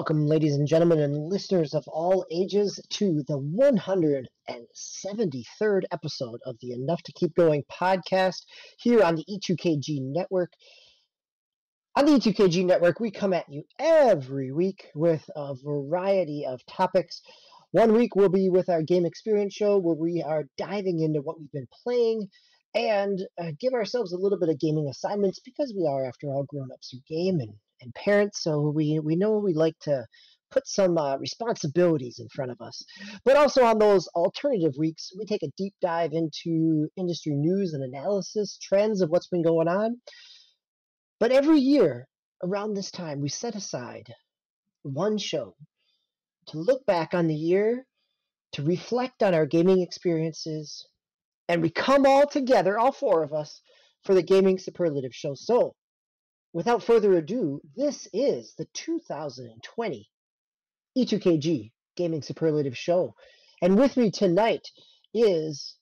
Welcome, ladies and gentlemen, and listeners of all ages, to the 173rd episode of the Enough to Keep Going podcast here on the E2KG Network. On the E2KG Network, we come at you every week with a variety of topics. One week we'll be with our game experience show where we are diving into what we've been playing and uh, give ourselves a little bit of gaming assignments because we are, after all, grown ups who game and and parents, so we we know we like to put some uh, responsibilities in front of us. But also on those alternative weeks, we take a deep dive into industry news and analysis, trends of what's been going on. But every year around this time, we set aside one show to look back on the year, to reflect on our gaming experiences, and we come all together, all four of us, for the Gaming Superlative Show. So, without further ado, this is the 2020 E2KG Gaming Superlative Show. And with me tonight is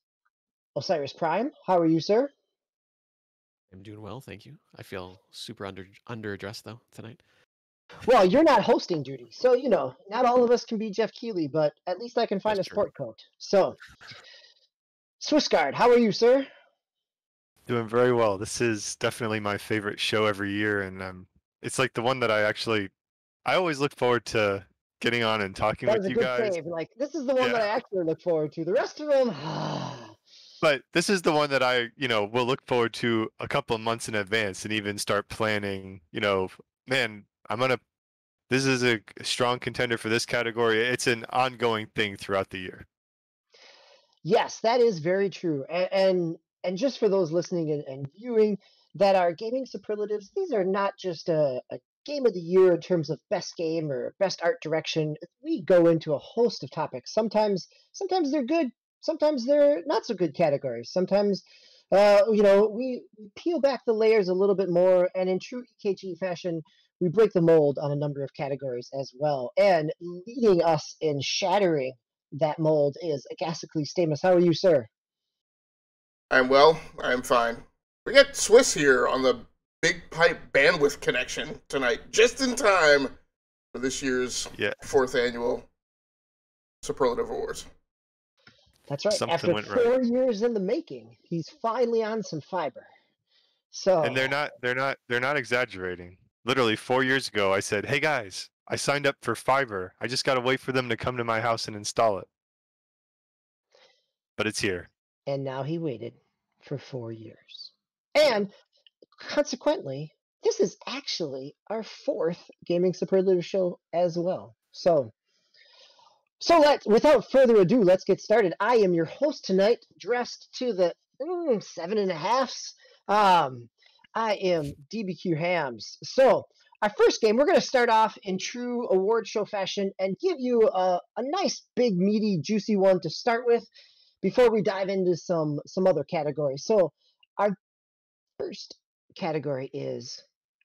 Osiris Prime. How are you, sir? I'm doing well, thank you. I feel super under underdressed though tonight. Well, you're not hosting duty, so you know, not all of us can be Jeff Keighley, but at least I can find That's a true. sport coat. So, Swissguard, how are you, sir? Doing very well. This is definitely my favorite show every year, and um, it's like the one that I actually, I always look forward to getting on and talking That with you guys. save. Like this is the one that I actually look forward to. The rest of them, But this is the one that I, you know, will look forward to a couple of months in advance and even start planning. You know, man, I'm gonna. This is a strong contender for this category. It's an ongoing thing throughout the year. Yes, that is very true. And and, and just for those listening and, and viewing, that are gaming superlatives, these are not just a, a game of the year in terms of best game or best art direction. We go into a host of topics. Sometimes sometimes they're good, sometimes they're not so good categories. Sometimes uh, you know, we peel back the layers a little bit more, and in true EKG fashion, we break the mold on a number of categories as well. And leading us in shattering that mold is Agasicles Stamus. How are you, sir? I'm well. I'm fine. We got Swiss here on the Big Pipe Bandwidth connection tonight, just in time for this year's Yeah. fourth annual Superlative Awards. That's right. Something After went right. four years in the making, he's finally on some fiber. So And they're not. They're not. They're not exaggerating. Literally four years ago, I said, "Hey guys, I signed up for fiber. I just gotta wait for them to come to my house and install it." But it's here. And now he waited for four years. And consequently, this is actually our fourth gaming superlative show as well. So so let's without further ado, let's get started. I am your host tonight, dressed to the mm, seven and a halfs. Um, I am DBQ Hams. So our first game, we're going to start off in true award show fashion and give you a, a nice, big, meaty, juicy one to start with before we dive into some some other categories. So our first category is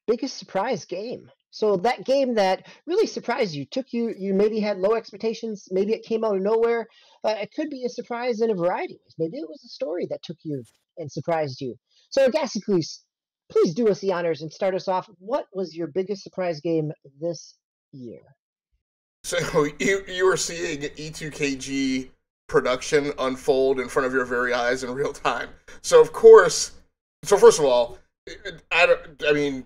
biggest surprise game. So that game that really surprised you, took you, you maybe had low expectations, maybe it came out of nowhere. Uh, it could be a surprise in a variety of ways. Maybe it was a story that took you and surprised you. So Agasicles, please do us the honors and start us off. What was your biggest surprise game this year? So you you are seeing E2KG production unfold in front of your very eyes in real time. So of course, so first of all, I don't. I mean,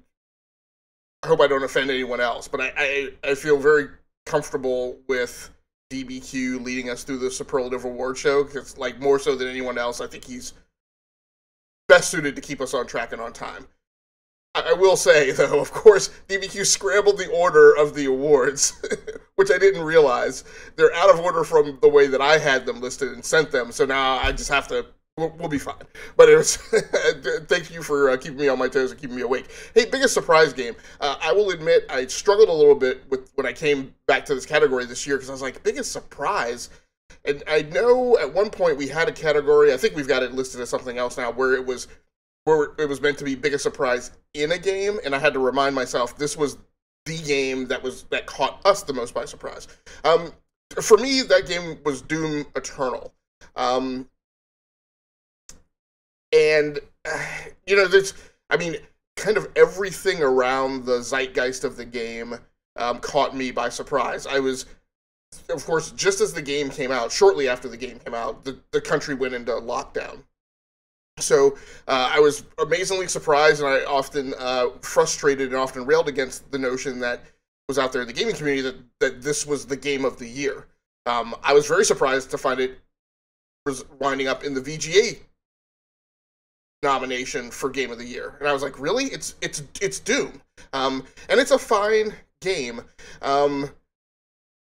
I hope I don't offend anyone else, but I I, I feel very comfortable with DBQ leading us through the superlative award show because, like, more so than anyone else, I think he's best suited to keep us on track and on time. I will say, though, of course, DBQ scrambled the order of the awards, which I didn't realize. They're out of order from the way that I had them listed and sent them, so now I just have to. We'll, we'll be fine. But it was. thank you for uh, keeping me on my toes and keeping me awake. Hey, biggest surprise game. Uh, I will admit I struggled a little bit with when I came back to this category this year because I was like, biggest surprise. And I know at one point we had a category. I think we've got it listed as something else now, where it was where it was meant to be biggest surprise in a game, and I had to remind myself this was the game that was that caught us the most by surprise. Um, for me, that game was Doom Eternal, um, and you know, there's, I mean, kind of everything around the zeitgeist of the game um, caught me by surprise. I was, of course, just as the game came out, shortly after the game came out, the, the country went into lockdown. So uh, I was amazingly surprised, and I often uh, frustrated and often railed against the notion that was out there in the gaming community that, that this was the game of the year. Um, I was very surprised to find it was winding up in the VGA nomination for Game of the Year, and I was like, really? It's it's it's Doom, um, and it's a fine game. Um,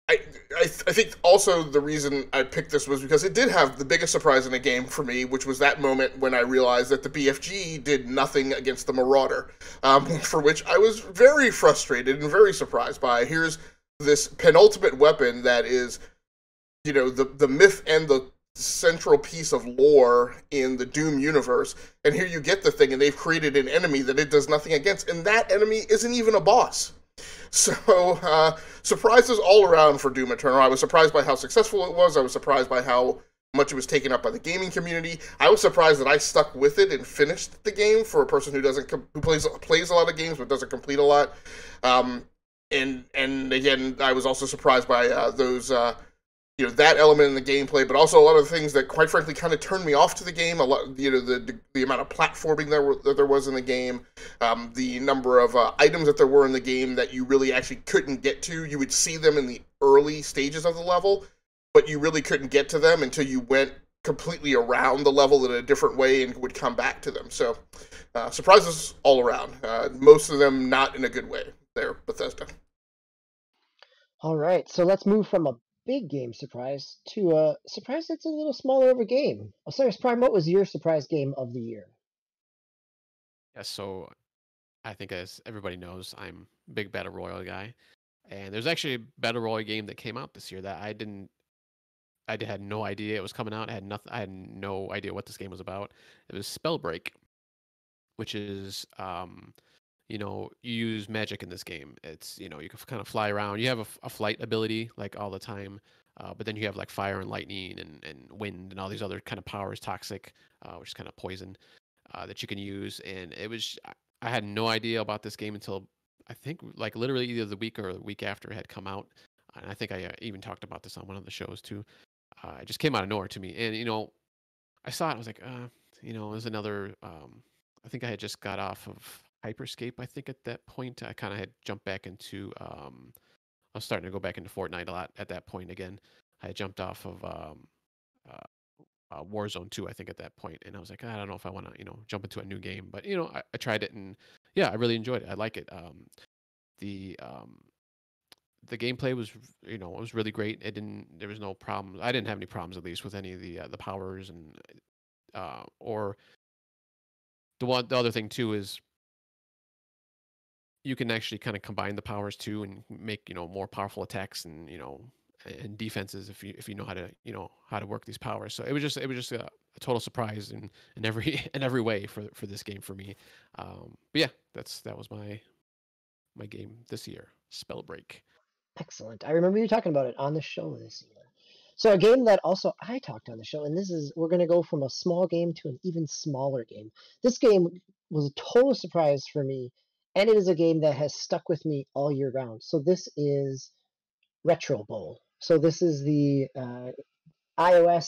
I, I, think also the reason I picked this was because it did have the biggest surprise in the game for me, which was that moment when I realized that the BFG did nothing against the Marauder, um, for which I was very frustrated and very surprised by. Here's this penultimate weapon that is, you know, the the myth and the central piece of lore in the Doom universe, and here you get the thing, and they've created an enemy that it does nothing against, and that enemy isn't even a boss. So, uh, surprises all around for Doom Eternal. I was surprised by how successful it was. I was surprised by how much it was taken up by the gaming community. I was surprised that I stuck with it and finished the game for a person who doesn't who plays plays a lot of games but doesn't complete a lot. Um, and and again, I was also surprised by uh, those uh, you know that element in the gameplay, but also a lot of things that, quite frankly, kind of turned me off to the game. A lot, you know, the the amount of platforming there were, that there was in the game, um, the number of uh, items that there were in the game that you really actually couldn't get to. You would see them in the early stages of the level, but you really couldn't get to them until you went completely around the level in a different way and would come back to them. So, uh, surprises all around. Uh, most of them not in a good way. There, Bethesda. All right, so let's move from a big game surprise to a surprise that's a little smaller of a game. Osiris Prime, what was your surprise game of the year? Yeah, so I think as everybody knows, I'm a big Battle Royale guy. And there's actually a Battle Royale game that came out this year that I didn't I had no idea it was coming out. I had nothing I had no idea what this game was about. It was Spellbreak, which is um you know, you use magic in this game. It's, you know, you can kind of fly around. You have a, a flight ability like all the time, uh, but then you have like fire and lightning and, and wind and all these other kind of powers, toxic, uh, which is kind of poison uh, that you can use. And it was, I had no idea about this game until I think like literally either the week or the week after it had come out. And I think I uh, even talked about this on one of the shows too. Uh, it just came out of nowhere to me. And, you know, I saw it. I was like, uh, you know, there's another, um, I think I had just got off of Hyperscape. I think at that point, I kind of had jumped back into. Um, I was starting to go back into Fortnite a lot at that point again. I jumped off of um, uh, uh, Warzone 2, I think, at that point, and I was like, I don't know if I want to, you know, jump into a new game. But you know, I, I, tried it, and yeah, I really enjoyed it. I like it. Um, the um, the gameplay was, you know, it was really great. It didn't. There was no problems. I didn't have any problems, at least, with any of the uh, the powers and uh, or the one. The other thing too is you can actually kind of combine the powers too and make you know more powerful attacks and you know and defenses if you if you know how to you know how to work these powers. So it was just it was just a, a total surprise in in every in every way for for this game for me. Um, but yeah, that's that was my my game this year, Spellbreak. Excellent. I remember you talking about it on the show this year. So a game that also I talked on the show, and this is we're going to go from a small game to an even smaller game. This game was a total surprise for me and it is a game that has stuck with me all year round. So this is Retro Bowl. So this is the uh, iOS,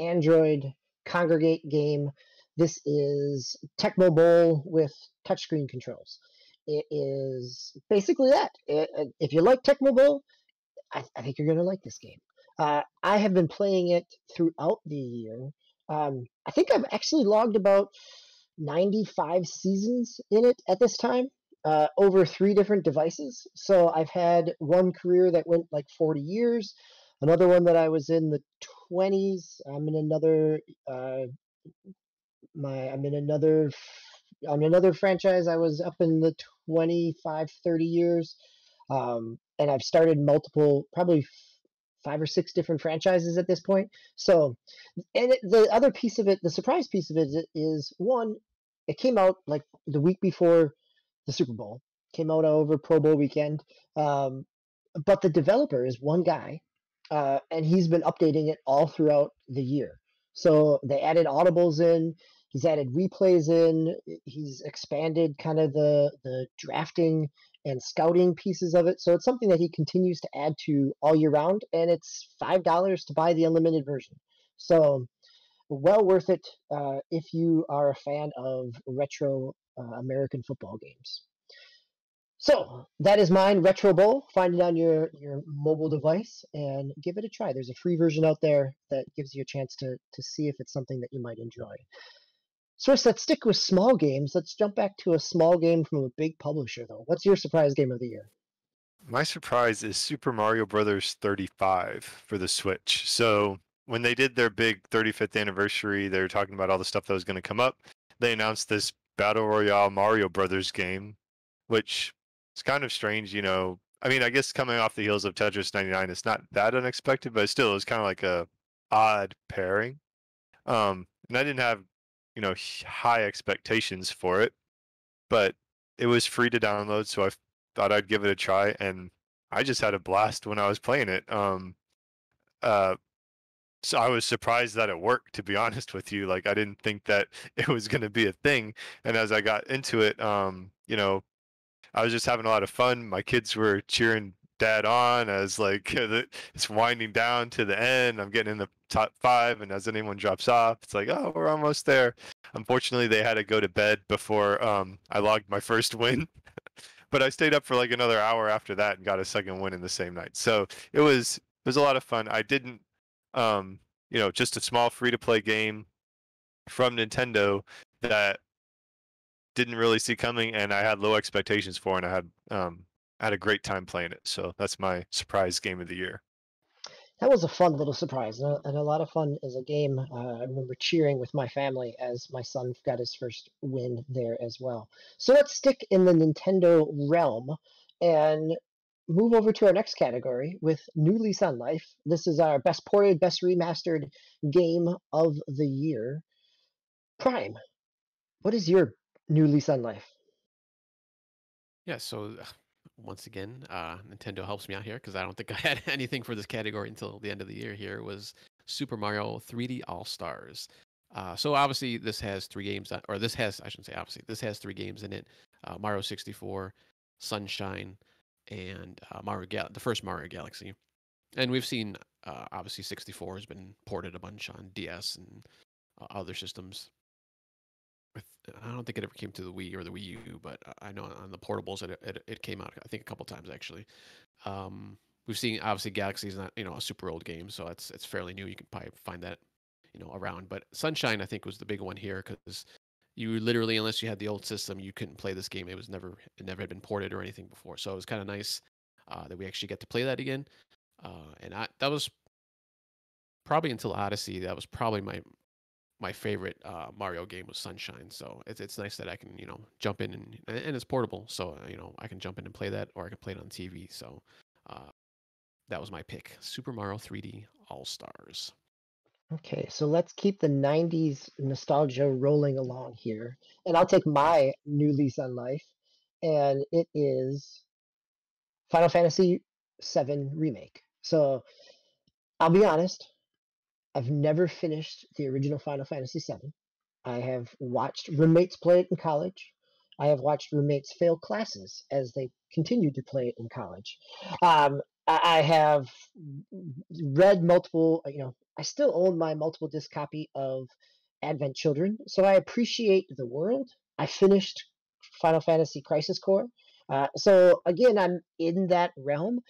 Android congregate game. This is Tecmo Bowl with touchscreen controls. It is basically that. It, if you like Tecmo Bowl, I, I think you're going to like this game. Uh, I have been playing it throughout the year. Um, I think I've actually logged about 95 seasons in it at this time uh, over three different devices. So I've had one career that went like 40 years, another one that I was in the 20s. I'm in another uh, my I'm in another on another franchise. I was up in the 25 30 years, um, and I've started multiple probably five or six different franchises at this point. So, and it, the other piece of it, the surprise piece of it is one, it came out like the week before the Super Bowl, came out over Pro Bowl weekend. Um, but the developer is one guy, uh, and he's been updating it all throughout the year. So they added audibles in. He's added replays in. He's expanded kind of the the drafting and scouting pieces of it. So it's something that he continues to add to all year round, and it's five dollars to buy the unlimited version. So well worth it uh, if you are a fan of retro uh, American football games. So that is mine, Retro Bowl. Find it on your, your mobile device and give it a try. There's a free version out there that gives you a chance to, to see if it's something that you might enjoy. So let's stick with small games. Let's jump back to a small game from a big publisher, though. What's your surprise game of the year? My surprise is Super Mario Brothers 35 for the Switch. So when they did their big 35th anniversary, they were talking about all the stuff that was going to come up. They announced this Battle Royale Mario Brothers game, which is kind of strange, you know. I mean, I guess coming off the heels of Tetris 99, it's not that unexpected, but still, it was kind of like a odd pairing. Um, and I didn't have, you know, high expectations for it, but it was free to download, so I thought I'd give it a try, and I just had a blast when I was playing it. Um, uh, so I was surprised that it worked to be honest with you like I didn't think that it was going to be a thing and as I got into it um you know I was just having a lot of fun my kids were cheering dad on as like it's winding down to the end I'm getting in the top 5 and as anyone drops off it's like oh we're almost there. Unfortunately they had to go to bed before um I logged my first win but I stayed up for like another hour after that and got a second win in the same night. So it was it was a lot of fun. I didn't um, you know, just a small free to play game from Nintendo that didn't really see coming, and I had low expectations for, and I had um, had a great time playing it. So that's my surprise game of the year. That was a fun little surprise and a, and a lot of fun as a game. Uh, I remember cheering with my family as my son got his first win there as well. So let's stick in the Nintendo realm and move over to our next category with New Lease on Life. This is our best ported, best remastered game of the year. Prime, what is your New Lease on Life? Yeah, so once again, uh, Nintendo helps me out here because I don't think I had anything for this category until the end of the year. Here was Super Mario 3D All Stars. Uh, so obviously this has three games, or this has I shouldn't say obviously this has three games in it: uh, Mario 64, Sunshine, and uh, Mario Gal- the first Mario Galaxy. And we've seen uh, obviously 64 has been ported a bunch on DS and uh, other systems. I don't think it ever came to the Wii or the Wii U, but I know on the portables it, it, it came out I think a couple times actually. Um, we've seen obviously Galaxy is not you know a super old game, so it's it's fairly new. You can probably find that you know around. But Sunshine I think was the big one here because you literally, unless you had the old system, you couldn't play this game. It was never, it never had been ported or anything before. So it was kind of nice uh, that we actually get to play that again. Uh, and I, that was probably until Odyssey. That was probably my my favorite uh, Mario game was Sunshine. So it's it's nice that I can you know jump in and and it's portable. So you know I can jump in and play that, or I can play it on TV. So uh, that was my pick: Super Mario 3D All Stars. Okay, so let's keep the 90s nostalgia rolling along here. And I'll take my new lease on life, and it is Final Fantasy VII Remake. So I'll be honest, I've never finished the original Final Fantasy VII. I have watched roommates play it in college. I have watched roommates fail classes as they continue to play it in college. Um, I have read multiple, you know, I still own my multiple disc copy of Advent Children, so I appreciate the world. I finished Final Fantasy Crisis Core, uh, so again, I'm in that realm.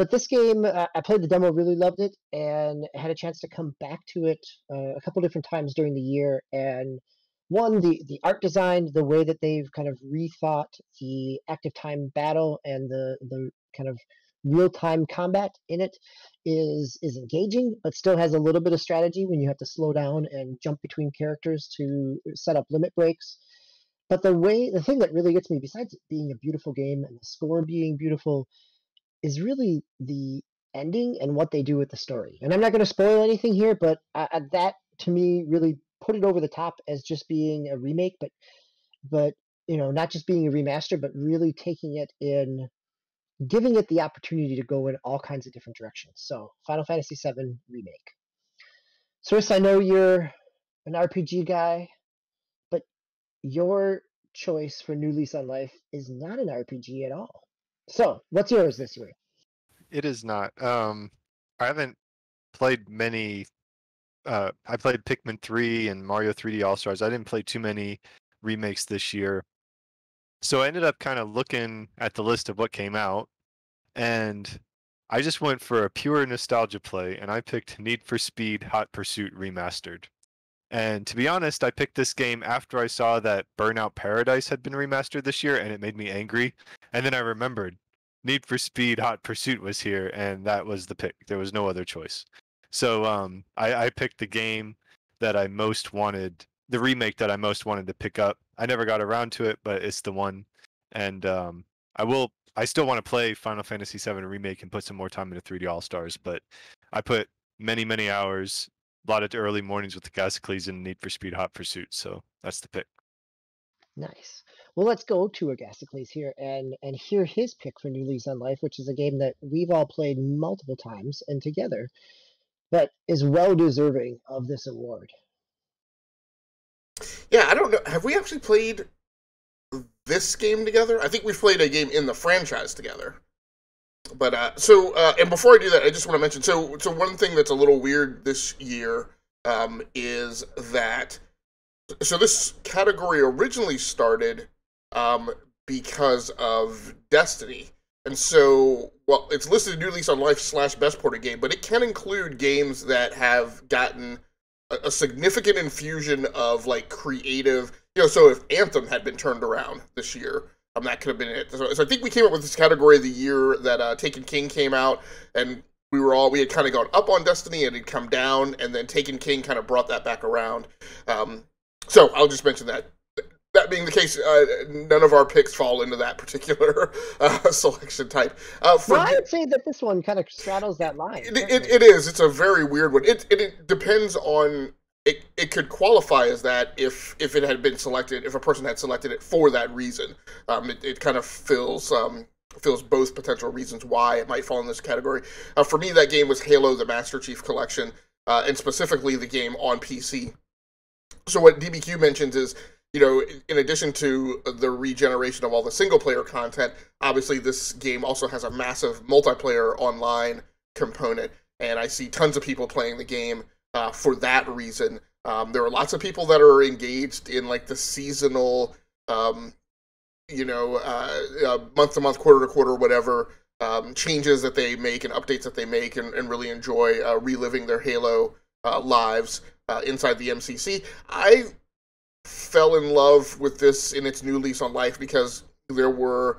But this game, uh, I played the demo, really loved it, and had a chance to come back to it uh, a couple different times during the year. And one, the the art design, the way that they've kind of rethought the active time battle and the the kind of real time combat in it is is engaging, but still has a little bit of strategy when you have to slow down and jump between characters to set up limit breaks. But the way the thing that really gets me, besides it being a beautiful game and the score being beautiful, is really the ending and what they do with the story. And I'm not going to spoil anything here, but uh, that to me really put it over the top as just being a remake, but but you know not just being a remaster, but really taking it in giving it the opportunity to go in all kinds of different directions. So, Final Fantasy VII Remake. Source, I know you're an RPG guy, but your choice for New Lease on Life is not an RPG at all. So, what's yours this year? It is not. Um, I haven't played many. Uh, I played Pikmin 3 and Mario 3D All Stars. I didn't play too many remakes this year. So I ended up kind of looking at the list of what came out, and I just went for a pure nostalgia play, and I picked Need for Speed Hot Pursuit Remastered. And to be honest, I picked this game after I saw that Burnout Paradise had been remastered this year, and it made me angry. And then I remembered Need for Speed Hot Pursuit was here, and that was the pick. There was no other choice. So um, I, I picked the game that I most wanted, the remake that I most wanted to pick up. I never got around to it, but it's the one. And um, I will. I still want to play Final Fantasy VII remake and put some more time into 3D All Stars, but I put many many hours, a lot of early mornings with the Gasicles and Need for Speed Hot Pursuit. So that's the pick. Nice. Well, let's go to Agasicles here and and hear his pick for New Lease on Life, which is a game that we've all played multiple times and together, that is well deserving of this award. Yeah, I don't know. Have we actually played this game together? I think we've played a game in the franchise together. But uh, so, uh, and before I do that, I just want to mention. So, so one thing that's a little weird this year um, is that. So this category originally started um, because of Destiny, and so well, it's listed New Lease on Life slash Best Ported Game, but it can include games that have gotten a, a significant infusion of like creative you know, so if Anthem had been turned around this year, um, that could have been it. So, so I think we came up with this category the year that uh, Taken King came out, and we were all we had kind of gone up on Destiny and it had come down, and then Taken King kind of brought that back around. Um, so I'll just mention that. That being the case, uh, none of our picks fall into that particular uh, selection type. Uh, for, well, I would say that this one kind of straddles that line. It, it, it is. It's a very weird one. It, it, it depends on it, it could qualify as that if if it had been selected if a person had selected it for that reason. Um, it, it kind of fills um, fills both potential reasons why it might fall in this category. Uh, for me that game was halo the master chief collection uh, and specifically the game on pc so what dbq mentions is you know in addition to the regeneration of all the single player content obviously this game also has a massive multiplayer online component and i see tons of people playing the game uh, for that reason. Um, there are lots of people that are engaged in like the seasonal, um, you know, month to month, quarter to quarter, whatever um, changes that they make and updates that they make, and, and really enjoy uh, reliving their Halo uh, lives uh, inside the MCC. I fell in love with this in its new lease on life because there were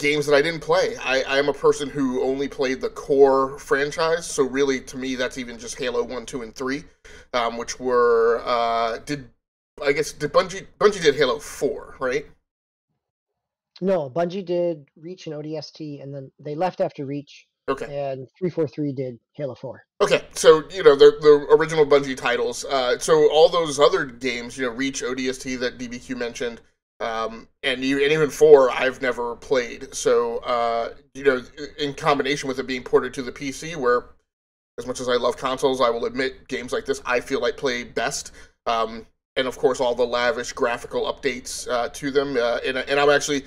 games that I didn't play. I, I'm a person who only played the core franchise, so really to me that's even just Halo One, Two, and Three, um, which were uh, did I guess did Bungie Bungie did Halo Four, right? No, Bungie did Reach and ODST, and then they left after Reach. Okay. And 343 did Halo 4. Okay, so, you know, the, the original Bungie titles. Uh, so all those other games, you know, Reach, ODST that DBQ mentioned, um, and, you, and even four I've never played. So uh, you know, in combination with it being ported to the PC, where as much as I love consoles, I will admit games like this I feel like play best. Um, and of course, all the lavish graphical updates uh, to them. Uh, and, and I'm actually,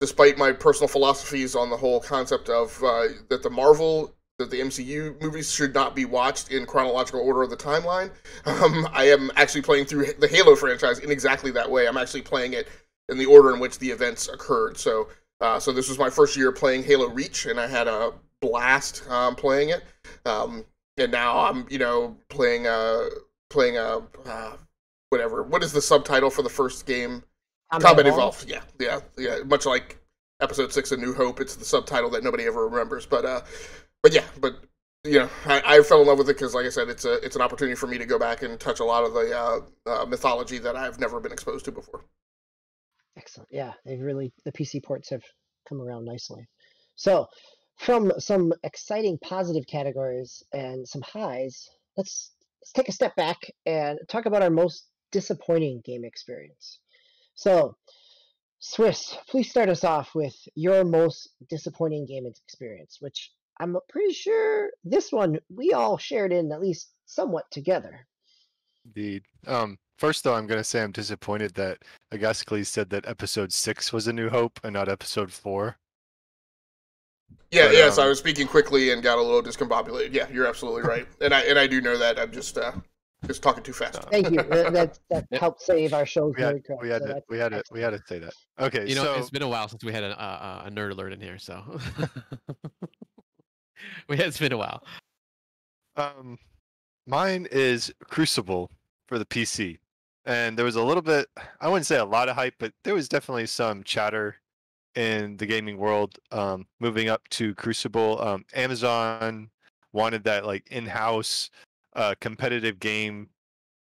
despite my personal philosophies on the whole concept of uh, that the Marvel that the MCU movies should not be watched in chronological order of the timeline. Um, I am actually playing through the Halo franchise in exactly that way. I'm actually playing it in the order in which the events occurred. So, uh, so this was my first year playing Halo Reach, and I had a blast um, playing it. Um, and now I'm, you know, playing a playing a uh, whatever. What is the subtitle for the first game? Combat, Combat Evolved. Yeah, yeah, yeah. Much like Episode Six of New Hope, it's the subtitle that nobody ever remembers. But, uh, but yeah, but you know, I, I fell in love with it because, like I said, it's a it's an opportunity for me to go back and touch a lot of the uh, uh, mythology that I've never been exposed to before. Excellent. Yeah, they've really the PC ports have come around nicely. So, from some exciting positive categories and some highs, let's let's take a step back and talk about our most disappointing game experience. So, Swiss, please start us off with your most disappointing game experience, which I'm pretty sure this one we all shared in at least somewhat together. Indeed. Um, first, though, I'm going to say I'm disappointed that Agasicles said that episode six was A New Hope and not episode four. Yeah, But, yes, I um, was speaking quickly and got a little discombobulated. Yeah, you're absolutely right, and I and I do know that. I'm just uh, just talking too fast. Thank you. That that, that helped save our show's We had, nerd we had so to we had to we had to say that. Okay, You know, so it's been a while since we had a, a, a nerd alert in here, so we had, it's been a while. Um, mine is Crucible for the PC, and there was a little bit. I wouldn't say a lot of hype, but there was definitely some chatter in the gaming world. Um, moving up to Crucible, um, Amazon wanted that like in-house uh, competitive game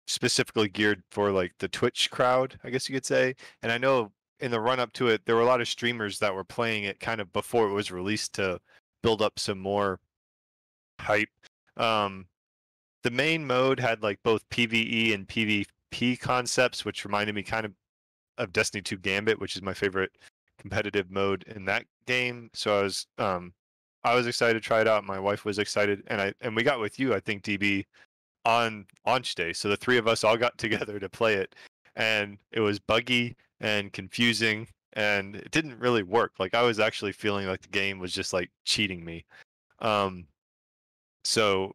specifically geared for like the Twitch crowd, I guess you could say. And I know in the run up to it, there were a lot of streamers that were playing it kind of before it was released to build up some more hype. Um, the main mode had like both PVE and PvP concepts, which reminded me kind of of Destiny 2 Gambit, which is my favorite competitive mode in that game. So I was um I was excited to try it out. My wife was excited, and I and we got with you, I think, DB, on launch day. So the three of us all got together to play it, and it was buggy and confusing, and it didn't really work. Like I was actually feeling like the game was just like cheating me. Um, so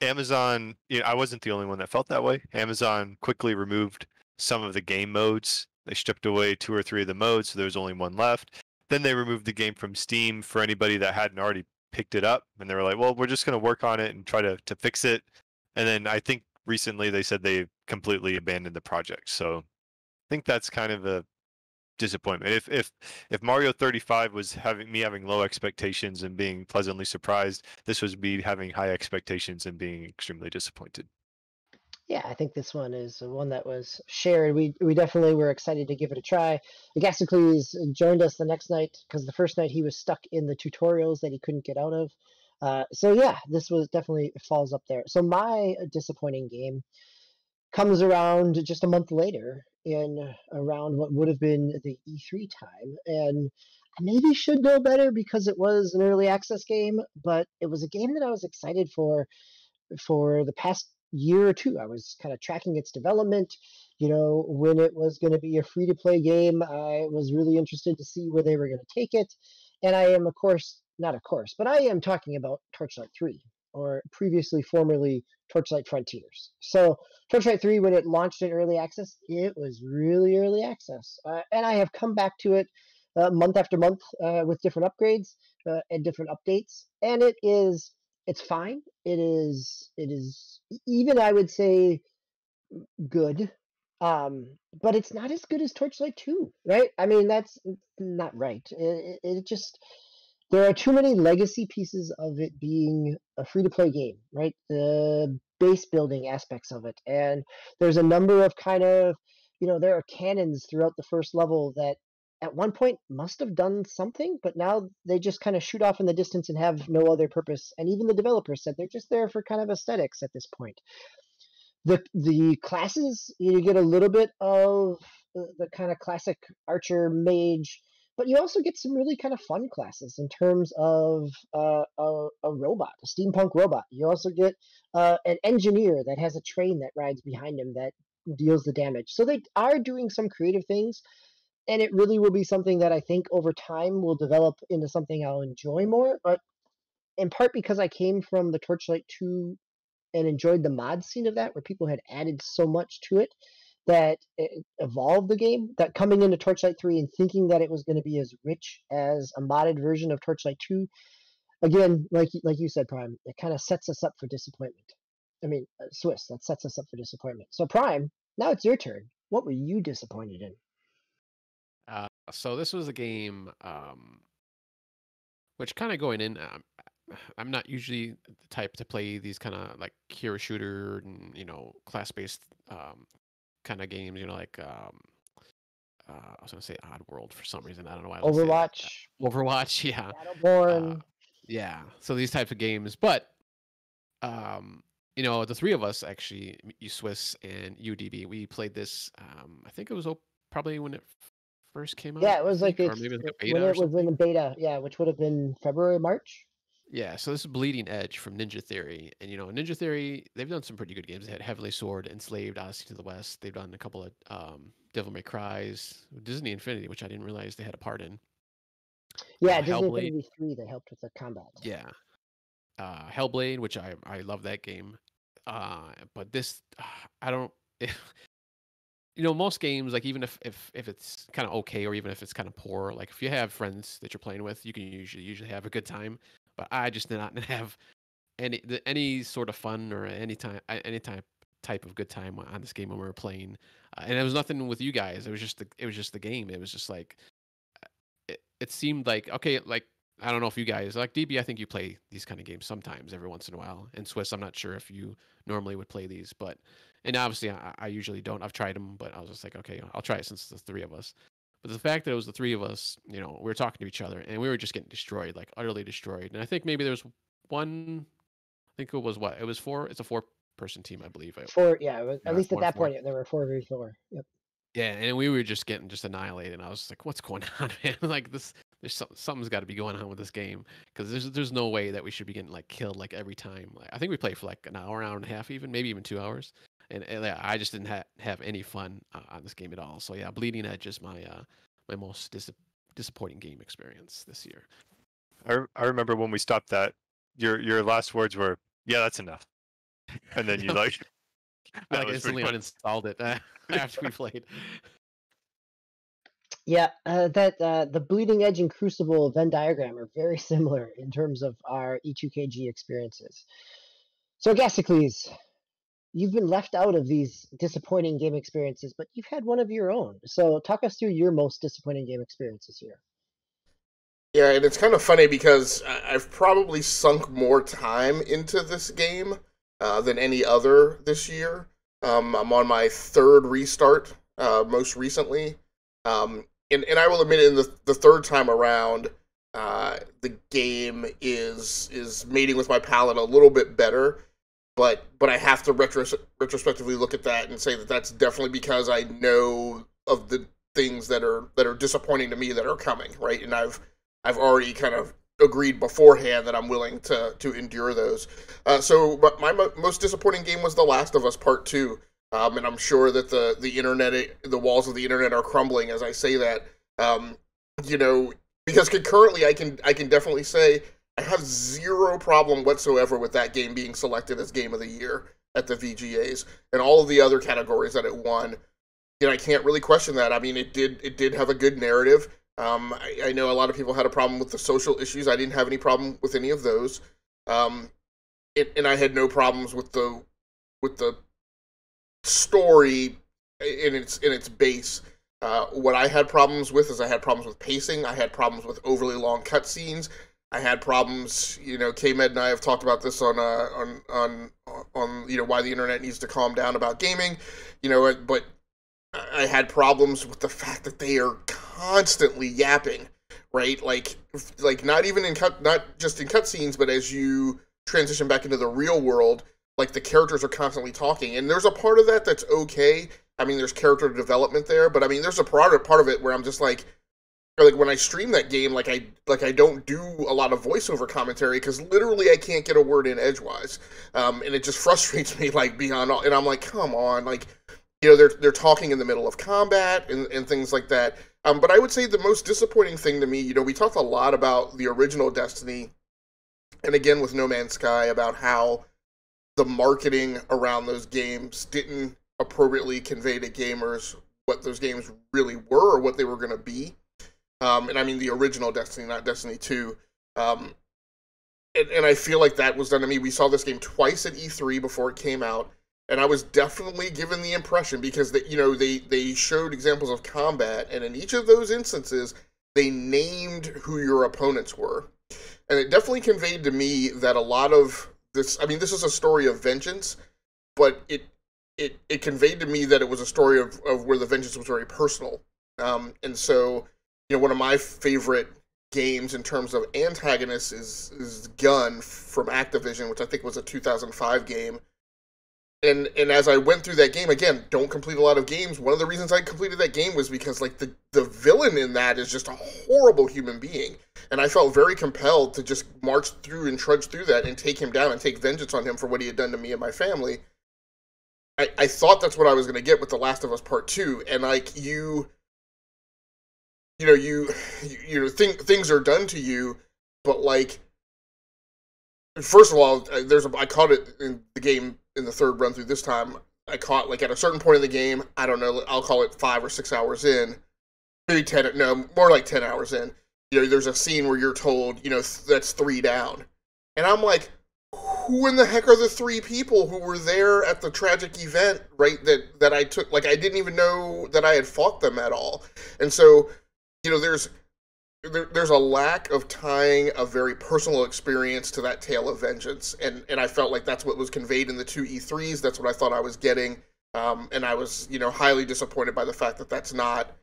Amazon, you know, I wasn't the only one that felt that way. Amazon quickly removed some of the game modes. They stripped away two or three of the modes, so there was only one left. Then they removed the game from Steam for anybody that hadn't already picked it up, and they were like, "Well, we're just going to work on it and try to to fix it." And then I think recently they said they completely abandoned the project. So I think that's kind of a disappointment. If if if Mario 35 was having me having low expectations and being pleasantly surprised, this was me having high expectations and being extremely disappointed. Yeah, I think this one is one that was shared. We we definitely were excited to give it a try. Agasicles joined us the next night because the first night he was stuck in the tutorials that he couldn't get out of. Uh, so yeah, this was definitely falls up there. So my disappointing game comes around just a month later in uh, around what would have been the E3 time, and I maybe should know better because it was an early access game, but it was a game that I was excited for for the past year or two. I was kind of tracking its development. You know, when it was going to be a free to play game, I was really interested to see where they were going to take it. And I am, of course, not of course, but I am talking about Torchlight 3, or previously formerly Torchlight Frontiers. So, Torchlight 3, when it launched in early access, it was really early access. Uh, and I have come back to it uh, month after month uh, with different upgrades uh, and different updates. And it is it's fine. It is it is even I would say good. Um, but it's not as good as Torchlight 2, right? I mean, that's not right. It, it, it just there are too many legacy pieces of it being a free to play game, right? The base building aspects of it. And there's a number of kind of, you know, there are cannons throughout the first level that at one point must have done something, but now they just kind of shoot off in the distance and have no other purpose. And even the developers said they're just there for kind of aesthetics at this point. The the classes you get a little bit of uh, the, the kind of classic archer mage, but you also get some really kind of fun classes in terms of uh, a, a robot, a steampunk robot. You also get uh, an engineer that has a train that rides behind him that deals the damage. So they are doing some creative things and it really will be something that I think over time will develop into something I'll enjoy more. But in part because I came from the Torchlight 2 and enjoyed the mod scene of that, where people had added so much to it that evolved the game. That coming into Torchlight 3 and thinking that it was going to be as rich as a modded version of Torchlight 2, again, like like you said, Prime, it kind of sets us up for disappointment. I mean, uh, Swiss, that sets us up for disappointment. So, Prime, now it's your turn. What were you disappointed in? Uh, so this was a game, um, which kind of going in. Um, I'm not usually the type to play these kind of like hero shooter and you know class based um, kind of games. You know, like um, uh, I was gonna say Oddworld for some reason. I don't know why. I was say. Overwatch, Overwatch, yeah, Battleborn. uh, yeah. So these types of games, but um, you know, the three of us actually, you Swiss and UDB, we played this. Um, I think it was op- probably when it first came out. Yeah, it was like or maybe it was when beta or it was in the beta, yeah, which would have been February, March. Yeah, so this is Bleeding Edge from Ninja Theory, and you know, Ninja Theory, they've done some pretty good games. They had Heavenly Sword, Enslaved, Odyssey to the West. They've done a couple of um, Devil May Cries, Disney Infinity, which I didn't realize they had a part in. Yeah, uh, Disney Hellblade. Infinity 3 that helped with the combat. Yeah. Uh, Hellblade, which I I love that game. Uh, but this I don't. you know, most games like even if if if it's kind of okay or even if it's kind of poor, like if you have friends that you're playing with, you can usually usually have a good time. But I just did not have any any sort of fun or any time any type type of good time on this game when we were playing. Uh, and it was nothing with you guys. It was just the it was just the game. It was just like it, it seemed like okay, like I don't know if you guys like DB. I think you play these kind of games sometimes, every once in a while. And Swiss, I'm not sure if you normally would play these, but and obviously I, I usually don't. I've tried them, but I was just like, okay, I'll try it since the three of us. But the fact that it was the three of us, you know, we were talking to each other and we were just getting destroyed, like utterly destroyed. And I think maybe there was one. I think it was what it was four. It's a four-person team, I believe. It- Four, yeah, was, Yeah, at least at that four. point, there were four v four. Yep. Yeah, and we were just getting just annihilated. And I was like, "What's going on, man? like this, there's some, something's got to be going on with this game because there's there's no way that we should be getting like killed like every time. Like, I think we played for like an hour, hour and a half, even maybe even two hours, and, and yeah, I just didn't ha- have any fun uh, on this game at all. So yeah, Bleeding Edge is my uh, my most dis- disappointing game experience this year. I, re- I remember when we stopped that, your your last words were, "Yeah, that's enough," and then you like, I that like was instantly funny. uninstalled it uh, after we played. Yeah, uh, that uh, the Bleeding Edge and Crucible Venn diagram are very similar in terms of our E E2KG experiences. So, Gasicles, you've been left out of these disappointing game experiences, but you've had one of your own. So, talk us through your most disappointing game experiences here. Yeah, and it's kind of funny because I've probably sunk more time into this game uh, than any other this year. Um, I'm on my third restart, uh, most recently, um, and and I will admit, in the the third time around, uh, the game is is mating with my palate a little bit better. But but I have to retros- retrospectively look at that and say that that's definitely because I know of the things that are that are disappointing to me that are coming, right? And I've I've already kind of agreed beforehand that I'm willing to to endure those. Uh, so, but my mo- most disappointing game was The Last of Us Part Two, um, and I'm sure that the the internet, the walls of the internet are crumbling as I say that. Um, you know, because concurrently, I can I can definitely say I have zero problem whatsoever with that game being selected as Game of the Year at the VGAs and all of the other categories that it won. Know, I can't really question that. I mean, it did it did have a good narrative. Um, I, I know a lot of people had a problem with the social issues. I didn't have any problem with any of those. Um, it, and I had no problems with the with the story in its in its base. Uh, what I had problems with is I had problems with pacing. I had problems with overly long cutscenes. I had problems. You know, K Med and I have talked about this on uh, on on on you know why the internet needs to calm down about gaming. You know, but I had problems with the fact that they are constantly yapping, right? Like, like not even in cut, not just in cutscenes, but as you transition back into the real world, like the characters are constantly talking, and there's a part of that that's okay. I mean, there's character development there, but I mean, there's a part part of it where I'm just like, like when I stream that game, like I like I don't do a lot of voiceover commentary because literally I can't get a word in edgewise, um, and it just frustrates me like beyond all. And I'm like, come on, like you know they're they're talking in the middle of combat and, and things like that. Um, but I would say the most disappointing thing to me, you know, we talked a lot about the original Destiny, and again with No Man's Sky about how the marketing around those games didn't appropriately convey to gamers what those games really were or what they were going to be. Um, and I mean the original Destiny, not Destiny Two. Um, and, and I feel like that was done to me. We saw this game twice at E3 before it came out and I was definitely given the impression because they, you know they they showed examples of combat, and in each of those instances, they named who your opponents were, and it definitely conveyed to me that a lot of this. I mean, this is a story of vengeance, but it it it conveyed to me that it was a story of of where the vengeance was very personal, um, and so you know one of my favorite games in terms of antagonists is is Gun from Activision, which I think was a 2005 game and and as I went through that game again, don't complete a lot of games. One of the reasons I completed that game was because like the the villain in that is just a horrible human being, and I felt very compelled to just march through and trudge through that and take him down and take vengeance on him for what he had done to me and my family. I I thought that's what I was going to get with The Last of Us Part Two, and like you. You know you you, know think things are done to you, but like first of all, uh, there's a I caught it in the game in the third run through this time. I caught like at a certain point in the game. I don't know. I'll call it five or six hours in, maybe ten. No, more like ten hours in. You know, there's a scene where you're told, you know, that's three down, and I'm like, who in the heck are the three people who were there at the tragic event, right? That that I took. Like, I didn't even know that I had fought them at all, and so, you know, there's there, there's a lack of tying a very personal experience to that tale of vengeance, and and I felt like that's what was conveyed in the two E3s. That's what I thought I was getting, um, and I was you know highly disappointed by the fact that that's not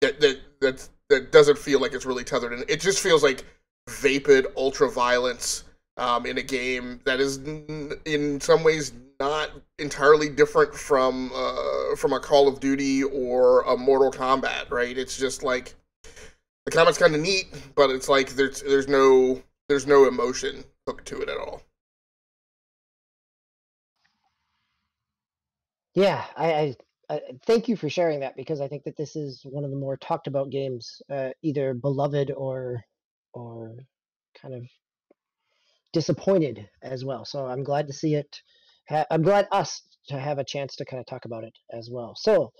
that that that that doesn't feel like it's really tethered, and it just feels like vapid ultra violence um, in a game that is in some ways not entirely different from uh, from a Call of Duty or a Mortal Kombat, right? It's just like the combat's kind of neat, but it's like there's there's no there's no emotion hooked to it at all. Yeah, I, I, I thank you for sharing that because I think that this is one of the more talked about games, uh, either beloved or or kind of disappointed as well. So I'm glad to see it. Ha- I'm glad us to have a chance to kind of talk about it as well. So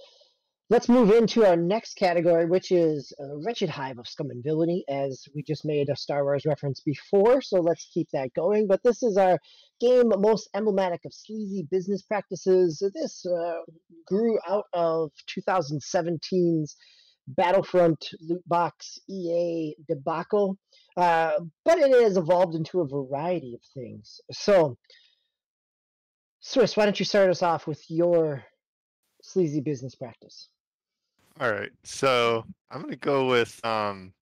Let's move into our next category, which is a Wretched Hive of Scum and Villainy, as we just made a Star Wars reference before, so let's keep that going. But this is our game most emblematic of sleazy business practices. This uh, grew out of 2017's Battlefront loot box EA debacle, uh, but it has evolved into a variety of things. So, Swiss, why don't you start us off with your sleazy business practice? All right. So I'm gonna go with um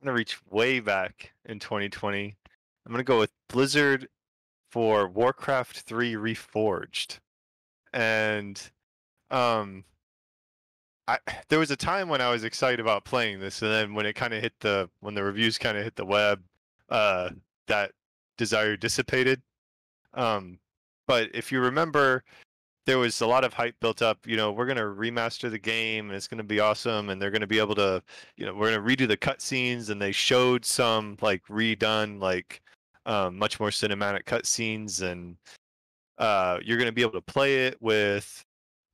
I'm gonna reach way back in 2020. I'm gonna go with Blizzard for Warcraft 3 Reforged. And um I there was a time when I was excited about playing this and then when it kind of hit the when the reviews kind of hit the web, uh that desire dissipated. Um but if you remember there was a lot of hype built up. You know, we're gonna remaster the game, and it's gonna be awesome, and they're gonna be able to, you know, we're gonna redo the cutscenes, and they showed some like redone, like um, much more cinematic cutscenes, and uh, you're gonna be able to play it with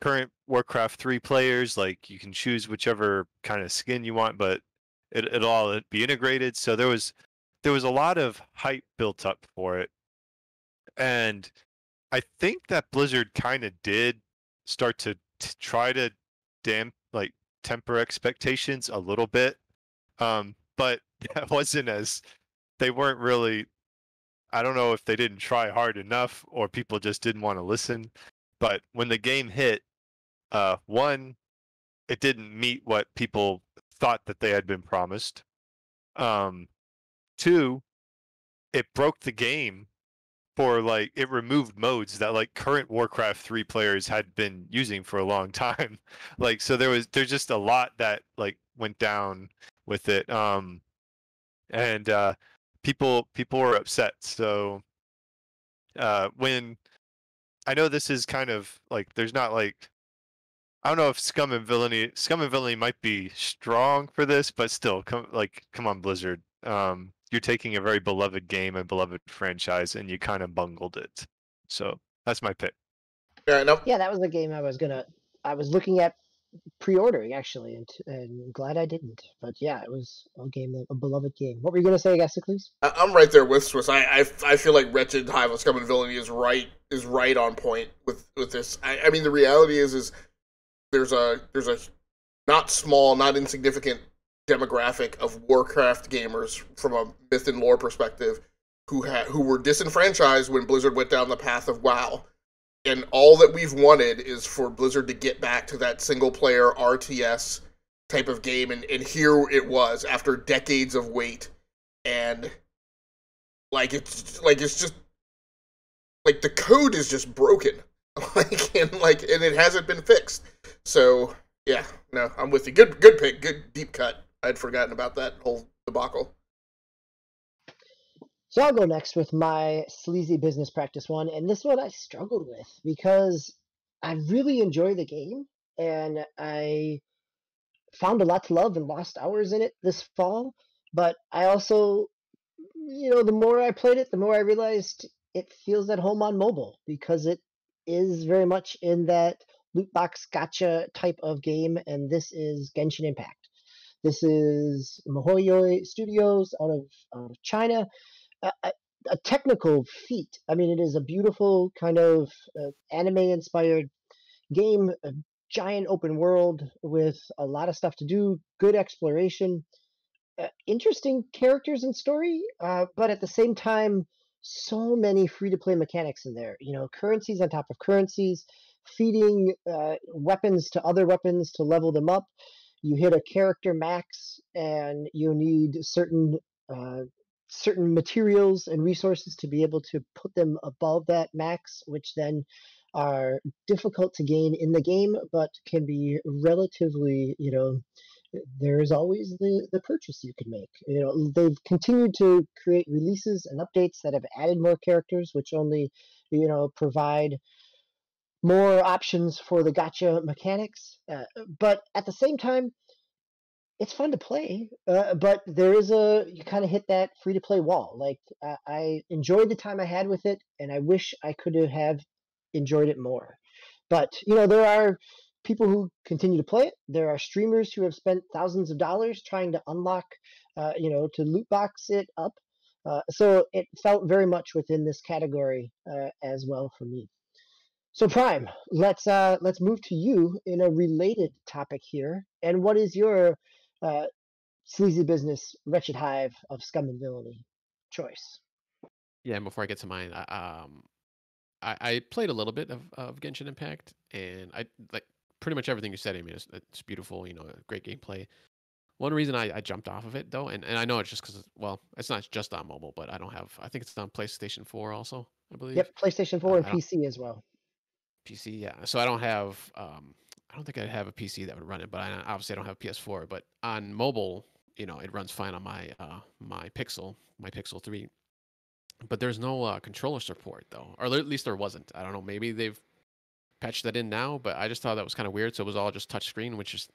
current Warcraft three players. Like you can choose whichever kind of skin you want, but it, it'll all be integrated. So there was there was a lot of hype built up for it, and I think that Blizzard kind of did start to t- try to damp like temper expectations a little bit, um, but that wasn't as they weren't really. I don't know if they didn't try hard enough or people just didn't want to listen. But when the game hit, uh, one, it didn't meet what people thought that they had been promised. Um, two, it broke the game for like it removed modes that like current Warcraft 3 players had been using for a long time. like so there was there's just a lot that like went down with it um and uh people people were upset. So uh when I know this is kind of like there's not like I don't know if scum and villainy scum and villainy might be strong for this, but still come like come on Blizzard. Um you're taking a very beloved game and beloved franchise and you kind of bungled it. So that's my pick. Yeah, no. Yeah, that was the game I was gonna. I was looking at pre-ordering actually, and, and glad I didn't. But yeah, it was a game, a beloved game. What were you gonna say, Gasicles? I- I'm right there with Swiss. I, I, I feel like Wretched Hive of Scum and Villainy is right is right on point with with this. I, I mean, the reality is is there's a there's a not small, not insignificant demographic of Warcraft gamers from a myth and lore perspective who who were disenfranchised when Blizzard went down the path of WoW. And all that we've wanted is for Blizzard to get back to that single player RTS type of game and, and here it was after decades of wait. And like it's like it's just like the code is just broken. Like and like and it hasn't been fixed. So yeah no i'm with you. Good good pick good deep cut I'd forgotten about that whole debacle. So I'll go next with my sleazy business practice one, and this one I struggled with because I really enjoy the game, and I found a lot to love and lost hours in it this fall. But I also, you know, the more I played it, the more I realized it feels at home on mobile because it is very much in that loot box gotcha type of game, and this is Genshin Impact. This is MiHoYo Studios out of, China. A, a, a, technical feat. I mean, it is a beautiful kind of uh, anime-inspired game, a giant open world with a lot of stuff to do, good exploration, uh, interesting characters and story, uh, but at the same time, so many free-to-play mechanics in there. You know, currencies on top of currencies, feeding uh, weapons to other weapons to level them up you hit a character max and you need certain uh, certain materials and resources to be able to put them above that max, which then are difficult to gain in the game, but can be relatively, you know, there is always the, the purchase you can make. You know, they've continued to create releases and updates that have added more characters, which only, you know, provide more options for the gotcha mechanics. Uh, but at the same time, it's fun to play. Uh, but there is a you kind of hit that free to play wall. Like I, I enjoyed the time I had with it, and I wish I could have enjoyed it more. But you know, there are people who continue to play it. There are streamers who have spent thousands of dollars trying to unlock, uh, you know, to loot box it up. Uh, so it felt very much within this category uh, as well for me. So Prime, let's uh, let's move to you in a related topic here. And what is your uh, sleazy business, wretched hive of scum and villainy choice? Yeah, and before I get to mine, I, um, I, I played a little bit of, of Genshin Impact, and I like pretty much everything you said. I mean, it's, it's beautiful, you know, great gameplay. One reason I, I jumped off of it though, and, and I know it's just because well, it's not just on mobile, but I don't have. I think it's on PlayStation Four also. I believe. Yep, PlayStation Four uh, and PC as well. PC, yeah. So I don't have, um, I don't think I'd have a PC that would run it, but I obviously I don't have PS4. But on mobile, you know, it runs fine on my uh, my Pixel, my Pixel Three. But there's no uh, controller support though, or at least there wasn't. I don't know. Maybe they've patched that in now, but I just thought that was kind of weird. So it was all just touchscreen, which is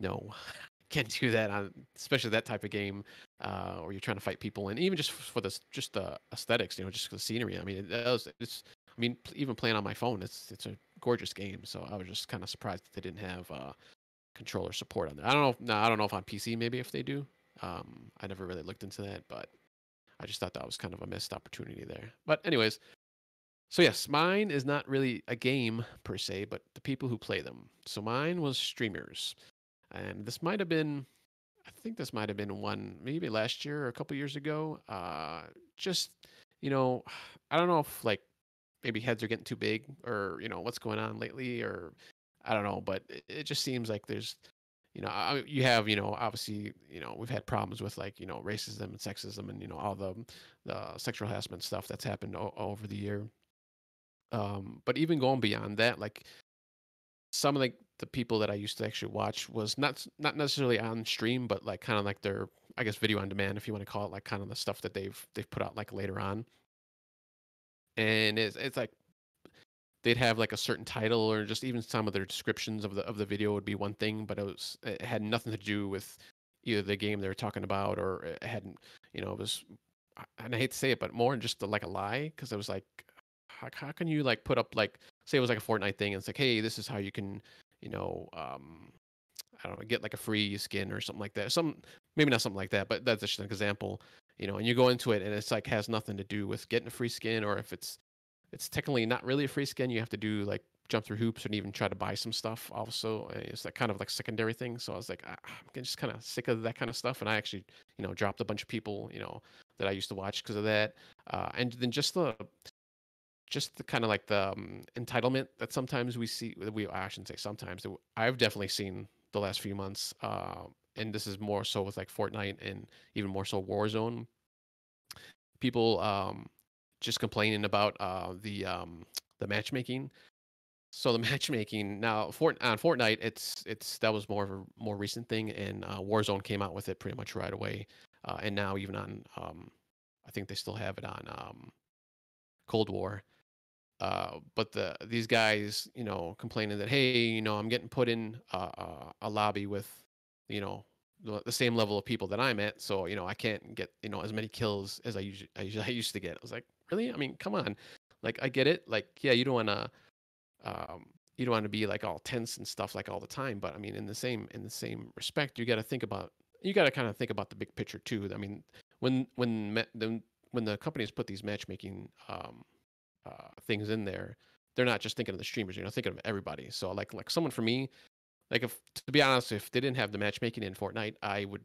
no, can't do that on especially that type of game, uh, or you're trying to fight people, and even just for this, just the aesthetics, you know, just the scenery. I mean, it, it's I mean, even playing on my phone, it's it's a gorgeous game. So I was just kind of surprised that they didn't have uh, controller support on there. I don't know. If, no, I don't know if on PC maybe if they do. Um, I never really looked into that, but I just thought that was kind of a missed opportunity there. But anyways, so yes, mine is not really a game per se, but the people who play them. So mine was streamers, and this might have been. I think this might have been one maybe last year or a couple years ago. Uh, just you know, I don't know if like maybe heads are getting too big or you know what's going on lately or i don't know but it, it just seems like there's you know you have you know obviously you know we've had problems with like you know racism and sexism and you know all the the sexual harassment stuff that's happened o- over the year. Um but even going beyond that like some of the the people that I used to actually watch was not not necessarily on stream, but like kind of like their I guess video on demand, if you want to call it, like kind of the stuff that they've they've put out like later on and it's it's like they'd have like a certain title or just even some of their descriptions of the of the video would be one thing, but it was it had nothing to do with either the game they were talking about or it hadn't you know it was and I hate to say it, but more just like a lie because it was like how, how can you like put up like say it was like a Fortnite thing and it's like hey this is how you can you know um I don't know get like a free skin or something like that some maybe not something like that but that's just an example you know, and you go into it and it's like has nothing to do with getting a free skin or if it's it's technically not really a free skin, you have to do like jump through hoops and even try to buy some stuff also. It's that kind of like secondary thing. So I was like, ah, I'm just kind of sick of that kind of stuff. And I actually, you know, dropped a bunch of people, you know, that I used to watch because of that. Uh, and then just the, just the kind of like the um, entitlement that sometimes we see, we, I shouldn't say sometimes, I've definitely seen the last few months. Uh, and this is more so with like Fortnite and even more so Warzone. People um, just complaining about uh, the um, the matchmaking. So the matchmaking now Fort, on Fortnite, it's it's that was more of a more recent thing, and uh, Warzone came out with it pretty much right away, uh, and now even on um, I think they still have it on um, Cold War. Uh, but the these guys, you know, complaining that hey, you know, I'm getting put in uh, uh a lobby with you know the, same level of people that I'm at. So you know I can't get you know as many kills as I usually I, I used to get. I was like, really? I mean, come on. Like I get it. Like yeah, you don't want to. Um, you don't want to be like all tense and stuff like all the time but i mean in the same in the same respect you got to think about you got to kind of think about the big picture too i mean when when the when the companies put these matchmaking um, uh, things in there they're not just thinking of the streamers you know thinking of everybody so like like someone for me like if to be honest if they didn't have the matchmaking in fortnite i would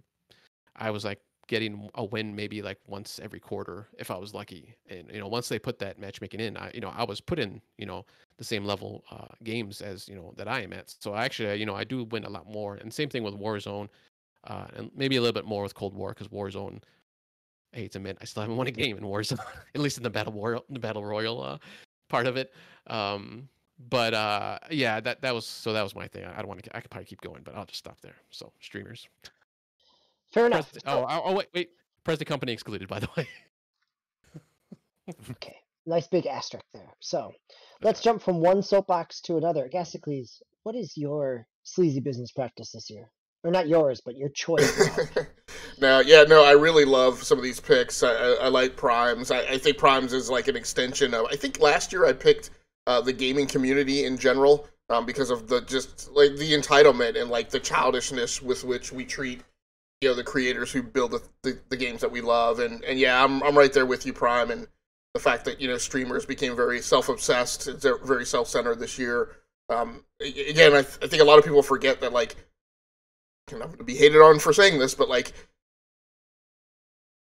i was like getting a win maybe like once every quarter if I was lucky. And you know, once they put that matchmaking in, I you know I was put in you know the same level uh, games as you know that I am at. So actually, you know, I do win a lot more. And same thing with Warzone, uh, and maybe a little bit more with Cold War because Warzone. I hate to admit, I still haven't won a game in Warzone, at least in the battle royal, the battle royal uh, part of it. Um, but uh, yeah, that that was so that was my thing. I, I don't want to. I could probably keep going, but I'll just stop there. So streamers. Fair enough. Press, oh, oh, oh, wait, wait. Press the company excluded, by the way. okay. Nice big asterisk there. So let's jump from one soapbox to another. Gasicles, what is your sleazy business practice this year? Or not yours, but your choice. now, yeah, no, I really love some of these picks. I, I, I like primes. I, I, think primes is like an extension of. I think last year I picked uh, the gaming community in general um, because of the just like the entitlement and like the childishness with which we treat you know the creators who build the, the, the, games that we love. And and yeah I'm I'm right there with you Prime and the fact that you know streamers became very self obsessed very self centered this year. Um again I, th- I think a lot of people forget that like I'm going to be hated on for saying this but like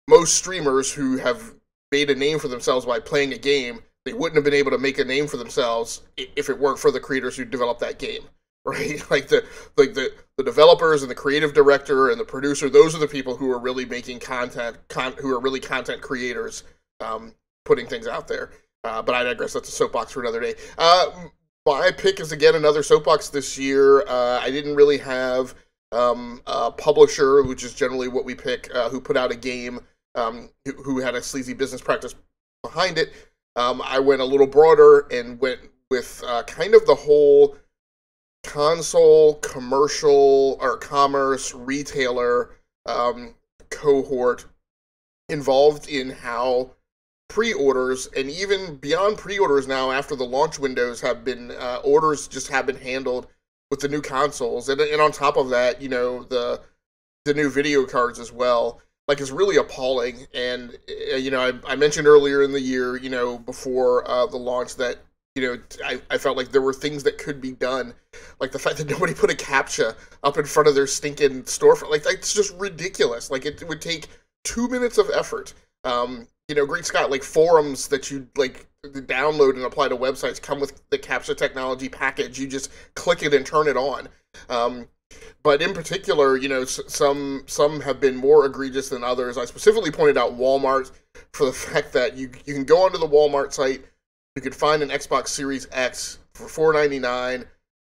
most streamers who have made a name for themselves by playing a game they wouldn't have been able to make a name for themselves if it weren't for the creators who developed that game right? Like the like the the developers and the creative director and the producer. Those are the people who are really making content, con- who are really content creators, um, putting things out there. Uh, but I digress. That's a soapbox for another day. Uh, my pick is again another soapbox this year. Uh, I didn't really have um, a publisher, which is generally what we pick, uh, who put out a game um, who, who, had a sleazy business practice behind it. Um, I went a little broader and went with uh, kind of the whole console, commercial, or commerce, retailer um, cohort involved in how pre-orders and even beyond pre-orders now after the launch windows have been uh, orders just have been handled with the new consoles. And, and on top of that you know the the new video cards as well like is really appalling and uh, you know I, I mentioned earlier in the year you know before uh, the launch that you know, I, I felt like there were things that could be done, like the fact that nobody put a captcha up in front of their stinking storefront. Like that's just ridiculous. Like it would take two minutes of effort. Um, you know, Great Scott, like forums that you like download and apply to websites come with the captcha technology package. You just click it and turn it on. Um, but in particular, you know, some some have been more egregious than others. I specifically pointed out Walmart for the fact that you you can go onto the Walmart site you could find an Xbox Series X for four ninety nine,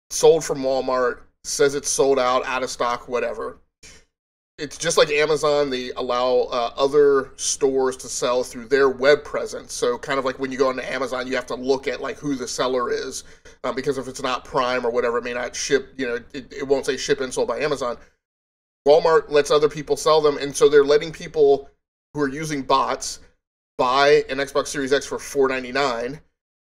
sold from Walmart. Says it's sold out, out of stock, whatever. It's just like Amazon. They allow uh, other stores to sell through their web presence. So kind of like when you go onto Amazon, you have to look at like who the seller is, um, because if it's not Prime or whatever, it may not ship. You know, it, it won't say ship and sold by Amazon. Walmart lets other people sell them, and so they're letting people who are using bots buy an Xbox Series X for four ninety nine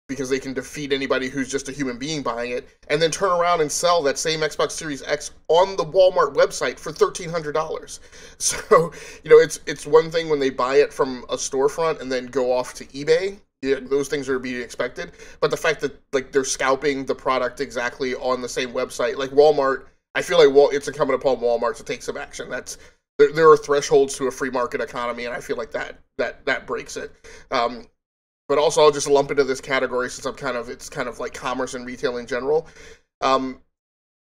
because they can defeat anybody who's just a human being buying it, and then turn around and sell that same Xbox Series X on the Walmart website for thirteen hundred dollars. So you know, it's it's one thing when they buy it from a storefront and then go off to eBay. Yeah, those things are to be expected, but the fact that like they're scalping the product exactly on the same website, like Walmart, I feel like it's incumbent upon Walmart to take some action. That's there, there are thresholds to a free market economy, and I feel like that that that breaks it. Um, but also I'll just lump into this category since I'm kind of it's kind of like commerce and retail in general. Um,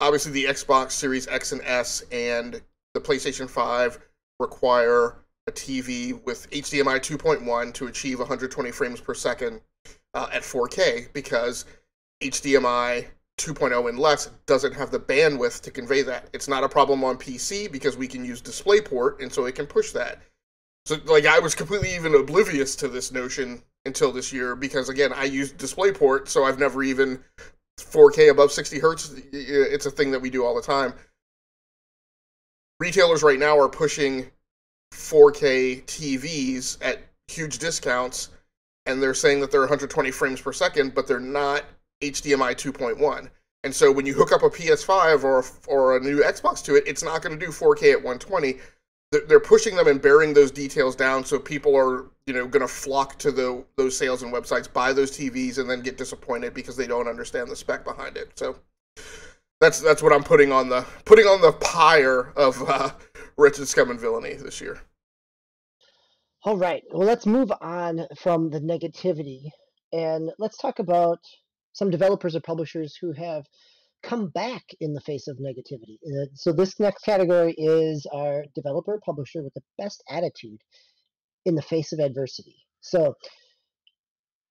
obviously, the Xbox Series X and S and the PlayStation 5 require a TV with HDMI 2.1 to achieve 120 frames per second uh, at 4K because HDMI 2.0 and less doesn't have the bandwidth to convey that. It's not a problem on PC because we can use DisplayPort and so it can push that. So like I was completely even oblivious to this notion until this year because again I use DisplayPort, so I've never even 4K above 60 hertz. It's a thing that we do all the time. retailers right now are pushing 4K TVs at huge discounts, and they're saying that they're 120 frames per second, but they're not HDMI 2.1. And so when you hook up a PS5 or or a new Xbox to it, it's not going to do 4K at 120. They're pushing them and bearing those details down, so people are you know going to flock to the those sales and websites, buy those TVs, and then get disappointed because they don't understand the spec behind it. So that's that's what I'm putting on the putting on the pyre of uh, wretched scum and villainy this year. All right. Well, let's move on from the negativity and let's talk about some developers or publishers who have come back in the face of negativity. Uh, so this next category is our developer publisher with the best attitude in the face of adversity. So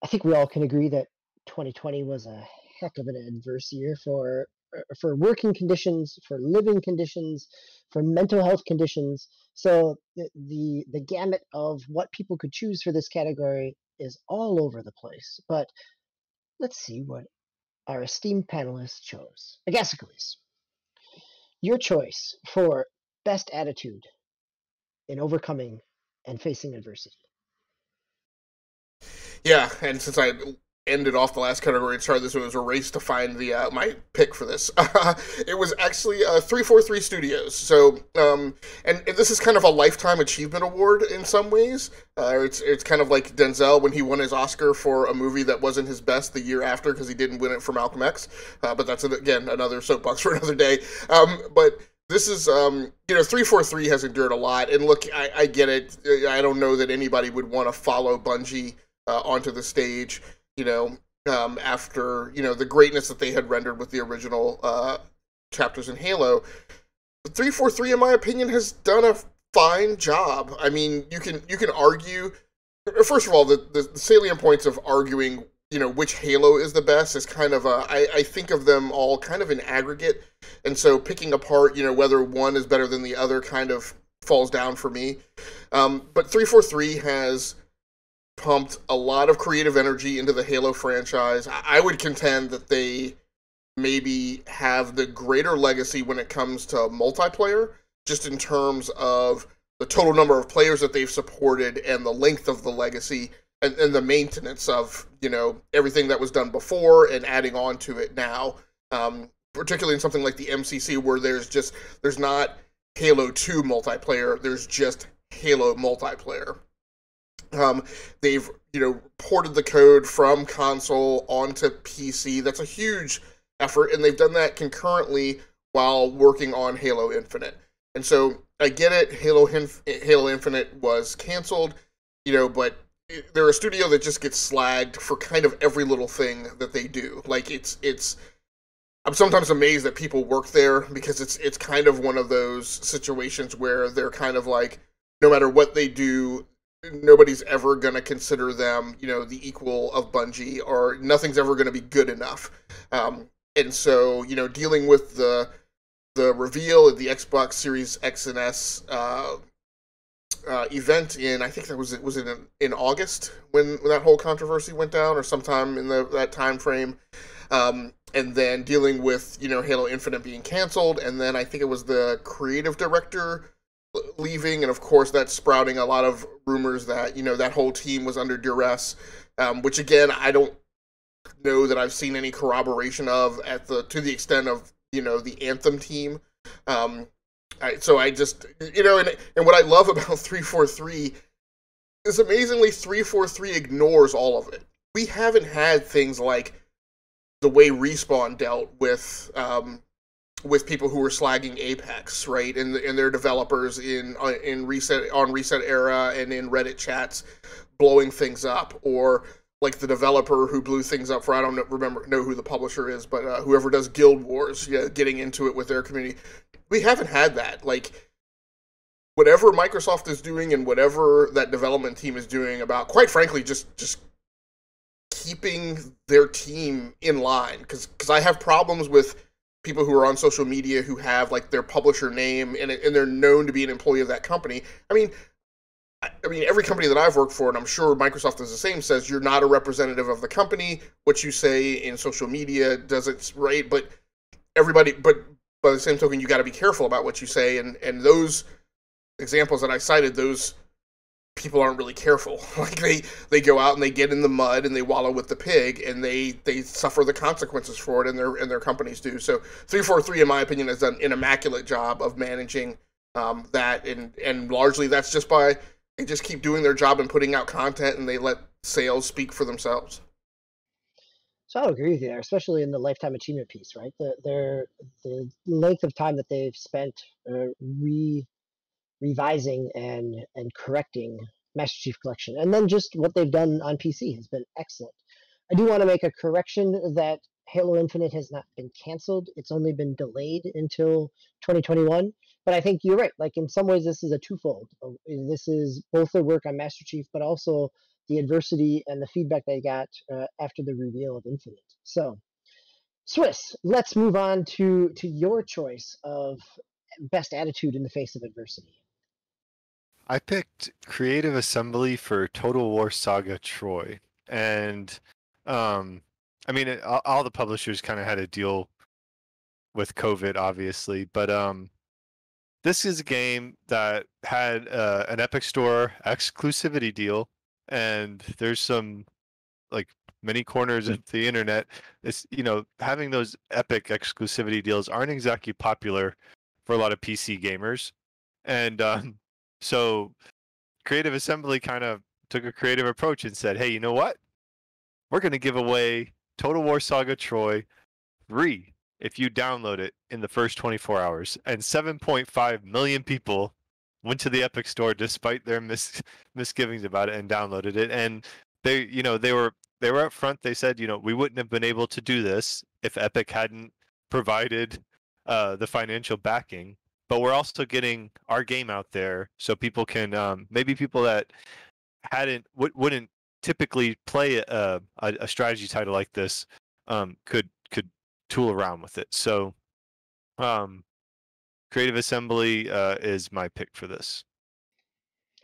I think we all can agree that 2020 was a heck of an adverse year for uh, for working conditions, for living conditions, for mental health conditions. So the, the the gamut of what people could choose for this category is all over the place. But let's see what our esteemed panelists chose. Agasicles, your choice for best attitude in overcoming and facing adversity. Yeah, and since I ended off the last category and started this one, was a race to find the uh, my pick for this. it was actually uh, 343 Studios. So, um, and, and, this is kind of a lifetime achievement award in some ways. Uh, it's it's kind of like Denzel when he won his Oscar for a movie that wasn't his best the year after because he didn't win it for Malcolm X. Uh, but that's again another soapbox for another day. Um, but this is um, you know 343 has endured a lot and look I, I get it i don't know that anybody would want to follow bungie uh, onto the stage you know, um, after you know the greatness that they had rendered with the original uh, chapters in Halo. Three four three, in my opinion, has done a fine job. I mean, you can you can argue. First of all, the, the, the salient points of arguing, you know, which Halo is the best is kind of a. I, I think of them all kind of in aggregate, and so picking apart, you know, whether one is better than the other, kind of falls down for me. Um, but three four three has pumped a lot of creative energy into the Halo franchise. I would contend that they maybe have the greater legacy when it comes to multiplayer, just in terms of the total number of players that they've supported and the length of the legacy and, and the maintenance of you know everything that was done before and adding on to it now. Um, particularly in something like the MCC, where there's just there's not Halo 2 multiplayer, there's just Halo multiplayer. Um, they've you know ported the code from console onto PC. That's a huge effort, and they've done that concurrently while working on Halo Infinite. And so I get it. Halo Halo Infinite was canceled, you know, but they're a studio that just gets slagged for kind of every little thing that they do. Like it's it's. I'm sometimes amazed that people work there because it's it's kind of one of those situations where they're kind of like no matter what they do, nobody's ever going to consider them, you know, the equal of Bungie, or nothing's ever going to be good enough. Um, and so, you know, dealing with the the reveal of the Xbox Series X and S uh, uh, event in, I think that was it was in in August when, when that whole controversy went down, or sometime in the that time frame. Um, and then dealing with you know Halo Infinite being canceled, and then I think it was the creative director leaving, and of course that's sprouting a lot of rumors that you know that whole team was under duress, um, which again I don't know that I've seen any corroboration of at the to the extent of you know the Anthem team. Um, I, so I just you know and and what I love about three four three is amazingly three four three ignores all of it. We haven't had things like the way respawn dealt with um, with people who were slagging Apex, right, and and their developers in uh, in reset on ResetEra and in Reddit chats blowing things up, or like the developer who blew things up for I don't remember know who the publisher is, but uh, whoever does Guild Wars, yeah, getting into it with their community. We haven't had that. Like whatever Microsoft is doing and whatever that development team is doing about, quite frankly, just just keeping their team in line because because I have problems with people who are on social media who have like their publisher name and, and they're known to be an employee of that company. I mean, I mean, every company that I've worked for, and I'm sure Microsoft is the same, says you're not a representative of the company. What you say in social media doesn't right, but everybody, but by the same token, you got to be careful about what you say, and and those examples that I cited, those people aren't really careful. Like they they go out and they get in the mud and they wallow with the pig and they they suffer the consequences for it and their and their companies do. So three four three, in my opinion, has done an immaculate job of managing um, that and and largely that's just by they just keep doing their job and putting out content and they let sales speak for themselves. So I'll agree with you there, especially in the lifetime achievement piece, right? The their the length of time that they've spent uh, re revising and and correcting Master Chief Collection, and then just what they've done on PC has been excellent. I do want to make a correction that Halo Infinite has not been canceled; it's only been delayed until 2021. But I think you're right. Like in some ways, this is a twofold. Uh, this is both the work on Master Chief, but also the adversity and the feedback they got uh, after the reveal of Infinite. So, Swiss, let's move on to to your choice of best attitude in the face of adversity. I picked Creative Assembly for Total War Saga Troy, and um, I mean, it, all, the publishers kind of had to deal with COVID, obviously, but um, this is a game that had uh, an Epic Store exclusivity deal, and there's some like many corners of the internet. It's you know having those Epic exclusivity deals aren't exactly popular for a lot of PC gamers, and um, so Creative Assembly kind of took a creative approach and said, hey, you know what? We're going to give away Total War Saga Troy free if you download it in the first 24 hours. And 7.5 million people went to the Epic Store despite their mis- misgivings about it and downloaded it. And they, you know, they were they were up front. They said, you know, we wouldn't have been able to do this if Epic hadn't provided uh, the financial backing but we're also getting our game out there so people can um, maybe people that hadn't w- wouldn't typically play a, a, a, strategy title like this um, could could tool around with it. So, um, Creative Assembly uh, is my pick for this.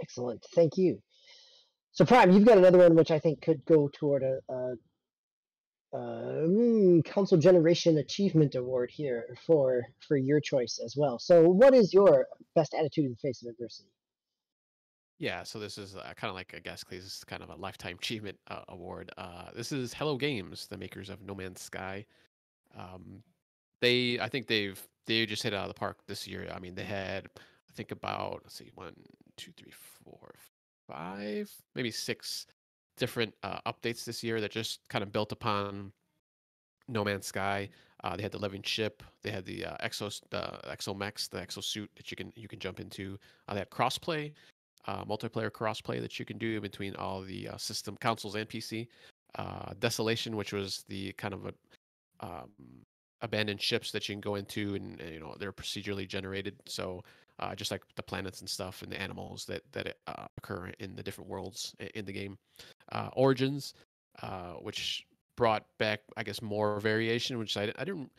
Excellent, thank you. So, Prime, you've got another one which I think could go toward a, a uh, mm, Console Generation Achievement Award here for for your choice as well. So, what is your best attitude in the face of adversity? Yeah, so this is uh, kind of like I guess this is kind of a lifetime achievement uh, award. Uh, this is Hello Games, the makers of No Man's Sky. Um, they, I think they've they just hit out of the park this year. I mean, they had I think about let's see, one, two, three, four, five, maybe six different uh, updates this year that just kind of built upon No Man's Sky. Uh, they had the living ship. They had the uh, exos, the exomechs, the exosuit that you can you can jump into. Uh, they had crossplay, uh, multiplayer crossplay that you can do between all the uh, system consoles and PC. Uh, Desolation, which was the kind of a um, abandoned ships that you can go into, and, and you know they're procedurally generated. So uh, just like the planets and stuff and the animals that that uh, occur in the different worlds in the game. Uh, Origins, uh, which brought back, I guess, more variation, which I, I didn't.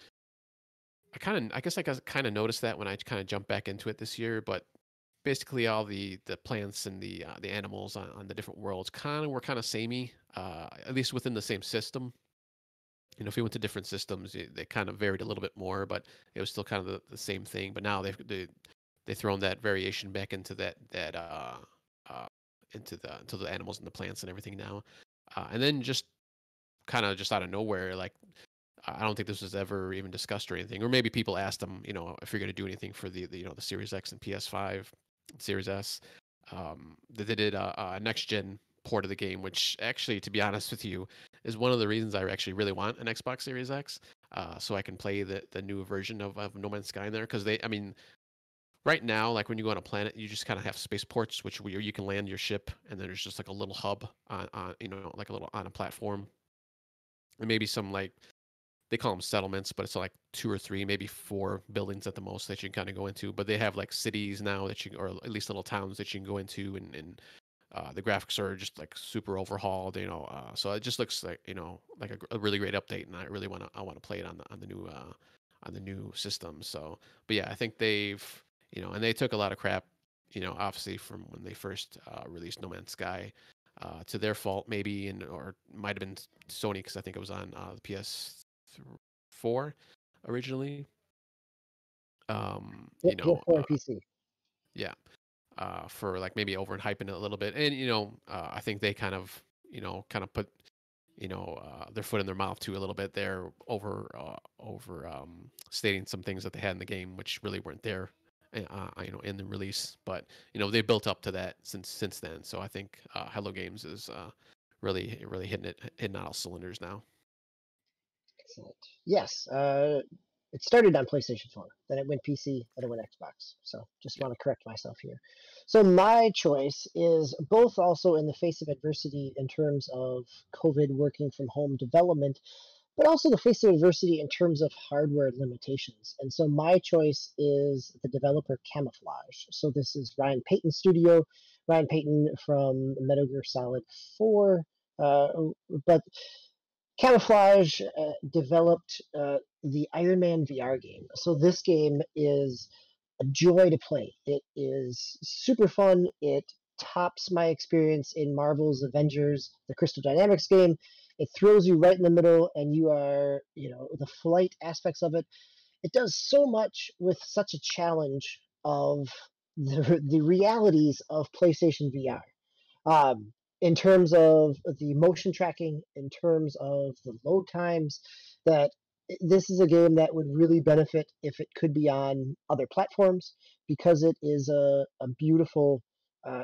I kind of, I guess, I kind of noticed that when I kind of jumped back into it this year, but basically all the the plants and the uh, the animals on, on the different worlds kind of were kind of samey, uh, at least within the same system you know, if we went to different systems, they kind of varied a little bit more, but it was still kind of the, the same thing. But now they've they, they thrown that variation back into that that uh, uh into the into the animals and the plants and everything now, uh, and then just kind of just out of nowhere, like I don't think this was ever even discussed or anything, or maybe people asked them, you know, if you're going to do anything for the, the, you know the Series X and PS5, Series S. Um, they did a, a next gen port of the game, which actually, to be honest with you, is one of the reasons I actually really want an Xbox Series X, uh, so I can play the the new version of, of No Man's Sky in there. Because they, I mean, right now, like when you go on a planet, you just kind of have spaceports, which where you can land your ship, and then there's just like a little hub on, on you know, like a little on a platform, and maybe some like they call them settlements, but it's like two or three, maybe four buildings at the most that you can kind of go into. But they have like cities now that you, or at least little towns that you can go into, and, and uh, the graphics are just like super overhauled, you know. Uh, so it just looks like you know like a, a really great update, and I really want to I want to play it on the on the new uh, on the new system. So, but yeah, I think they've you know, and they took a lot of crap, you know, obviously from when they first uh, released No Man's Sky. Uh, to their fault, maybe, and or might have been Sony because I think it was on uh, the PS4 originally. Um, you know, PS4 uh, PC. yeah, uh, for like maybe over and hyping it a little bit, and you know, uh, I think they kind of, you know, kind of put, you know, uh, their foot in their mouth too a little bit there over uh, over um, stating some things that they had in the game which really weren't there, uh, you know, in the release. But you know, they built up to that since since then. So I think uh, Hello Games is uh, really really hitting it hitting all cylinders now. Excellent. Yes, uh, it started on PlayStation 4, then it went PC, then it went Xbox. So just want to correct myself here. So my choice is both also in the face of adversity in terms of COVID working from home development, but also the face of adversity in terms of hardware limitations. And so my choice is the developer Camouflaj. So this is Ryan Payton Studio, Ryan Payton from Metal Gear Solid 4. Uh, but Camouflaj uh, developed uh, the Iron Man VR game. So this game is a joy to play. It is super fun. It tops my experience in Marvel's Avengers, the Crystal Dynamics game. It throws you right in the middle, and you are, you know, the flight aspects of it. It does so much with such a challenge of the, the realities of PlayStation VR. Um, in terms of the motion tracking, in terms of the load times, that this is a game that would really benefit if it could be on other platforms because it is a, a beautiful, uh,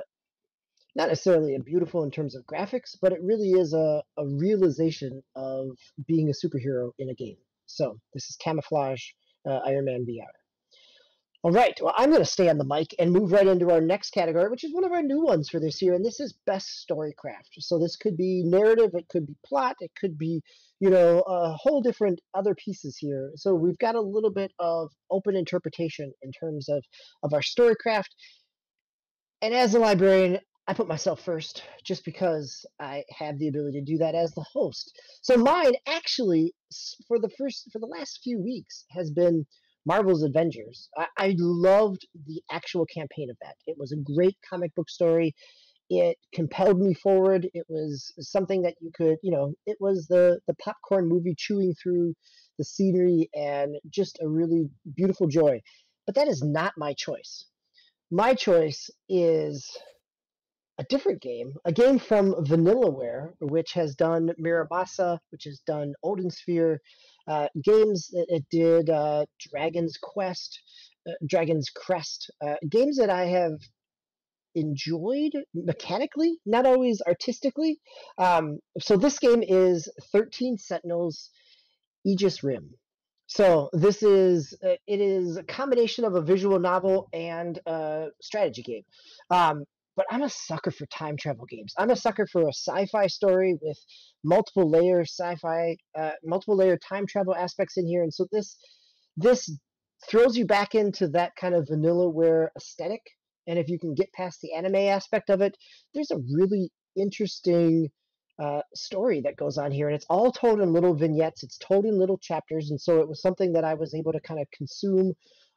not necessarily a beautiful in terms of graphics, but it really is a, a realization of being a superhero in a game. So this is Camouflaj uh, Iron Man VR. All right. Well, I'm going to stay on the mic and move right into our next category, which is one of our new ones for this year, and this is best storycraft. So this could be narrative, it could be plot, it could be, you know, a whole different other pieces here. So we've got a little bit of open interpretation in terms of of our storycraft. And as a librarian, I put myself first just because I have the ability to do that as the host. So mine actually for the first for the last few weeks has been Marvel's Avengers. I, I loved the actual campaign of that. It was a great comic book story. It compelled me forward. It was something that you could, you know, it was the the popcorn movie chewing through the scenery and just a really beautiful joy. But that is not my choice. My choice is a different game, a game from Vanillaware, which has done Muramasa, which has done Odin Sphere, uh, games that it did uh, Dragon's Quest, uh, Dragon's Crest, uh, games that I have enjoyed mechanically, not always artistically. Um, so this game is 13 Sentinels Aegis Rim. So this is uh, it is a combination of a visual novel and a strategy game. Um, but I'm a sucker for time travel games. I'm a sucker for a sci-fi story with multiple layer sci-fi, uh, multiple layer time travel aspects in here, and so this this throws you back into that kind of vanilla Vanillaware aesthetic. And if you can get past the anime aspect of it, there's a really interesting uh, story that goes on here, and it's all told in little vignettes. It's told in little chapters, and so it was something that I was able to kind of consume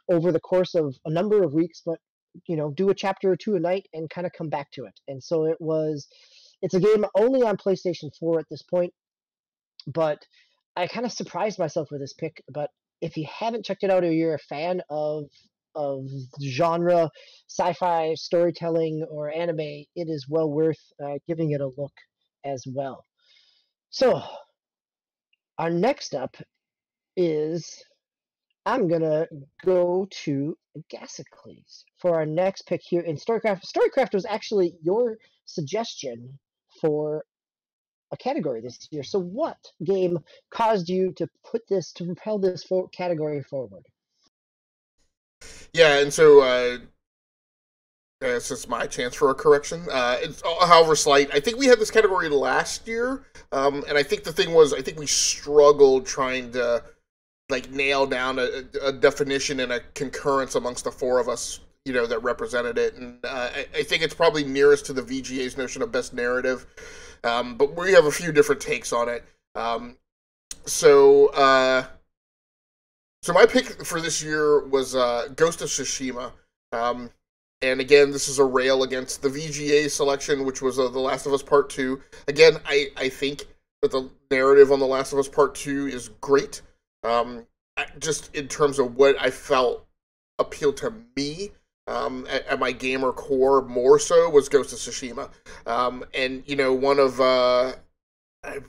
over the course of a number of weeks, but you know do a chapter or two a night and kind of come back to it. And so it was it's a game only on playstation 4 at this point but i kind of surprised myself with this pick but if you haven't checked it out or you're a fan of of genre sci-fi storytelling or anime it is well worth uh, giving it a look as well. So our next up is I'm gonna go to Gasicles for our next pick here in Storycraft. Storycraft was actually your suggestion for a category this year. So, what game caused you to put this to propel this for category forward? Yeah, and so uh, this is my chance for a correction. Uh, it's however slight. I think we had this category last year, um, and I think the thing was, I think we struggled trying to like nail down a, a, definition and a concurrence amongst the four of us, you know, that represented it. And uh, I, I, think it's probably nearest to the VGA's notion of best narrative, um, but we have a few different takes on it. Um, so, uh, so my pick for this year was uh, Ghost of Tsushima. Um, and again, this is a rail against the VGA selection, which was uh, The Last of Us Part 2. Again, I, I think that the narrative on The Last of Us Part 2 is great. Um, just in terms of what I felt appealed to me um, at, at, my gamer core more so was Ghost of Tsushima. Um, and, you know, one of. Uh, I,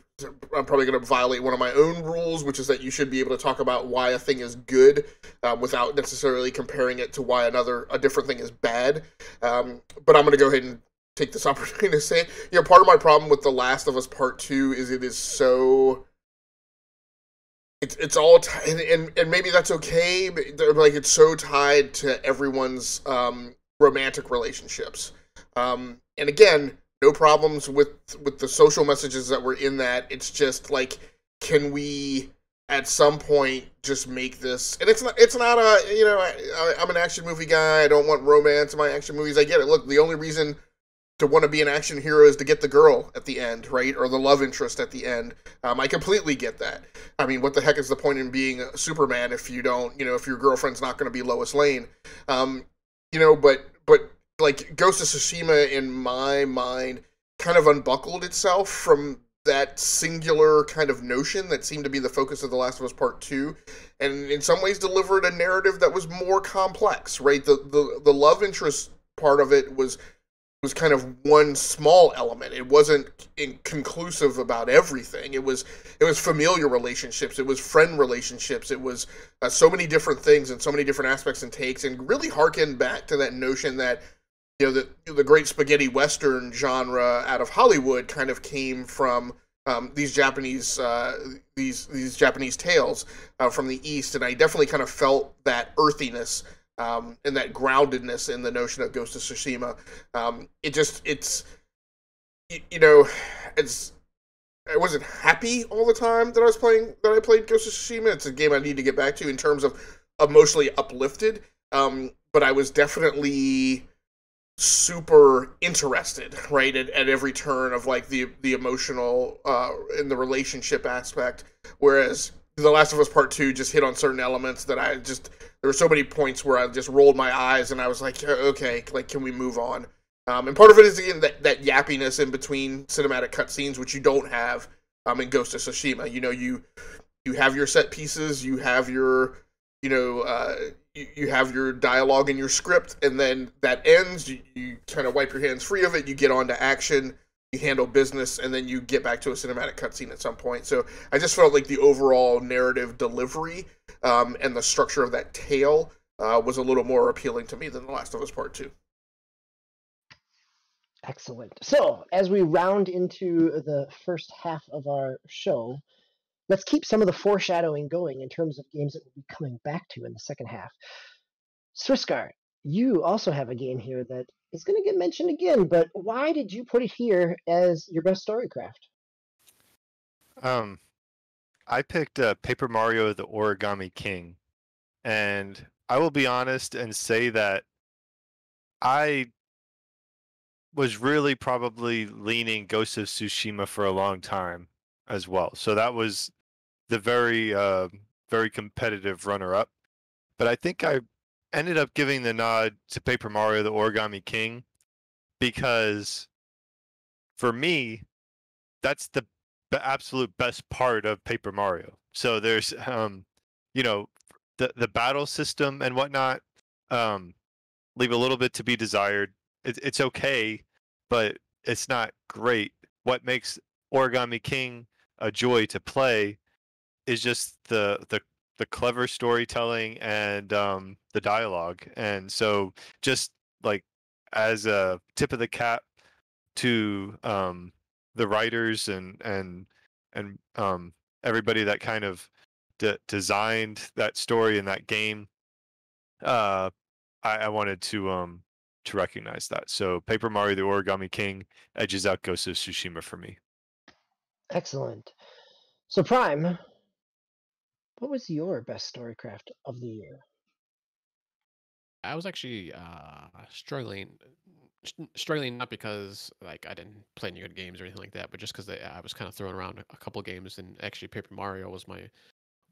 I'm probably going to violate one of my own rules, which is that you should be able to talk about why a thing is good um, without necessarily comparing it to why another a different thing is bad. Um, but I'm going to go ahead and take this opportunity to say, you know, part of my problem with The Last of Us Part Two is it is so it's it's all t- and, and, and maybe that's okay but like it's so tied to everyone's um, romantic relationships. Um, and again no problems with with the social messages that were in that. It's just like can we at some point just make this and it's not it's not a you know I, i'm an action movie guy. I don't want romance in my action movies. I get it. Look the only reason to want to be an action hero is to get the girl at the end, right? Or the love interest at the end. Um, I completely get that. I mean, what the heck is the point in being Superman if you don't, you know, if your girlfriend's not going to be Lois Lane? Um, you know, but but like Ghost of Tsushima, in my mind, kind of unbuckled itself from that singular kind of notion that seemed to be the focus of The Last of Us Part Two, and in some ways delivered a narrative that was more complex, right? The the the love interest part of it was was kind of one small element. It wasn't conclusive about everything. It was it was familiar relationships. It was friend relationships. It was uh, so many different things and so many different aspects and takes, and really harken back to that notion that you know the the great spaghetti western genre out of Hollywood kind of came from. Um, these Japanese uh, these these Japanese tales uh, from the East, and I definitely kind of felt that earthiness um, and that groundedness in the notion of Ghost of Tsushima. Um, it just it's you, know it's I wasn't happy all the time that I was playing that I played Ghost of Tsushima. It's a game I need to get back to in terms of emotionally uplifted. Um, but I was definitely super interested, right, at, at every turn of like the the emotional uh in the relationship aspect. Whereas The Last of Us Part Two just hit on certain elements that I just there were so many points where I just rolled my eyes and I was like, okay, like can we move on? Um, and part of it is again that, that yappiness in between cinematic cutscenes, which you don't have um, in Ghost of Tsushima. You know, you you have your set pieces, you have your you know uh, you, you have your dialogue and your script, and then that ends. You, you kind of wipe your hands free of it. You get on to action handle business and then you get back to a cinematic cutscene at some point. So I just felt like the overall narrative delivery um, and the structure of that tale uh, was a little more appealing to me than The Last of Us Part Two. Excellent. So as we round into the first half of our show, let's keep some of the foreshadowing going in terms of games that we'll be coming back to in the second half. Swiskar, you also have a game here that is going to get mentioned again, but why did you put it here as your best storycraft? Um, I picked uh, Paper Mario: The Origami King, and I will be honest and say that I was really probably leaning Ghost of Tsushima for a long time as well. So that was the very, uh, very competitive runner-up. But I think I ended up giving the nod to Paper Mario: The Origami King because for me, that's the absolute best part of Paper Mario. So there's, um, you know, the the battle system and whatnot um, leave a little bit to be desired. It, it's okay, but it's not great. What makes Origami King a joy to play is just the the the clever storytelling and um, the dialogue. And so, just like as a tip of the cap to um, the writers and and and um, everybody that kind of de- designed that story in that game, uh, I, I wanted to um, to recognize that. So, Paper Mario: The Origami King edges out Ghost of Tsushima for me. Excellent. So, Prime, what was your best storycraft of the year? I was actually uh, struggling, struggling not because like I didn't play any good games or anything like that, but just because I was kind of throwing around a couple games, and actually Paper Mario was my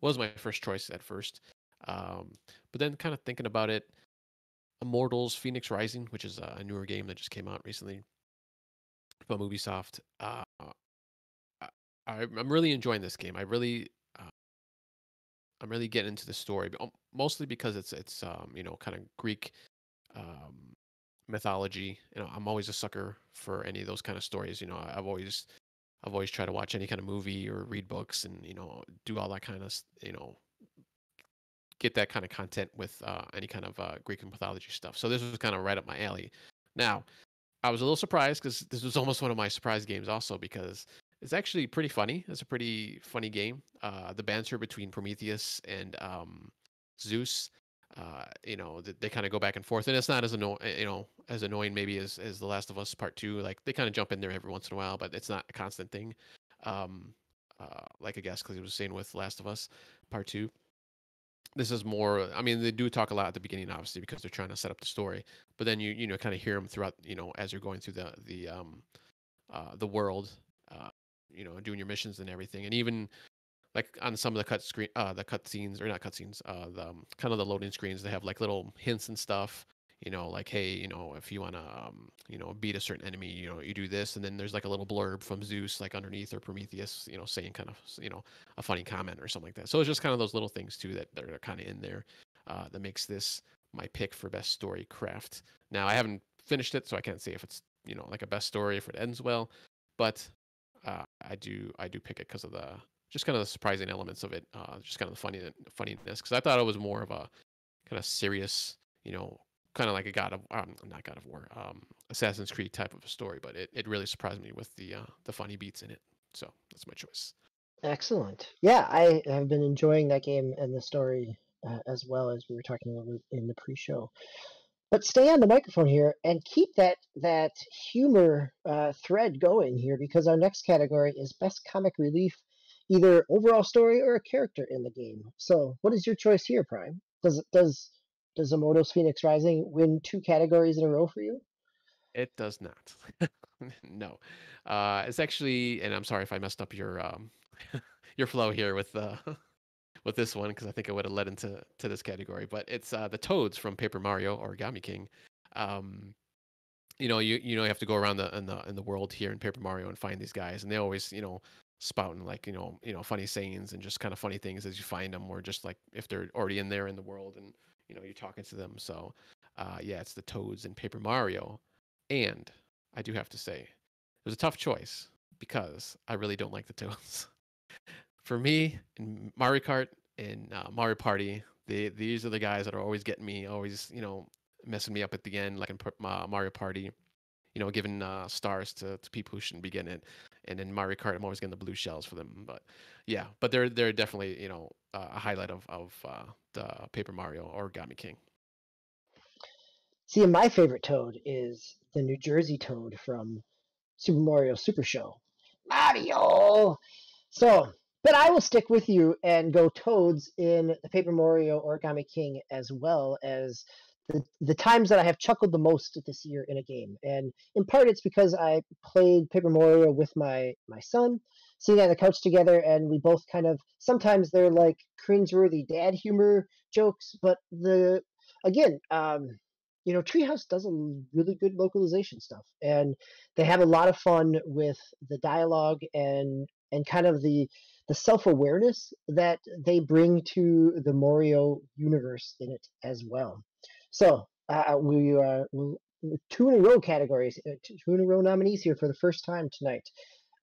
was my first choice at first. Um, but then kind of thinking about it, Immortals: Phoenix Rising, which is a newer game that just came out recently from Ubisoft. Uh, I, I'm really enjoying this game. I really I'm really getting into the story, but um, mostly because it's it's um, you know kind of Greek um, mythology. You know, I'm always a sucker for any of those kind of stories. You know, I've always I've always tried to watch any kind of movie or read books and you know do all that kind of you know get that kind of content with uh, any kind of uh, Greek mythology stuff. So this was kind of right up my alley. Now, I was a little surprised because this was almost one of my surprise games also because it's actually pretty funny. It's a pretty funny game. Uh, the banter between Prometheus and um, Zeus, uh, you know, they, they kind of go back and forth, and it's not as annoying, you know, as annoying maybe as as The Last of Us Part Two. Like they kind of jump in there every once in a while, but it's not a constant thing. Um, uh, like I guess because he was saying with Last of Us Part Two this is more i mean they do talk a lot at the beginning obviously because they're trying to set up the story but then you you know kind of hear them throughout you know as you're going through the the um uh the world you know doing your missions and everything and even like on some of the cut screen uh the cut scenes or not cut scenes uh the um, kind of the loading screens they have like little hints and stuff you know, like, hey, you know, if you want to, um, you know, beat a certain enemy, you know, you do this, and then there's like a little blurb from Zeus, like underneath, or Prometheus, you know, saying kind of, you know, a funny comment or something like that. So it's just kind of those little things too that that are kind of in there uh, that makes this my pick for best story craft. Now I haven't finished it, so I can't say if it's you know like a best story if it ends well, but uh, I do I do pick it because of the just kind of the surprising elements of it, uh, just kind of the funny funniness. Because I thought it was more of a kind of serious, you know, kind of like a God of um, not God of War, um, Assassin's Creed type of a story, but it, it really surprised me with the uh, the funny beats in it. So that's my choice. Excellent. Yeah, I have been enjoying that game and the story uh, as well as we were talking about in the pre-show. But stay on the microphone here and keep that that humor uh, thread going here because our next category is best comic relief, either overall story or a character in the game. So, what is your choice here, Prime? Does does does Immortals phoenix Rising win two categories in a row for you? It does not. no, uh, it's actually, and I'm sorry if I messed up your um, your flow here with uh, with this one because I think it would have led into to this category. But it's uh, the Toads from Paper Mario Origami King. Um, you know, you you know you have to go around the in the in the world here in Paper Mario and find these guys, and they always you know spouting like you know you know funny sayings and just kind of funny things as you find them, or just like if they're already in there in the world and you know you're talking to them. So uh, yeah, it's the Toads in Paper Mario, and I do have to say it was a tough choice because I really don't like the Toads. For me, in Mario Kart and uh, Mario Party, they, these are the guys that are always getting me, always you know messing me up at the end, like in uh, Mario Party. You know, giving uh, stars to, to people who shouldn't be getting it, and in Mario Kart, I'm always getting the blue shells for them. But yeah, but they're they're definitely you know a highlight of of uh, the Paper Mario Origami King. See, my favorite Toad is the New Jersey Toad from Super Mario Super Show. Mario. So, but I will stick with you and go Toads in the Paper Mario Origami King as well as the, the times that I have chuckled the most this year in a game. And in part, it's because I played Paper Mario with my my son, sitting on the couch together, and we both kind of sometimes they're like cringeworthy dad humor jokes, but the again, um, you know, Treehouse does a really good localization stuff, and they have a lot of fun with the dialogue and and kind of the the self awareness that they bring to the Mario universe in it as well. So uh, we uh, two in a row categories, uh, two in a row nominees here for the first time tonight.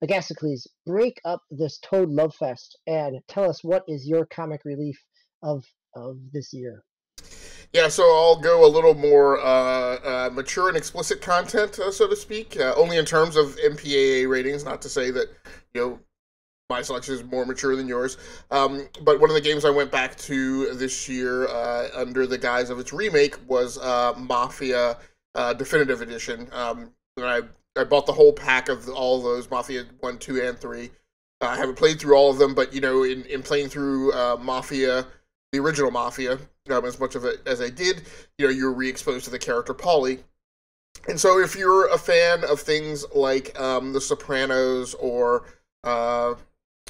Agastocles, break up this Toad Love Fest and tell us what is your comic relief of of this year. Yeah, so I'll go a little more uh, uh, mature and explicit content, uh, so to speak, uh, only in terms of MPAA ratings. Not to say that you know my selection is more mature than yours. Um, but one of the games I went back to this year uh, under the guise of its remake was uh, Mafia uh, Definitive Edition. Um, and I, I bought the whole pack of all those Mafia 1, 2, and 3. Uh, I haven't played through all of them, but you know, in, in playing through uh, Mafia, the original Mafia, um, as much of it as I did, you know, you're re-exposed to the character Paulie. And so, if you're a fan of things like um, The Sopranos or uh,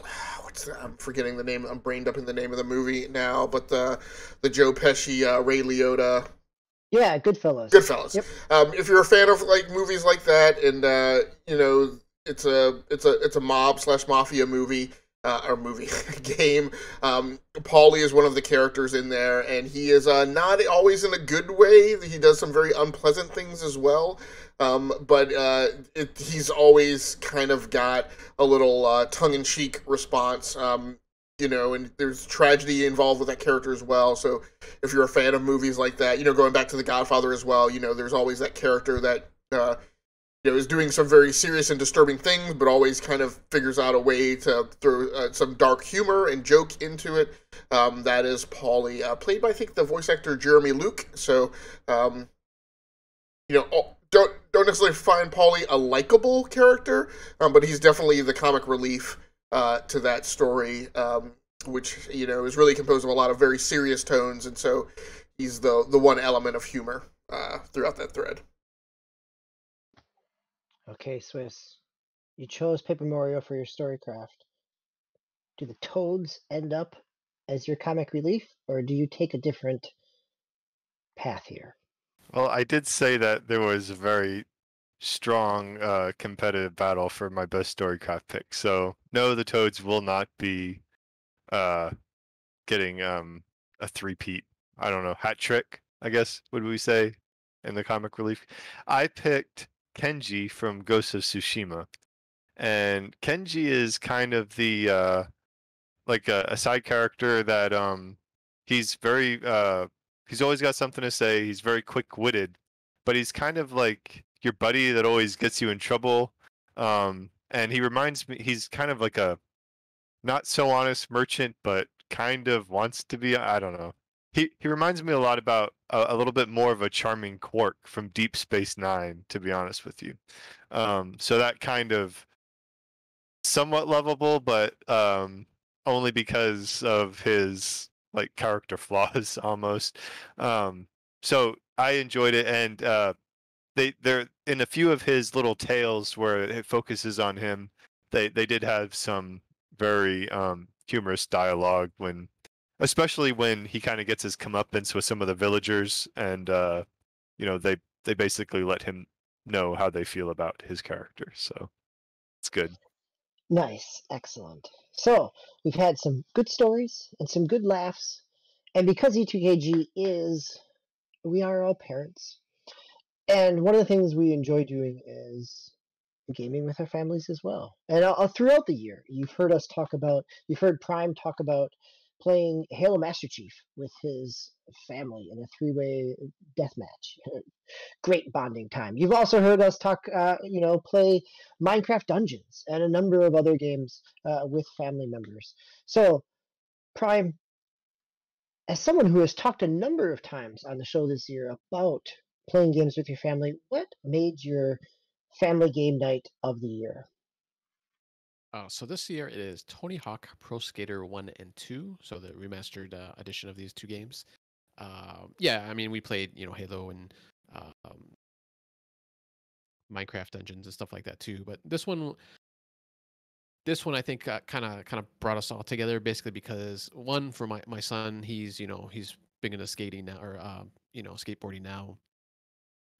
what's the, I'm forgetting the name. I'm brained up in the name of the movie now, but the the Joe Pesci uh, Ray Liotta. Yeah, Goodfellas. Goodfellas. Yep. Um, if you're a fan of like movies like that, and uh, you know it's a it's a it's a mob slash mafia movie, uh, or movie game. Um, Paulie is one of the characters in there, and he is uh, not always in a good way. He does some very unpleasant things as well. Um, but uh, it, he's always kind of got a little uh, tongue-in-cheek response. Um, you know, and there's tragedy involved with that character as well. So if you're a fan of movies like that, you know, going back to The Godfather as well, you know, there's always that character that uh, you know is doing some very serious and disturbing things, but always kind of figures out a way to throw uh, some dark humor and joke into it. Um, that is Paulie, uh, played by I think the voice actor Jeremy Luke. So, um, you know, don't don't necessarily find Paulie a likable character, um, but he's definitely the comic relief uh, to that story, um, which you know is really composed of a lot of very serious tones, and so he's the the one element of humor uh, throughout that thread. Okay, Swiss, you chose Paper Mario for your storycraft. Do the toads end up as your comic relief, or do you take a different path here? Well, I did say that there was a very strong uh, competitive battle for my best storycraft pick. So no, the Toads will not be uh, getting um, a three-peat. I don't know hat trick. I guess would we say in the comic relief? I picked Kenji from Ghost of Tsushima, and Kenji is kind of the uh, like a, a side character that um he's very uh he's always got something to say. He's very quick-witted, but he's kind of like your buddy that always gets you in trouble. Um, and he reminds me, he's kind of like a not so honest merchant, but kind of wants to be. I don't know. He he reminds me a lot about a, a little bit more of a charming Quark from Deep Space Nine, to be honest with you. Um, so that kind of somewhat lovable, but um, only because of his like character flaws almost. Um, so I enjoyed it, and uh, they they're in a few of his little tales where it focuses on him. They they did have some very um, humorous dialogue when, especially when he kind of gets his comeuppance with some of the villagers, and uh, you know they they basically let him know how they feel about his character. So it's good. Nice, excellent. So we've had some good stories and some good laughs, and because E2KG is, we are all parents, and one of the things we enjoy doing is gaming with our families as well. And uh, throughout the year, you've heard us talk about, you've heard Prime talk about playing Halo Master Chief with his family in a three-way death match. Great bonding time. You've also heard us talk, uh, you know, play Minecraft Dungeons and a number of other games uh, with family members. So, Prime, as someone who has talked a number of times on the show this year about playing games with your family, what made your family game night of the year? Uh, so this year it is Tony Hawk Pro Skater 1 and 2, so the remastered uh, edition of these two games. Uh, yeah, I mean, we played, you know, Halo and um, Minecraft Dungeons and stuff like that too, but this one this one I think kind of kind of brought us all together basically because one for my my son, he's, you know, he's big into skating now or uh, you know, skateboarding now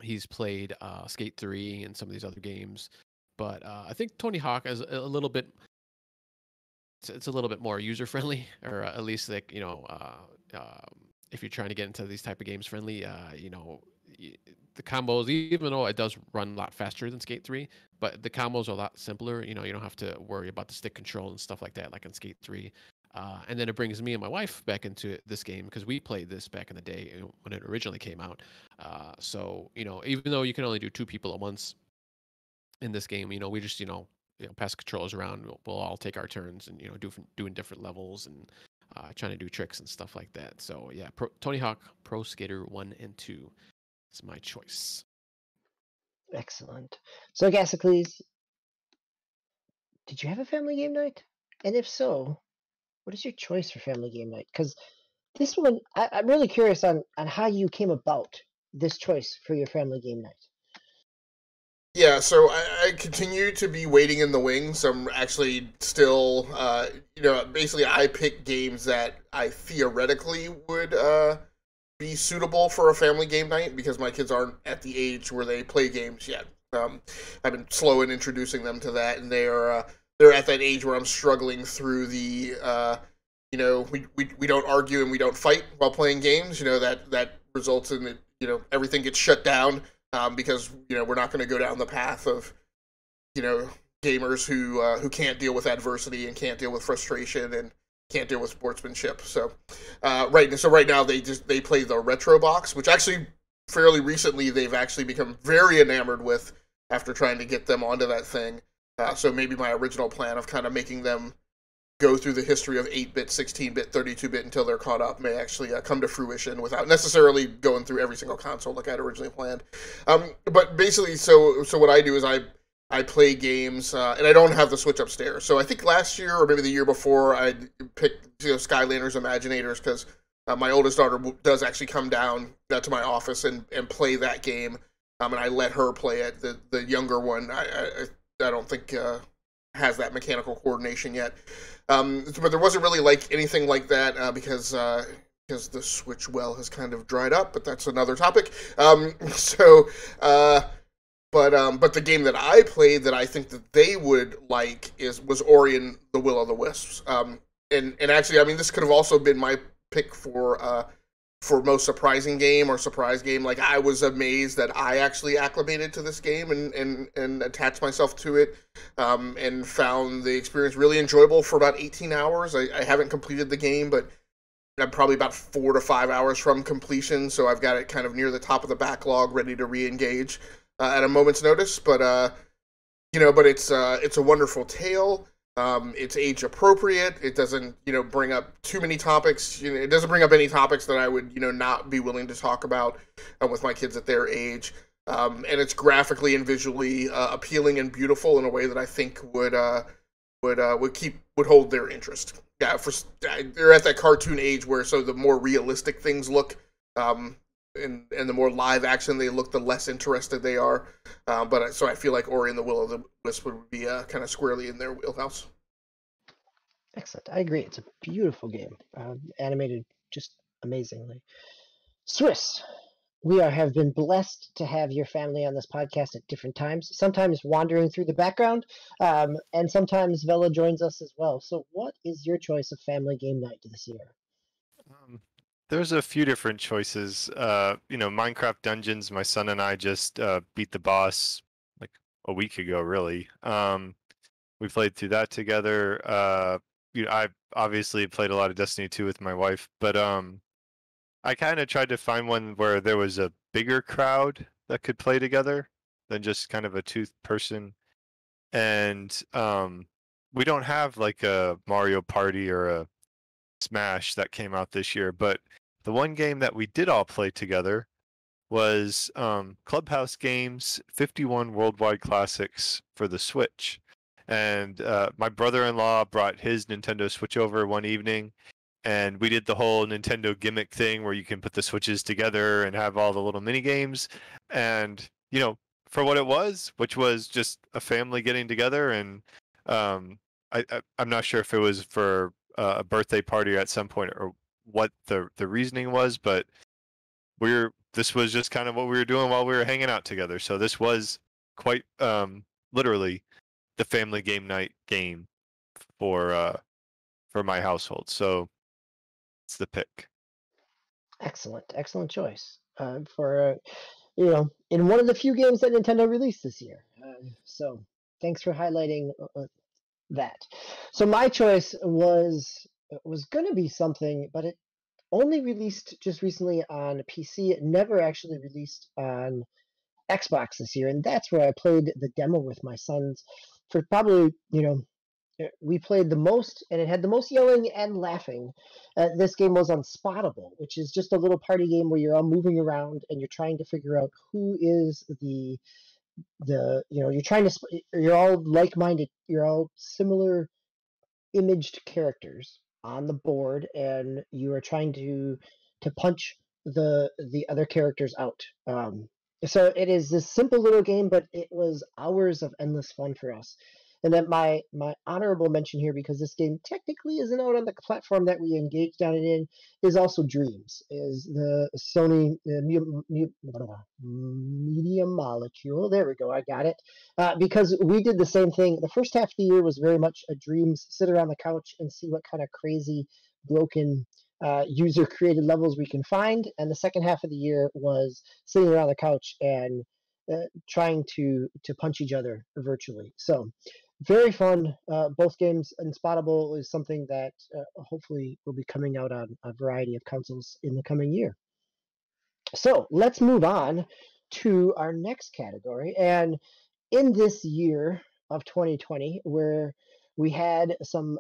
He's played uh, Skate 3 and some of these other games, but uh, I think Tony Hawk is a little bit. It's, it's a little bit more user friendly, or at least like you know, uh, um, if you're trying to get into these type of games friendly, uh, you know, the combos, even though it does run a lot faster than Skate 3, but the combos are a lot simpler. You know, you don't have to worry about the stick control and stuff like that, like in Skate 3. Uh, and then it brings me and my wife back into this game because we played this back in the day when it originally came out. Uh, so you know, even though you can only do two people at once in this game, you know, we just you know, you know pass controllers around. We'll, we'll all take our turns and you know do doing different levels and uh, trying to do tricks and stuff like that. So yeah, Pro, Tony Hawk Pro Skater One and Two is my choice. Excellent. So, Gasicles, did you have a family game night? And if so, what is your choice for family game night? Because this one, I, I'm really curious on on how you came about this choice for your family game night. Yeah, so I, I, continue to be waiting in the wings. I'm actually still, uh, you know, basically I pick games that I theoretically would uh, be suitable for a family game night because my kids aren't at the age where they play games yet. Um, I've been slow in introducing them to that, and they are uh, they're at that age where I'm struggling through the uh, you know we, we we don't argue and we don't fight while playing games. You know that that results in it. You know everything gets shut down um, because you know we're not going to go down the path of you know gamers who uh, who can't deal with adversity and can't deal with frustration and can't deal with sportsmanship. So uh, right so right now they just they play the retro box, which actually fairly recently they've actually become very enamored with after trying to get them onto that thing. Uh, so maybe my original plan of kind of making them go through the history of 8-bit, 16-bit, 32-bit until they're caught up may actually uh, come to fruition without necessarily going through every single console like I had originally planned. Um, but basically, so so what I do is I I play games, uh, and I don't have the Switch upstairs. So I think last year or maybe the year before, I picked you know, Skylanders Imaginators because uh, my oldest daughter does actually come down uh, to my office and, and play that game, um, and I let her play it. The the younger one, I I, I don't think uh, has that mechanical coordination yet. Um, but there wasn't really like anything like that uh, because because the Switch well has kind of dried up. But that's another topic. Um, so but um, but the game that I played that I think that they would like is was Ori and the Will of the Wisps. Um, and and actually, I mean, this could have also been my pick for uh, for most surprising game or surprise game. Like I was amazed that I actually acclimated to this game and and and attached myself to it, um, and found the experience really enjoyable for about 18 hours. I, I haven't completed the game, but I'm probably about four to five hours from completion, so I've got it kind of near the top of the backlog, ready to re-engage uh, at a moment's notice. But uh, you know, but it's uh, it's a wonderful tale. Um, it's age appropriate. It doesn't, you know, bring up too many topics. You know, it doesn't bring up any topics that I would, you know, not be willing to talk about uh, with my kids at their age. Um, and it's graphically and visually uh, appealing and beautiful in a way that I think would uh, would uh, would keep would hold their interest. Yeah, for they're at that cartoon age where so the more realistic things look, um, and and the more live action they look, the less interested they are. Uh, but so I feel like Ori and the Will of the Wisp would be uh, kind of squarely in their wheelhouse. Excellent. I agree. It's a beautiful game, uh, animated just amazingly. Swiss, we are, have been blessed to have your family on this podcast at different times. Sometimes wandering through the background, um, and sometimes Vela joins us as well. So, what is your choice of family game night this year? There's a few different choices. Uh, you know, Minecraft Dungeons. My son and I just uh, beat the boss like a week ago. Really, um, we played through that together. Uh, you know, I obviously played a lot of Destiny 2 with my wife, but um, I kind of tried to find one where there was a bigger crowd that could play together than just kind of a two person. And um, we don't have like a Mario Party or a Smash that came out this year, but the one game that we did all play together was um, Clubhouse Games 51 Worldwide Classics for the Switch. And uh, my brother in law brought his Nintendo Switch over one evening, and we did the whole Nintendo gimmick thing where you can put the Switches together and have all the little mini games. And, you know, for what it was, which was just a family getting together, and um, I, I'm not sure if it was for a birthday party at some point or what the the reasoning was, but we're this was just kind of what we were doing while we were hanging out together. So this was quite um, literally the family game night game for uh, for my household. So it's the pick. Excellent, excellent choice uh, for uh, you know in one of the few games that Nintendo released this year. Uh, so thanks for highlighting uh, uh, that. So my choice was was going to be something, but it only released just recently on PC. It never actually released on Xbox this year, and that's where I played the demo with my sons for probably you know eh, we played the most and it had the most yelling and laughing uh, this game was unspottable which is just a little party game where you're all moving around and you're trying to figure out who is the the you know you're trying to you're all like-minded you're all similar imaged characters on the board and you are trying to to punch the the other characters out um, so it is this simple little game but it was hours of endless fun for us And then my my honorable mention here, because this game technically isn't out on the platform that we engaged on it in, is also Dreams. Is the Sony uh, Media Molecule? There we go. I got it. Uh, because we did the same thing. The first half of the year was very much a Dreams. Sit around the couch and see what kind of crazy, broken uh, user created levels we can find. And the second half of the year was sitting around the couch and uh, trying to to punch each other virtually. So very fun. Uh, both games. Unspottable is something that uh, hopefully will be coming out on a variety of consoles in the coming year. So let's move on to our next category. And in this year of 2020, where we had some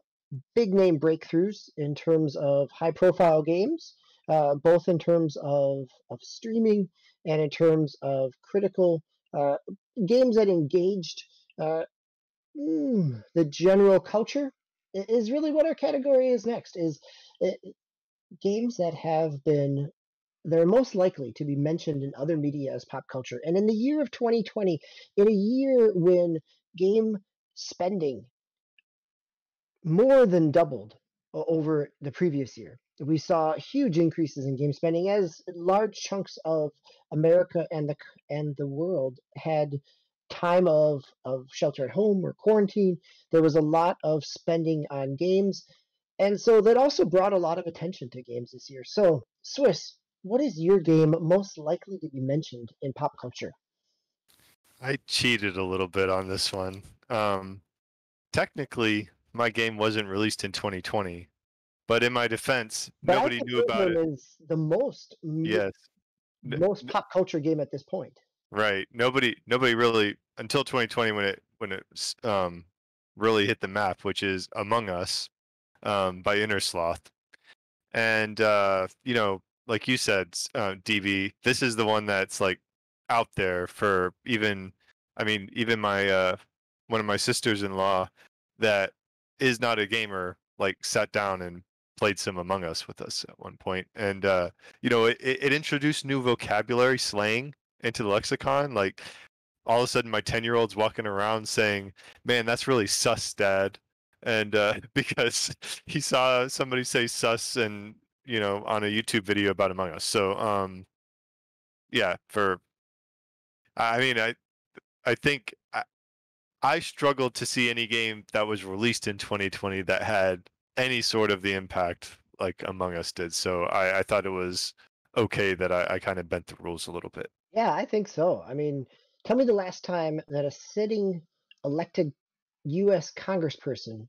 big name breakthroughs in terms of high profile games, uh, both in terms of, of streaming and in terms of critical uh, games that engaged uh, mm, the general culture is really what our category is next is it, uh, games that have been they're most likely to be mentioned in other media as pop culture. And in the year of 2020 in a year when game spending more than doubled over the previous year we saw huge increases in game spending as large chunks of America and the and the world had time of of shelter at home or quarantine. There was a lot of spending on games, and so that also brought a lot of attention to games this year. So, Swiss, what is your game most likely to be mentioned in pop culture? I cheated a little bit on this one. Um, technically, my game wasn't released in 2020, but in my defense, But nobody knew about it. is the most Yes. Most pop culture game at this point. Right. Nobody nobody really until 2020 when it when it um really hit the map, which is Among Us um by Innersloth. And uh you know, like you said, uh, DV, this is the one that's like out there for even I mean, even my uh one of my sisters-in-law that is not a gamer like sat down and played some Among Us with us at one. And uh you know, it it introduced new vocabulary, slang into the lexicon. Like all of a sudden, my ten year old's walking around saying, "Man, that's really sus, Dad," and uh, because he saw somebody say "sus" and you know on a YouTube video about Among Us. So um, yeah, for I mean, I I think I, I struggled to see any game that was released in 2020 that had any sort of the impact like Among Us did. So I, I thought it was okay that I, I kind of bent the rules a little bit. Yeah, I think so. I mean, tell me the last time that a sitting elected U.S. Congressperson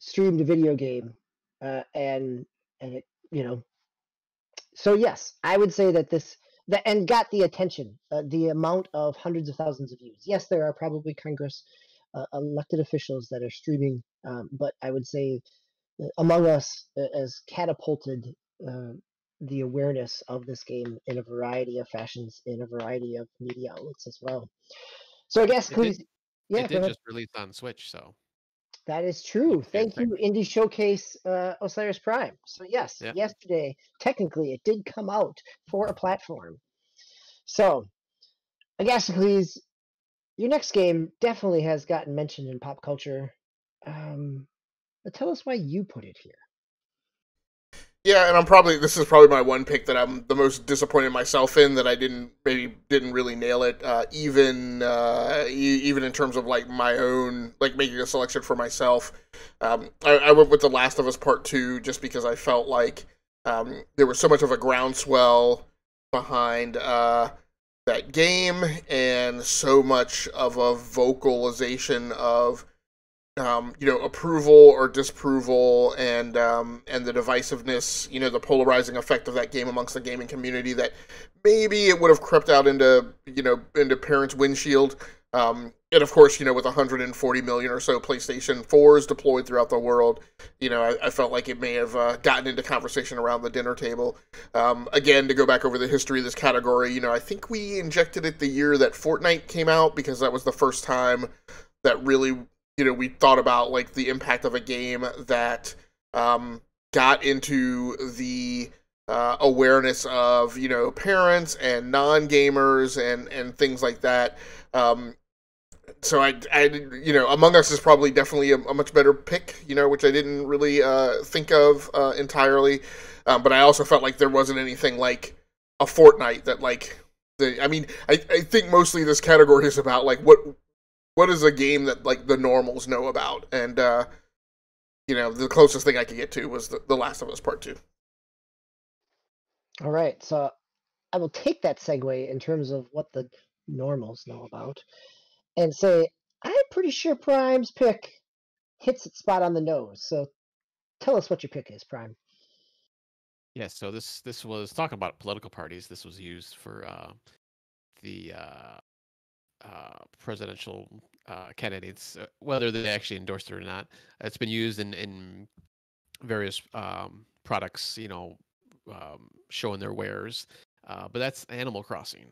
streamed a video game, uh, and and it, you know. So yes, I would say that this that and got the attention, uh, the amount of hundreds of thousands of views. Yes, there are probably Congress uh, elected officials that are streaming, um, but I would say uh, Among Us has catapulted uh, the awareness of this game in a variety of fashions in a variety of media outlets as well. So I guess, It did- yeah, it did just release on Switch, so That is true. Thank you, Indie Showcase uh, Osiris Prime. So yes, Yeah. yesterday, technically, it did come out for a platform. So, I guess please, your next game definitely has gotten mentioned in pop culture. Um, but tell us why you put it here. Yeah, and I'm probably this is probably my one pick that I'm the most disappointed myself in that I didn't maybe didn't really nail it. Uh, even uh, e- even in terms of like my own like making a selection for myself, um, I, I went with The Last of Us Part Two just because I felt like um, there was so much of a groundswell behind uh, that game and so much of a vocalization of um, you know, approval or disapproval, and um, and the divisiveness, you know, the polarizing effect of that game amongst the gaming community. That maybe it would have crept out into you know into parents' windshield. Um, and of course, you know, with 140 million or so PlayStation 4s deployed throughout the world, you know, I, I felt like it may have uh, gotten into conversation around the dinner table. Um, again, to go back over the history of this category, you know, I think we injected it the year that Fortnite came out because that was the first time that really you know we thought about like the impact of a game that um, got into the uh, awareness of you know parents and non gamers and and things like that. Um, so I, I, you know, Among Us is probably definitely a, a much better pick, you know, which I didn't really uh, think of uh, entirely. Um, but I also felt like there wasn't anything like a Fortnite that like the. I mean, I, I think mostly this category is about like what what is a game that like the normals know about, and uh, you know, the closest thing I could get to was the, the Last of Us Part Two. All right, so I will take that segue in terms of what the normals know about and say, I'm pretty sure Prime's pick hits its spot on the nose. So tell us what your pick is, Prime. Yes, so this this was talking about political parties. This was used for uh, the uh, uh, presidential uh, candidates, uh, whether they actually endorsed it or not. It's been used in in various um, products, you know, um, showing their wares. Uh, but that's Animal Crossing.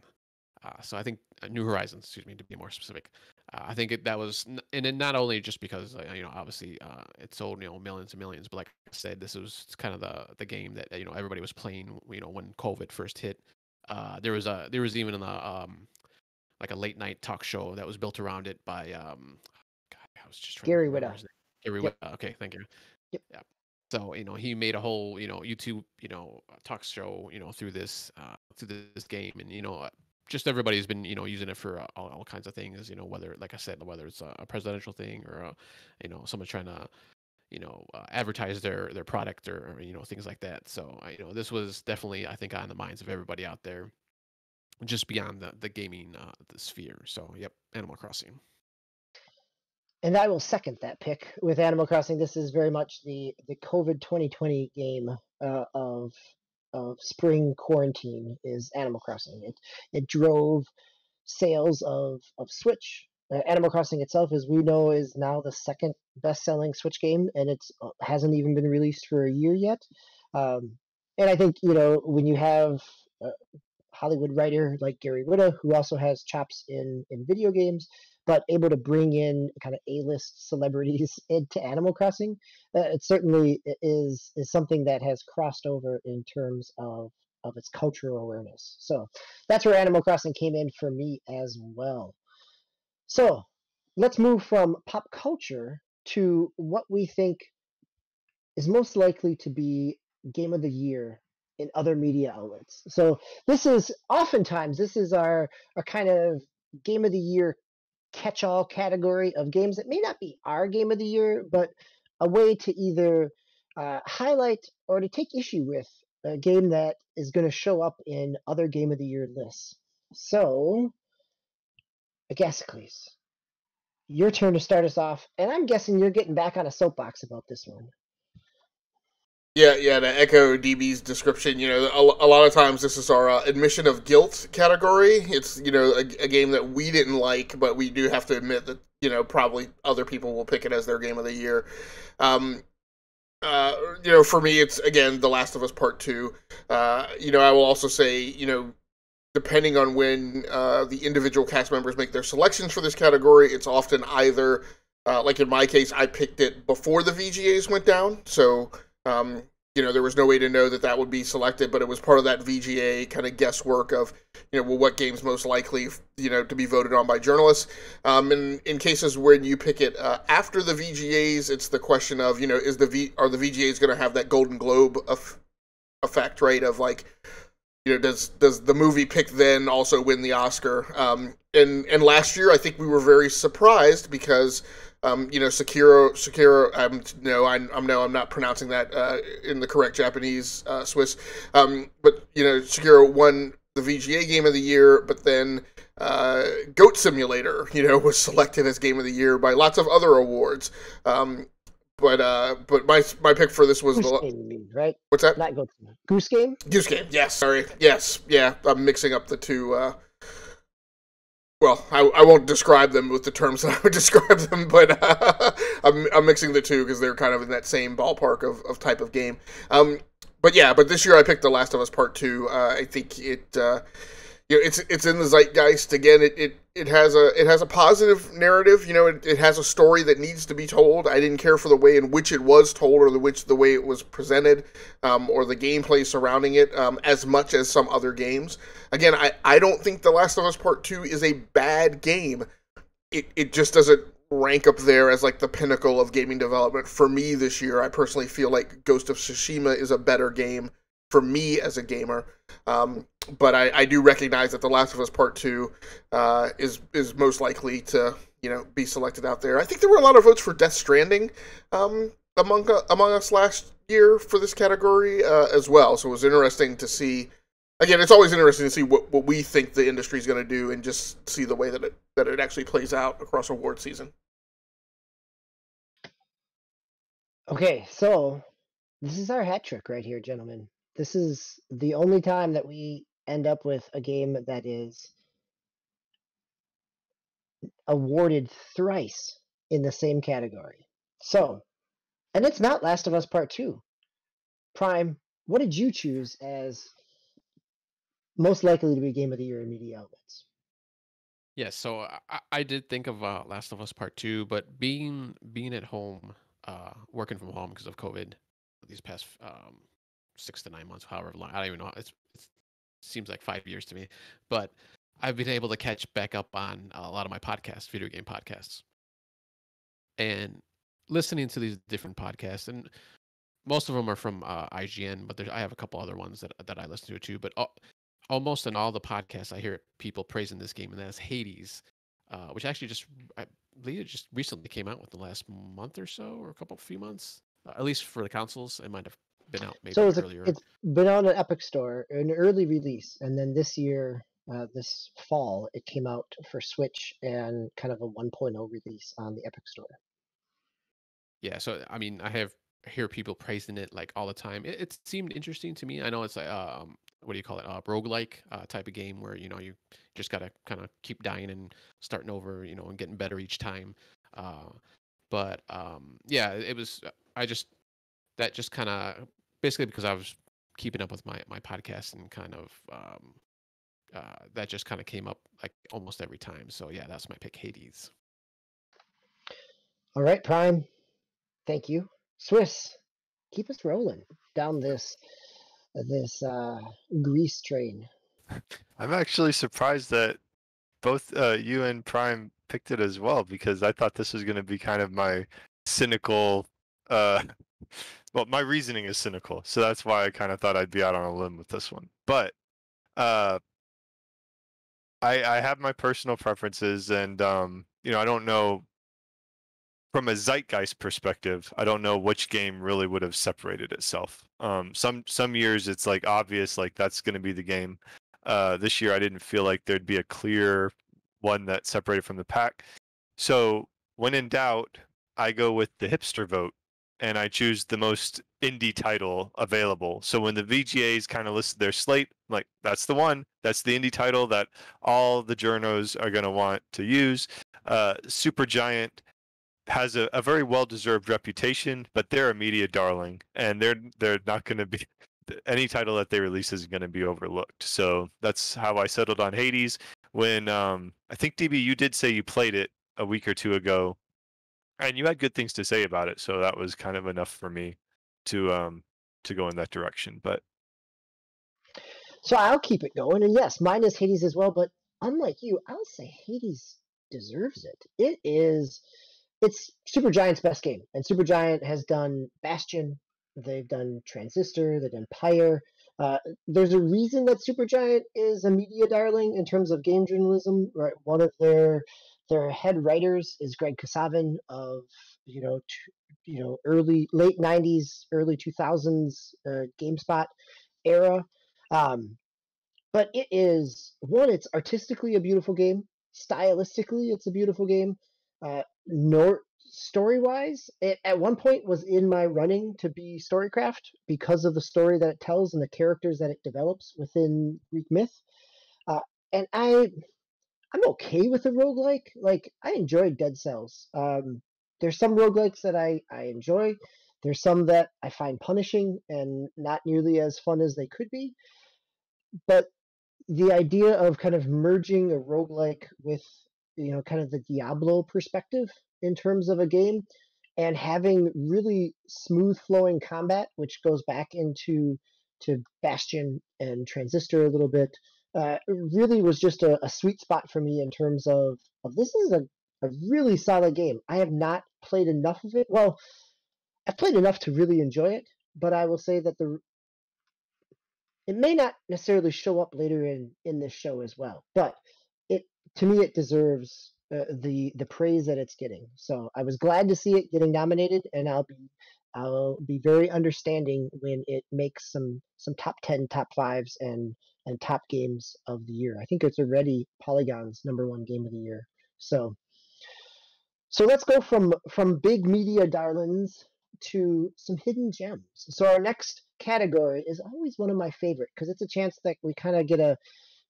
So I think New Horizons, excuse me, to be more specific. I think it, that was, and not only just because you know obviously it sold you know millions and millions, but like I said, this was kind of the the game that you know everybody was playing. You know when COVID first hit, uh, there was a there was even a um, like a late night talk show that was built around it by um, God, I was just Gary Whitta. Gary yep. Whitta. Okay, thank you. Yep. Yeah. So you know he made a whole you know YouTube you know talk show you know through this uh, through this game, and you know just everybody's been you know using it for uh, all, all, kinds of things you know whether like i said whether it's a, a presidential thing or a, you know someone trying to you know uh, advertise their their product or, or, you know things like that so uh, you know this was definitely i think on the minds of everybody out there just beyond the the gaming uh, the sphere so yep animal crossing and I will second that pick with Animal Crossing. This is very much the the COVID 2020 game uh, of of spring quarantine is Animal Crossing. It it drove sales of of Switch. Uh, Animal Crossing itself, as we know, is now the second best-selling Switch game, and it's uh, hasn't even been released for a year yet. Um, and I think you know when you have a Hollywood writer like Gary Whitta, who also has chops in in video games, but able to bring in kind of A-list celebrities into Animal Crossing, uh, it certainly is is something that has crossed over in terms of of its cultural awareness. So that's where Animal Crossing came in for me as well. So let's move from pop culture to what we think is most likely to be game of the year in other media outlets. So this is oftentimes this is our our kind of game of the year catch-all category of games that may not be our game of the year, but a way to either uh, highlight or to take issue with a game that is going to show up in other game of the year lists. So, Agasicles, your turn to start us off, and I'm guessing you're getting back on a soapbox about this one. Yeah, yeah. To echo DB's description, you know, a, a lot of times this is our uh, admission of guilt category. It's you know a, a, game that we didn't like, but we do have to admit that you know probably other people will pick it as their game of the year. Um, uh, you know, for me, it's again The Last of Us Part Two. Uh, you know, I will also say, you know, depending on when uh, the individual cast members make their selections for this category, it's often either, uh, like in my case, I picked it before the VGAs went down, so um, you know, there was no way to know that that would be selected, but it was part of that VGA kind of guesswork of, you know, well, what game's most likely, you know, to be voted on by journalists. Um, and in cases when you pick it uh, after the VGAs, it's the question of, you know, is the V are the VGAs going to have that Golden Globe of, effect, right? Of like, you know, does does the movie pick then also win the Oscar? Um, and and last year, I think we were very surprised because um, you know, Sekiro, Sekiro. Um, no, I, I'm no, I'm not pronouncing that uh, in the correct Japanese uh, Swiss. Um, but you know, Sekiro won the VGA Game of the Year, but then uh, Goat Simulator, you know, was selected as Game of the Year by lots of other awards. Um, but uh, but my my pick for this was Goose the game, mean, right? what's that? Not Goat Goose Game. Goose Game. Yes, sorry. Yes, yeah. I'm mixing up the two. Uh, well, I, I won't describe them with the terms that I would describe them, but uh, I'm, I'm mixing the two because they're kind of in that same ballpark of, of type of game. Um, but yeah, but this year I picked The Last of Us Part Two. Uh, I think it, uh, you know, it's it's in the zeitgeist again. It, it it has a it has a positive narrative. You know, it, it has a story that needs to be told. I didn't care for the way in which it was told or the which the way it was presented, um, or the gameplay surrounding it, um, as much as some other games. Again, I I don't think The Last of Us Part Two is a bad game. it it just doesn't rank up there as like the pinnacle of gaming development for me this year. I personally feel like Ghost of Tsushima is a better game for me as a gamer. Um, but I, I do recognize that The Last of Us Part Two uh, is is most likely to you know be selected out there. I think there were a lot of votes for Death Stranding um, among uh, among us last year for this category uh, as well. So it was interesting to see. Again, it's always interesting to see what, what we think the industry is going to do, and just see the way that it that it actually plays out across award season. Okay, so this is our hat trick right here, gentlemen. This is the only time that we end up with a game that is awarded thrice in the same category. So, and it's not Last of Us Part 2. Prime, what did you choose as most likely to be Game of the Year in media outlets? Yeah, so I, I did think of uh, Last of Us Part Two, but being being at home, uh, working from home because of COVID, these past um, six to nine months, however long, I don't even know. It's, it seems like five years to me, but I've been able to catch back up on a lot of my podcasts, video game podcasts, and listening to these different podcasts, and most of them are from uh, IGN, but I have a couple other ones that that I listen to too. But all, almost in all the podcasts, I hear people praising this game, and that's Hades, uh, which actually just I believe it just recently came out within the last month or so, or a couple few months, uh, at least for the consoles. It might have been out maybe So it's, a, earlier. it's been on an Epic Store, an early release, and then this year, uh, this fall, it came out for Switch and kind of a 1.0 release on the Epic Store. Yeah, so I mean, I have hear people praising it like all the time. It, it seemed interesting to me. I know it's like um, what do you call it? Uh, roguelike uh, type of game where you know you just gotta kind of keep dying and starting over, you know, and getting better each time. Uh, but um, yeah, it was. I just that just kind of basically because I was keeping up with my my podcast and kind of um, uh, that just kind of came up like almost every time. So yeah, that's my pick, Hades. All right, Prime. Thank you. Swiss, keep us rolling down this this uh, grease train. I'm actually surprised that both uh, you and Prime picked it as well because I thought this was going to be kind of my cynical. Uh, well, my reasoning is cynical, so that's why I kind of thought I'd be out on a limb with this one. But uh, I I have my personal preferences, and um, you know I don't know from a zeitgeist perspective, I don't know which game really would have separated itself. Um, some some years it's like obvious, like that's going to be the game. Uh, this year, I didn't feel like there'd be a clear one that separated from the pack. So when in doubt, I go with the hipster vote, and I choose the most indie title available. So when the VGAs kind of listed their slate, I'm like that's the one. That's the indie title that all the journos are going to want to use. Uh, Supergiant has a, a very well deserved reputation, but they're a media darling, and they're they're not going to be any title that they release is going to be overlooked. So that's how I settled on Hades. When um, I think DB, you did say you played it a week or two ago, and you had good things to say about it. So that was kind of enough for me to um to go in that direction. But So I'll keep it going, and yes, mine is Hades as well. But unlike you, I'll say Hades deserves it. It is it's Supergiant's best game, and Supergiant has done Bastion, they've done Transistor, they've done Pyre. Uh, there's a reason that Supergiant is a media darling in terms of game journalism. Right, one of their their head writers is Greg Kasavin of you know t- you know early late '90s, early 2000s uh, GameSpot era. Um, but it is one. It's artistically a beautiful game. Stylistically, it's a beautiful game. Uh, nor story wise, it at one point was in my running to be Storycraft because of the story that it tells and the characters that it develops within Greek myth. Uh, and I, I'm okay with a roguelike. Like I enjoy Dead Cells. Um, there's some roguelikes that I I enjoy. There's some that I find punishing and not nearly as fun as they could be. But the idea of kind of merging a roguelike with you know kind of the Diablo perspective in terms of a game and having really smooth flowing combat which goes back into to Bastion and Transistor a little bit uh, really was just a, a sweet spot for me in terms of of this is a a really solid game. I have not played enough of it. Well, I've played enough to really enjoy it, but I will say that the it may not necessarily show up later in in this show as well, but to me it deserves uh, the the praise that it's getting. So I was glad to see it getting nominated, and I'll be I'll be very understanding when it makes some some top ten, top fives, and and top games of the year. I think it's already Polygon's number one game of the year. So so let's go from from big media darlings to some hidden gems. So our next category is always one of my favorite because it's a chance that we kind of get a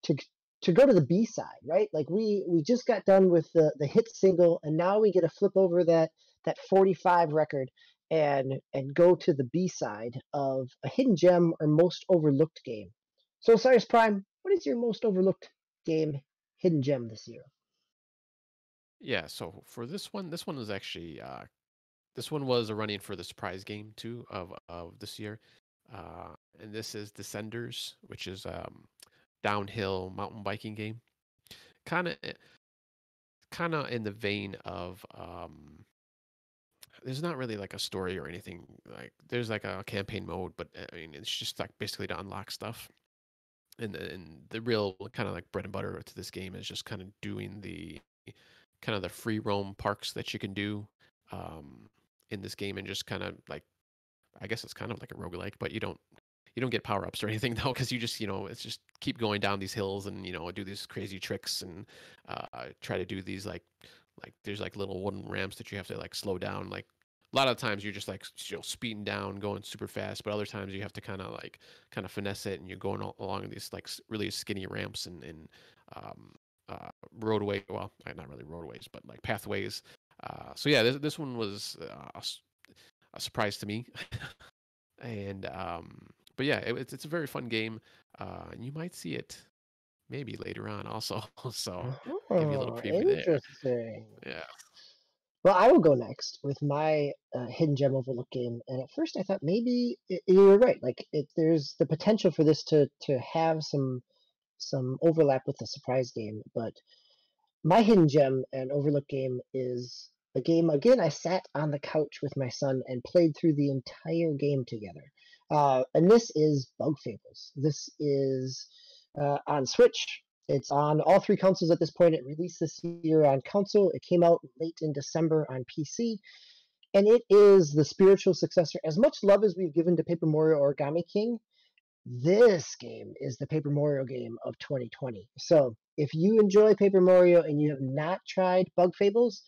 to to go to the B side, right? Like we we just got done with the the hit single, and now we get to flip over that that 45 record and and go to the B side of a hidden gem or most overlooked game. So Cyrus Prime, what is your most overlooked game, hidden gem this year? Yeah, so for this one, this one was actually uh, this one was a running for the surprise game too of of this year, uh, and this is Descenders, which is um, downhill mountain biking game. Kind of, kind of in the vein of um, there's not really like a story or anything like there's like a campaign mode, but I mean it's just like basically to unlock stuff. And the, and the real kind of like bread and butter to this game is just kind of doing the kind of the free roam parks that you can do um, in this game and just kind of like I guess it's kind of like a roguelike, but you don't you don't get power ups or anything though, because you just you know it's just keep going down these hills and you know do these crazy tricks and uh, try to do these like like there's like little wooden ramps that you have to like slow down. Like a lot of times you're just like you know speeding down, going super fast, but other times you have to kind of like kind of finesse it and you're going along these like really skinny ramps and and um, uh, roadway. Well, not really roadways, but like pathways. Uh, so yeah, this this one was uh, a, a surprise to me, and um, but yeah, it, it's it's a very fun game, uh, and you might see it maybe later on also. so give you a little Oh, preview there. interesting. Yeah. Well, I will go next with my uh, hidden gem overlook game. And at first, I thought maybe i you were right. Like, it, there's the potential for this to to have some some overlap with the surprise game. But my hidden gem and overlook game is a game. Again, I sat on the couch with my son and played through the entire game together. Uh, and this is Bug Fables. This is uh, on Switch. It's on all three consoles at this point. It released this year on console. It came out late in December on PC. And it is the spiritual successor. As much love as we've given to Paper Mario Origami King, this game is the Paper Mario game of 2020. So if you enjoy Paper Mario and you have not tried Bug Fables,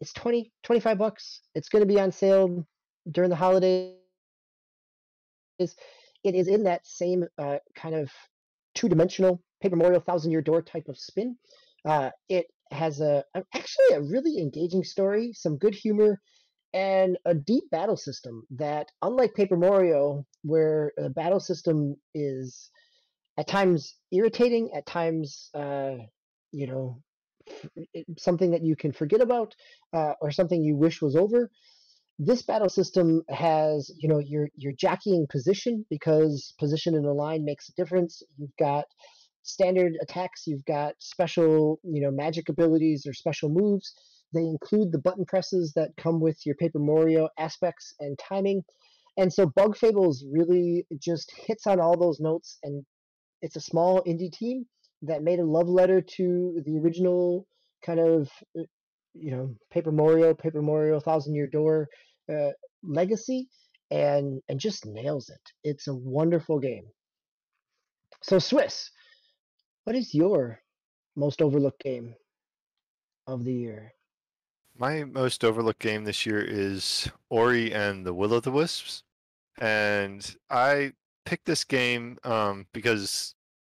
it's 20, 25 bucks. It's going to be on sale during the holidays. Is it is in that same uh, kind of two dimensional Paper Mario Thousand Year Door type of spin. Uh, it has a, actually a really engaging story, some good humor, and a deep battle system that, unlike Paper Mario, where the battle system is at times irritating, at times, uh, you know, something that you can forget about, uh, or something you wish was over. This battle system has, you know, you're you're jockeying position because position in a line makes a difference. You've got standard attacks, you've got special, you know, magic abilities or special moves. They include the button presses that come with your Paper Mario aspects and timing. And so Bug Fables really just hits on all those notes and it's a small indie team that made a love letter to the original kind of uh, you know Paper Mario, Paper Mario Thousand Year Door uh, legacy, and and just nails it. It's a wonderful game. So Swiss, what is your most overlooked game of the year? My most overlooked game this year is Ori and the Will of the Wisps, and I picked this game um, because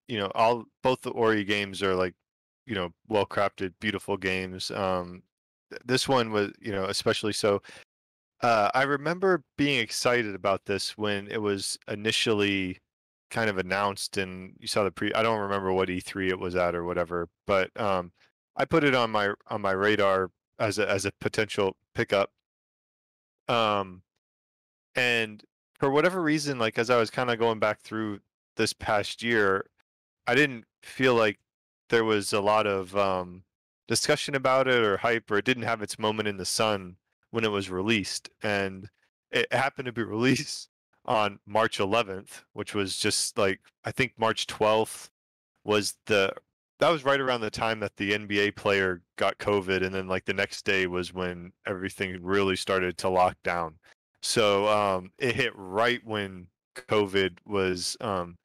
you know all both the Ori games are like you know well crafted, beautiful games. Um, this one was you know especially so. Uh, I remember being excited about this when it was initially kind of announced, and you saw the pre. I don't remember what E3 it was at or whatever, but um, I put it on my on my radar as a as a potential pickup. Um, and for whatever reason, like as I was kind of going back through this past year, I didn't feel like there was a lot of um discussion about it or hype or it didn't have its moment in the sun when it was released. And it happened to be released on March 11th which was just like I think March 12th was the that was right around the time that the NBA player got COVID. And then like the next day was when everything really started to lock down. So um it hit right when COVID was um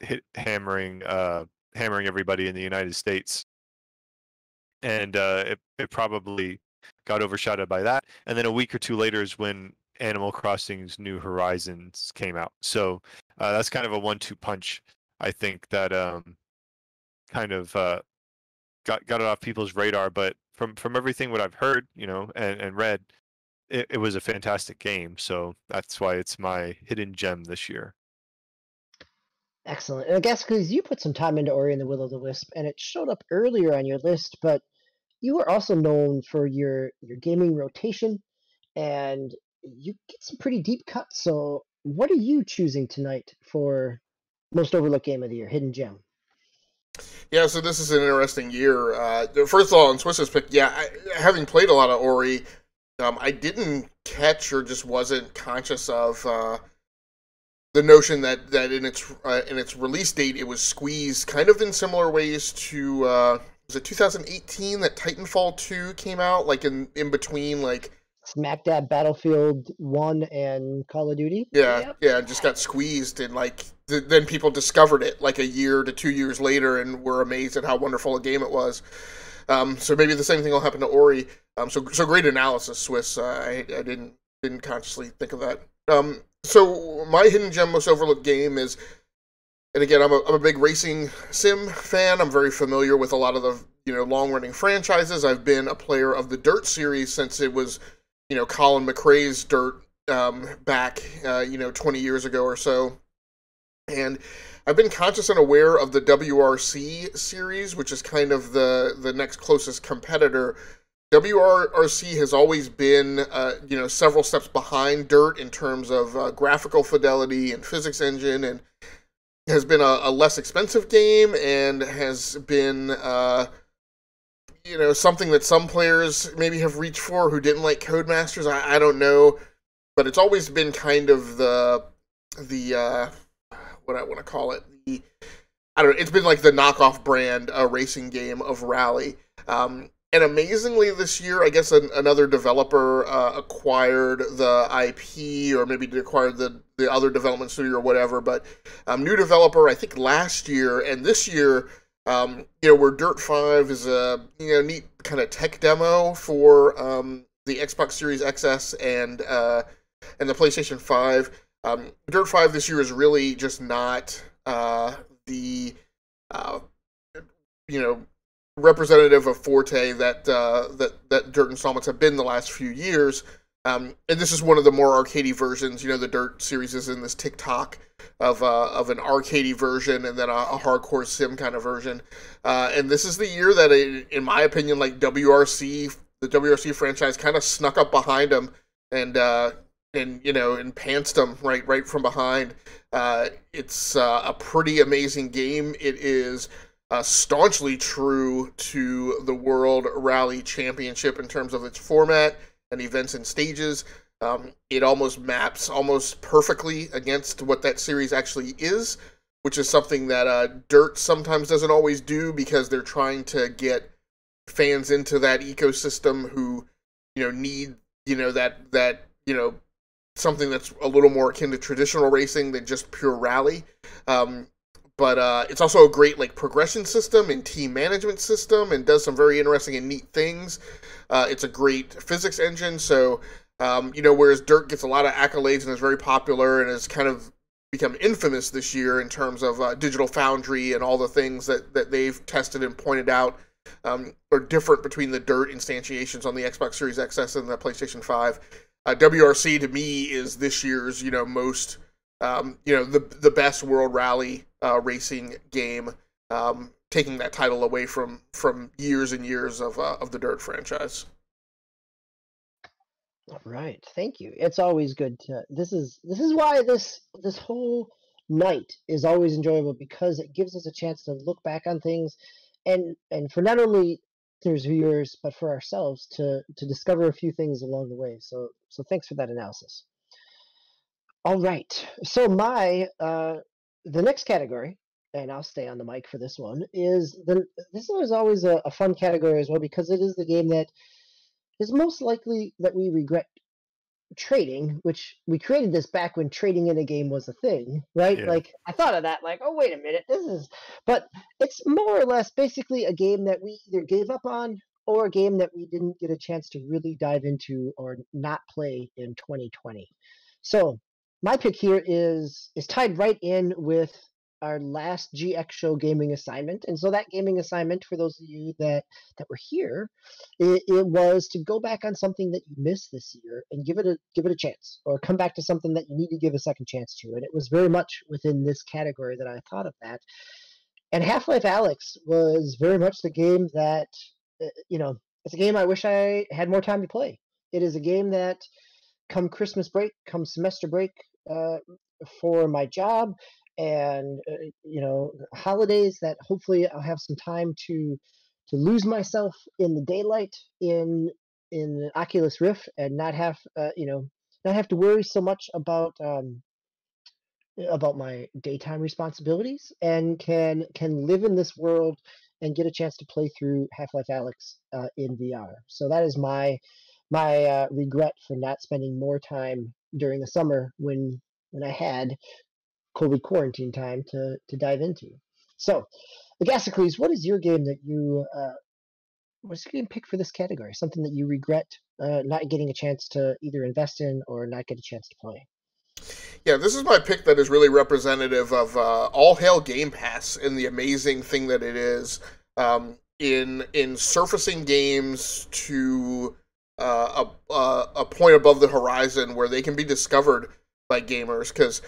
hit hammering uh hammering everybody in the United States and uh, it it probably got overshadowed by that. And then a week or two later is when Animal Crossing's New Horizons came out. So uh, that's kind of a one-two punch. I think that um, kind of uh, got got it off people's radar. But from from everything what I've heard, you know, and, and read, it, it was a fantastic game. So that's why it's my hidden gem this year. Excellent. And I guess because you put some time into Ori and the Will of the Wisp, and it showed up earlier on your list, but you are also known for your your gaming rotation, and you get some pretty deep cuts. So, what are you choosing tonight for most overlooked game of the year, hidden gem? Yeah, so this is an interesting year. Uh, first of all, on Swiss's pick, yeah, I, having played a lot of Ori, um, I didn't catch or just wasn't conscious of uh, the notion that that in its uh, in its release date it was squeezed kind of in similar ways to uh, was it 2018 that Titanfall 2 came out, like in in between like smack dab Battlefield One and Call of Duty. Yeah, yep. yeah, just got squeezed, and like th- then people discovered it like a year to two years later, and were amazed at how wonderful a game it was. Um, so maybe the same thing will happen to Ori. Um, so so great analysis, Swiss. Uh, I I didn't didn't consciously think of that. Um, so my hidden gem most overlooked game is and again, I'm a, I'm a big racing sim fan. I'm very familiar with a lot of the you know long running franchises. I've been a player of the Dirt series since it was you know Colin McRae's Dirt um, back uh, you know 20 years ago or so, and I've been conscious and aware of the WRC series, which is kind of the the next closest competitor. WRC has always been, uh, you know, several steps behind Dirt in terms of uh, graphical fidelity and physics engine and has been a, a less expensive game and has been uh, you know something that some players maybe have reached for who didn't like Codemasters. I, I don't know, but it's always been kind of the the uh, what I want to call it. The I don't know. It's been like the knockoff brand uh, racing game of Rally. Um, and amazingly, this year, I guess an, another developer uh, acquired the IP, or maybe acquired the, the other development studio or whatever. But um, new developer, I think last year and this year, um, you know, where Dirt Five is a you know neat kind of tech demo for um, the Xbox Series XS and uh, and the PlayStation Five. Um, Dirt Five this year is really just not uh, the uh, you know representative of Forte that uh, that that Dirt installments have been the last few years. Um, and this is one of the more arcadey versions. You know, the Dirt series is in this TikTok of uh, of an arcadey version and then a, a hardcore sim kind of version. Uh, and this is the year that, it, in my opinion, like WRC, the WRC franchise kind of snuck up behind them and uh, and you know and pantsed them right right from behind. Uh, it's uh, a pretty amazing game. It is uh, staunchly true to the World Rally Championship in terms of its format and events and stages. Um, it almost maps almost perfectly against what that series actually is, which is something that uh, Dirt sometimes doesn't always do because they're trying to get fans into that ecosystem who, you know, need you know that that you know something that's a little more akin to traditional racing than just pure rally. Um, but uh, it's also a great like progression system and team management system and does some very interesting and neat things uh, it's a great physics engine so um, you know whereas dirt gets a lot of accolades and is very popular and has kind of become infamous this year in terms of uh, digital foundry and all the things that, that they've tested and pointed out um, are different between the dirt instantiations on the xbox series xs and the playstation 5 uh, wrc to me is this year's you know most um, you know the the best world rally uh, racing game, um, taking that title away from from years and years of uh, of the Dirt franchise. Right. Thank you. It's always good to. This is this is why this this whole night is always enjoyable because it gives us a chance to look back on things, and and for not only listeners, viewers, but for ourselves to to discover a few things along the way. So so thanks for that analysis. All right. So my uh, the next category, and I'll stay on the mic for this one, is the this is always a, a fun category as well because it is the game that is most likely that we regret trading, which we created this back when trading in a game was a thing, right? Yeah. Like I thought of that, like, oh wait a minute, this is but it's more or less basically a game that we either gave up on or a game that we didn't get a chance to really dive into or not play in 2020. So my pick here is is tied right in with our last GX show gaming assignment. And so that gaming assignment, for those of you that that were here, it, it was to go back on something that you missed this year and give it a give it a chance, or come back to something that you need to give a second chance to. And it was very much within this category that I thought of that. And Half Life Alyx was very much the game that uh, you know. It's a game I wish I had more time to play. It is a game that, come Christmas break, come semester break, uh, for my job and uh, you know holidays that hopefully I'll have some time to to lose myself in the daylight in in Oculus Rift and not have uh, you know not have to worry so much about um, about my daytime responsibilities and can can live in this world and get a chance to play through Half-Life Alyx uh, in VR. So that is my my uh, regret for not spending more time during the summer when when I had COVID quarantine time to to dive into. So, Agasicles, what is your game that you uh, what's your game pick for this category? Something that you regret uh, not getting a chance to either invest in or not get a chance to play. Yeah, this is my pick that is really representative of uh, all hail Game Pass and the amazing thing that it is um, in in surfacing games to uh, a, a a point above the horizon where they can be discovered by gamers because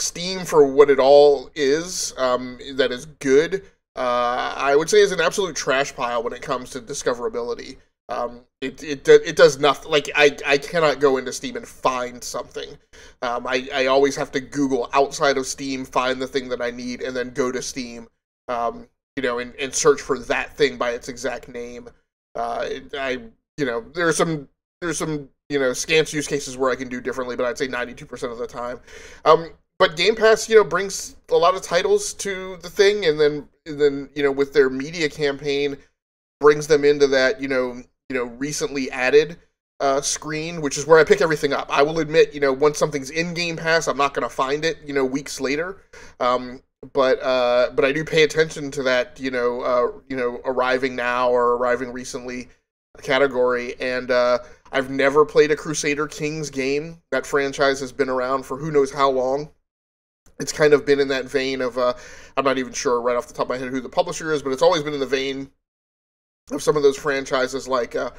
Steam for what it all is um, that is good. Uh, I would say is an absolute trash pile when it comes to discoverability. Um, it, it it does nothing. Like I, I cannot go into Steam and find something. Um, I, I always have to Google outside of Steam, find the thing that I need, and then go to Steam. Um, you know, and, and search for that thing by its exact name. Uh, I you know there's some there's some you know scant use cases where I can do differently, but I'd say 92% of the time. Um, but Game Pass, you know, brings a lot of titles to the thing, and then and then you know with their media campaign, brings them into that you know you know recently added uh, screen, which is where I pick everything up. I will admit, you know, once something's in Game Pass, I'm not going to find it, you know, weeks later. Um, but uh, but I do pay attention to that, you know, uh, you know, arriving now or arriving recently category, and uh, I've never played a Crusader Kings game. That franchise has been around for who knows how long it's kind of been in that vein of uh, I'm not even sure right off the top of my head who the publisher is, but it's always been in the vein of some of those franchises like uh,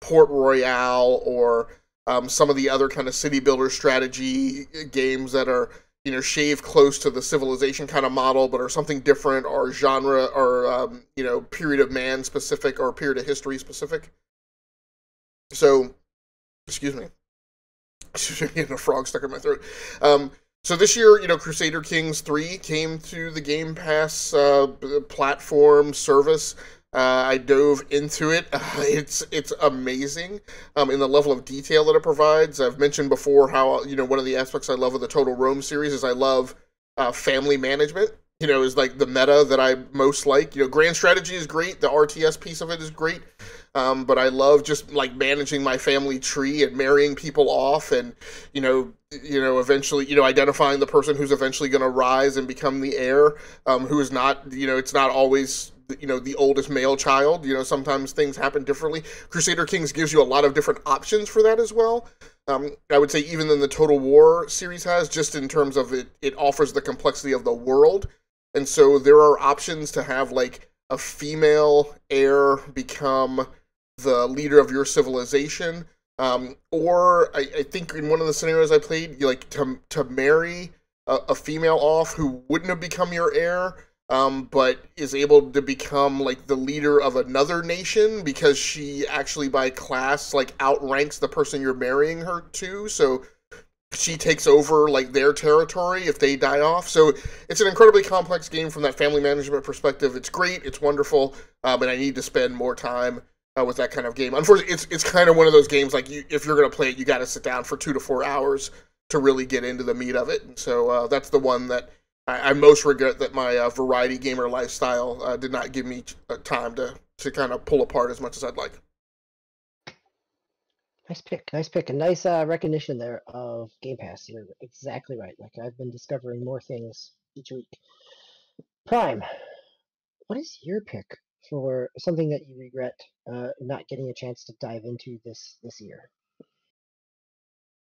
Port Royale or um, some of the other kind of city builder strategy games that are you know shave close to the civilization kind of model, but are something different or genre or um, you know period of man specific or period of history specific. So, excuse me. Excuse me, getting a frog stuck in my throat. Um, so this year, you know, Crusader Kings 3 came to the Game Pass uh, platform service. Uh, I dove into it. Uh, it's it's amazing um, in the level of detail that it provides. I've mentioned before how you know one of the aspects I love of the Total Rome series is I love uh, family management. You know, is like the meta that I most like. You know, grand strategy is great. The RTS piece of it is great. Um, but I love just like managing my family tree and marrying people off, and you know, you know, eventually, you know, identifying the person who's eventually going to rise and become the heir, um, who is not, you know, it's not always you know the oldest male child. You know sometimes things happen differently. Crusader kings gives you a lot of different options for that as well. Um, i would say even than the total war series has just in terms of it it offers the complexity of the world. And so there are options to have like a female heir become the leader of your civilization. Um, or I, I, think in one of the scenarios I played, you like to to marry a, a female off who wouldn't have become your heir, um, but is able to become like the leader of another nation because she actually by class like outranks the person you're marrying her to. So she takes over like their territory if they die off. So it's an incredibly complex game from that family management perspective. It's great, it's wonderful, uh, but I need to spend more time uh, with that kind of game. Unfortunately, it's it's kind of one of those games like you, if you're going to play it, you got to sit down for two to four hours to really get into the meat of it. And so uh, that's the one that I, I most regret that my uh, variety gamer lifestyle uh, did not give me uh, time to to kind of pull apart as much as I'd like. Nice pick, nice pick, a nice uh, recognition there of Game Pass. You're exactly right. Like I've been discovering more things each week. Prime, what is your pick for something that you regret uh, not getting a chance to dive into this this year?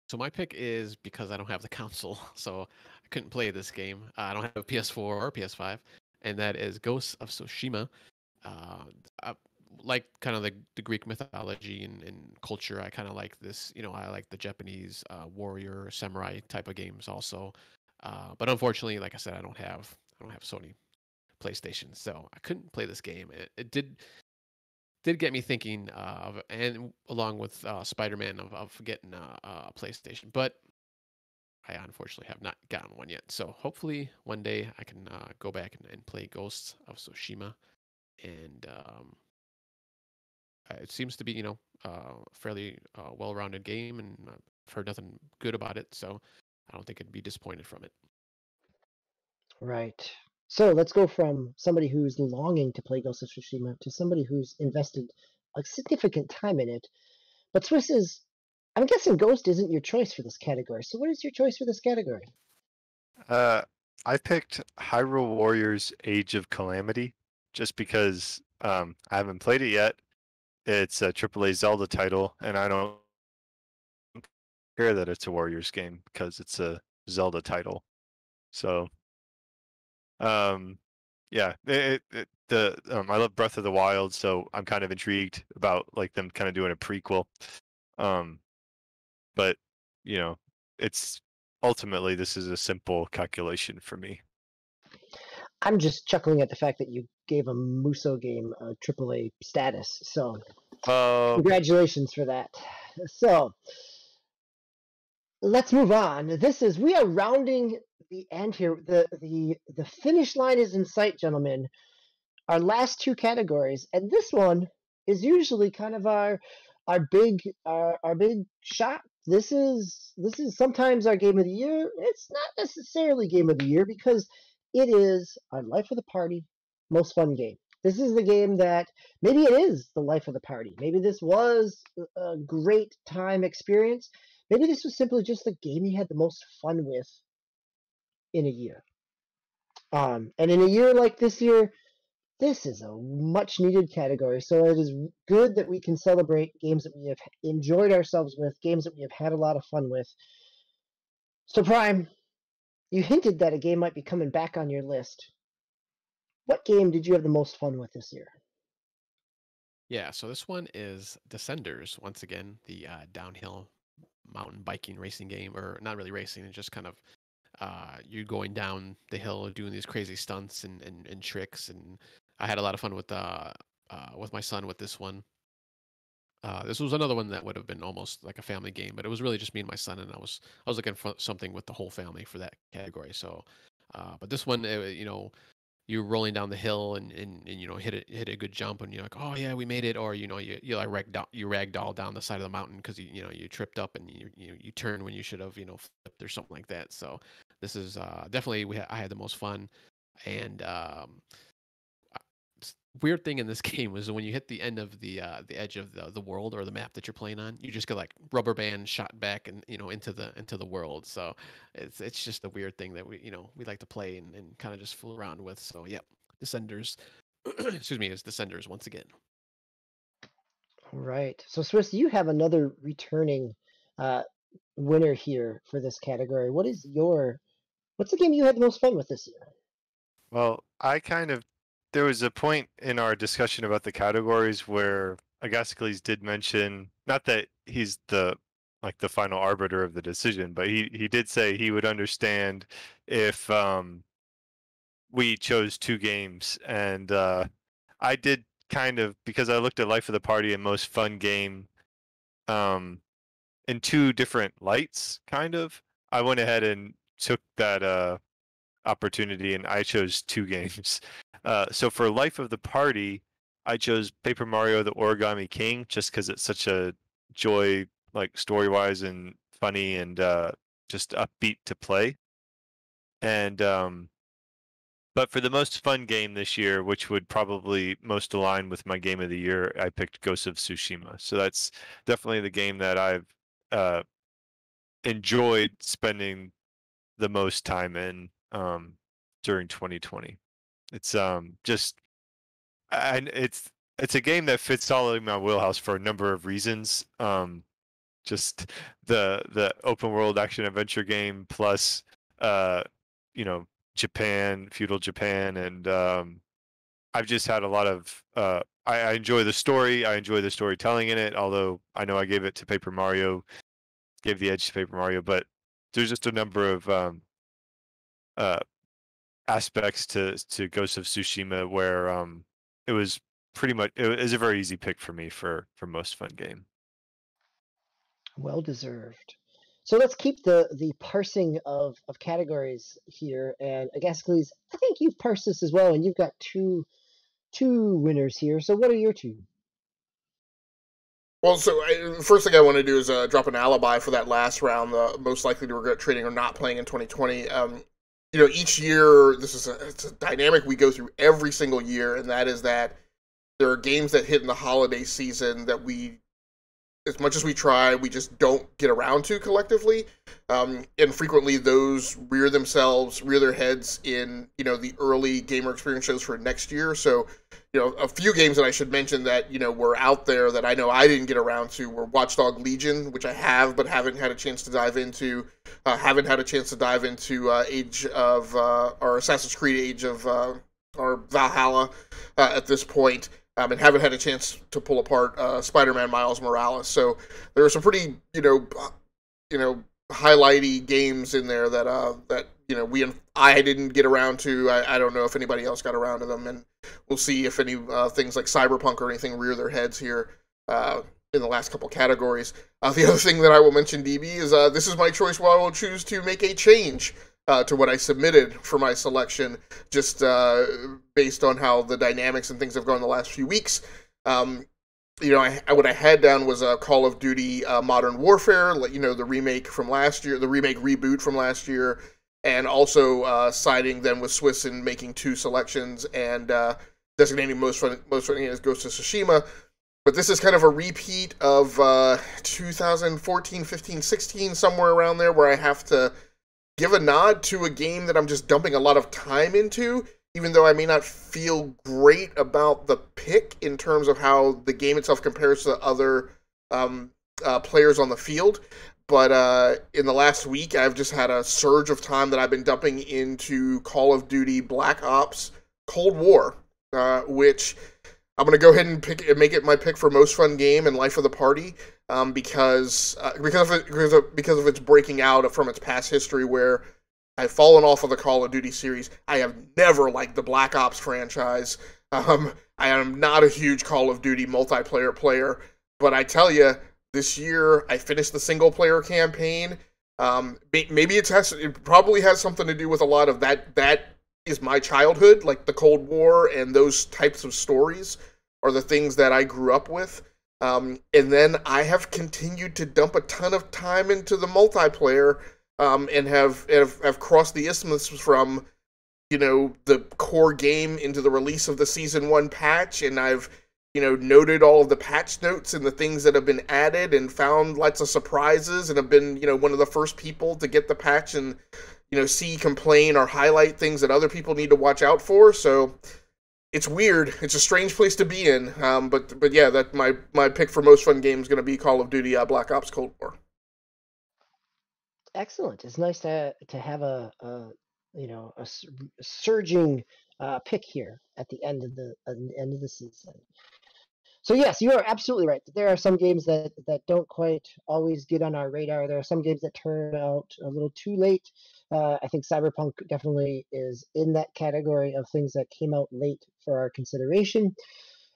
So my pick is because I don't have the console, so I couldn't play this game. I don't have a PS4 or PS5, and that is Ghosts of Tsushima. Uh, I like kind of the, the Greek mythology and, and culture. I kind of like this. You know, I like the Japanese uh, warrior samurai type of games also. Uh, but unfortunately, like I said, I don't have I don't have Sony PlayStation, so I couldn't play this game. It, it did did get me thinking uh, of, and along with uh, Spider-Man of, of getting a, a PlayStation, but I unfortunately have not gotten one yet. So hopefully one day I can uh, go back and, and, play Ghosts of Tsushima, and um, it seems to be you know a fairly uh, well-rounded game, and I've heard nothing good about it, so I don't think I'd be disappointed from it. Right. So let's go from somebody who's longing to play Ghost of Tsushima to somebody who's invested a significant time in it. But Swiss is, I'm guessing Ghost isn't your choice for this category. So what is your choice for this category? Uh, I picked Hyrule Warriors Age of Calamity just because um, I haven't played it yet. It's a AAA Zelda title, and I don't care that it's a Warriors game because it's a Zelda title. So um, yeah, it, it, the um, I love Breath of the Wild, so I'm kind of intrigued about like them kind of doing a prequel. Um, but you know, it's ultimately this is a simple calculation for me. I'm just chuckling at the fact that you gave a Musou game a AAA status. So, uh, congratulations for that. So, let's move on. This is we are rounding the end here. The the the finish line is in sight, gentlemen. Our last two categories, and this one is usually kind of our our big our, our big shot. This is this is sometimes our game of the year. It's not necessarily game of the year because it is our life of the party most fun game. This is the game that maybe it is the life of the party. Maybe this was a great time experience. Maybe this was simply just the game you had the most fun with in a year. Um, and in a year like this year, this is a much needed category. So it is good that we can celebrate games that we have enjoyed ourselves with, games that we have had a lot of fun with. So, Prime, you hinted that a game might be coming back on your list. What game did you have the most fun with this year? Yeah, so this one is Descenders, once again, the uh, downhill mountain biking racing game, or not really racing, it's just kind of uh, you going down the hill doing these crazy stunts and, and, and tricks and I had a lot of fun with uh, uh with my son with this one. Uh, this was another one that would have been almost like a family game, but it was really just me and my son, and I was I was looking for something with the whole family for that category. So, uh, but this one, it, you know, you're rolling down the hill and, and, and you know hit it hit a good jump, and you're like, oh yeah, we made it, or you know you you like rag you ragdoll down the side of the mountain because you you know you tripped up and you you you turned when you should have you know flipped or something like that. So this is uh, definitely we ha- I had the most fun, and um, weird thing in this game was when you hit the end of the uh, the edge of the, the world or the map that you're playing on, you just get like rubber band shot back and you know into the into the world. So it's it's just a weird thing that we you know we like to play and, and kind of just fool around with. So yep, Descenders, excuse me, is Descenders once again. All right. So Swiss, you have another returning uh, winner here for this category. What is your what's the game you had the most fun with this year? Well, I kind of there was a point in our discussion about the categories where Agasicles did mention not that he's the like the final arbiter of the decision, but he he did say he would understand if um we chose two games and uh I did kind of because I looked at Life of the Party and most fun game um in two different lights kind of I went ahead and took that uh, opportunity, and I chose two games. Uh, so for Life of the Party, I chose Paper Mario: The Origami King just because it's such a joy, like story wise and funny, and uh, just upbeat to play. And um, but for the most fun game this year, which would probably most align with my game of the year, I picked Ghost of Tsushima. So that's definitely the game that I've uh, enjoyed spending the most time in um, during 2020. It's um just and it's it's a game that fits solidly in my wheelhouse for a number of reasons. Um, just the the open world action adventure game plus uh you know Japan, feudal Japan, and um, I've just had a lot of. Uh, I, I, enjoy the story. I enjoy the storytelling in it. Although I know I gave it to Paper Mario, gave the edge to Paper Mario, but there's just a number of um, uh, aspects to to Ghost of Tsushima where um, it was pretty much it was a very easy pick for me for for most fun game. Well deserved. So let's keep the the parsing of of categories here. And Agasicles, I think you've parsed this as well, and you've got two two winners here. So what are your two? Well, so I, first thing I want to do is uh, drop an alibi for that last round, the most likely to regret trading or not playing in 2020. Um, you know, each year this is a, it's a dynamic we go through every single year, and that is that there are games that hit in the holiday season that we as much as we try, we just don't get around to collectively. Um, and frequently, those rear themselves, rear their heads in you know the early gamer experience shows for next year. So, you know, a few games that I should mention that you know were out there that I know I didn't get around to were Watchdog Legion, which I have but haven't had a chance to dive into. Uh, haven't had a chance to dive into uh, Age of uh, or Assassin's Creed Age of uh, or Valhalla uh, at this point um, and haven't had a chance to pull apart uh, Spider-Man Miles Morales. So there are some pretty, you know, you know, highlighty games in there that uh that you know we I didn't get around to. I, I don't know if anybody else got around to them, and we'll see if any uh, things like Cyberpunk or anything rear their heads here. Uh, in the last couple categories. Uh, the other thing that I will mention, DB, is uh, this is my choice where I will choose to make a change uh, to what I submitted for my selection, just uh, based on how the dynamics and things have gone the last few weeks. Um, you know, I, what I had down was a Call of Duty uh, Modern Warfare, you know, the remake from last year, the remake reboot from last year, and also uh, siding them with Swiss and making two selections and uh, designating most fun, most as Ghost of Tsushima. But this is kind of a repeat of uh, 2014, 15, 16, somewhere around there, where I have to give a nod to a game that I'm just dumping a lot of time into, even though I may not feel great about the pick in terms of how the game itself compares to other um, uh, players on the field. But uh, in the last week, I've just had a surge of time that I've been dumping into Call of Duty Black Ops Cold War, uh, which I'm going to go ahead and pick make it my pick for most fun game and life of the party um, because uh, because of it, because of, because of its breaking out from its past history where I've fallen off of the Call of Duty series. I have never liked the Black Ops franchise. Um, I am not a huge Call of Duty multiplayer player, but I tell you, this year I finished the single player campaign. Um, maybe it has it probably has something to do with a lot of that that is my childhood, like the Cold War and those types of stories are the things that I grew up with. Um, and then I have continued to dump a ton of time into the multiplayer um, and have, have have crossed the isthmus from you know the core game into the release of the season one patch, and I've you know noted all of the patch notes and the things that have been added, and found lots of surprises, and have been you know one of the first people to get the patch and you know see complain or highlight things that other people need to watch out for. So it's weird. It's a strange place to be in. Um, but but yeah, that my my pick for most fun game is going to be Call of Duty uh, Black Ops Cold War. Excellent. It's nice to to have a, a you know a, a surging uh, pick here at the end of the, the end of the season. So yes, you are absolutely right. There are some games that that don't quite always get on our radar. There are some games that turn out a little too late. Uh, I think Cyberpunk definitely is in that category of things that came out late for our consideration.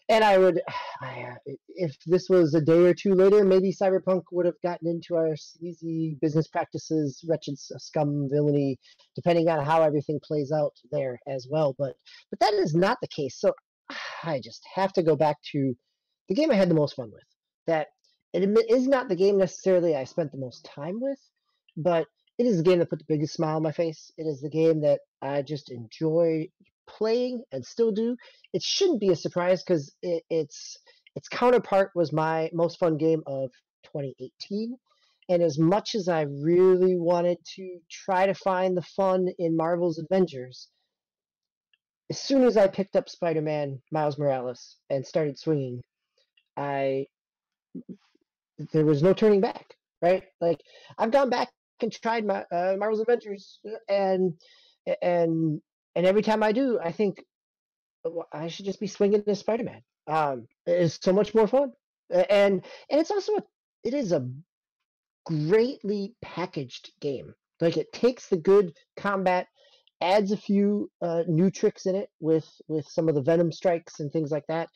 and I would, I, uh, if this was a day or two later, maybe Cyberpunk would have gotten into our sleazy business practices, wretched scum villainy, depending on how everything plays out there as well. But but that is not the case. So I just have to go back to the game I had the most fun with. That it is not the game necessarily I spent the most time with, but it is the game that put the biggest smile on my face. It is the game that I just enjoy playing and still do. It shouldn't be a surprise because it, its its counterpart was my most fun game of 2018. And as much as I really wanted to try to find the fun in Marvel's Avengers, as soon as I picked up Spider-Man Miles Morales and started swinging, I there was no turning back. Right? Like I've gone back tried my uh, Marvel's Avengers, and and and every time I do, I think oh, I should just be swinging as Spider Man. Um, it's so much more fun, and and it's also a, it is a greatly packaged game. Like it takes the good combat, adds a few uh, new tricks in it with with some of the venom strikes and things like that.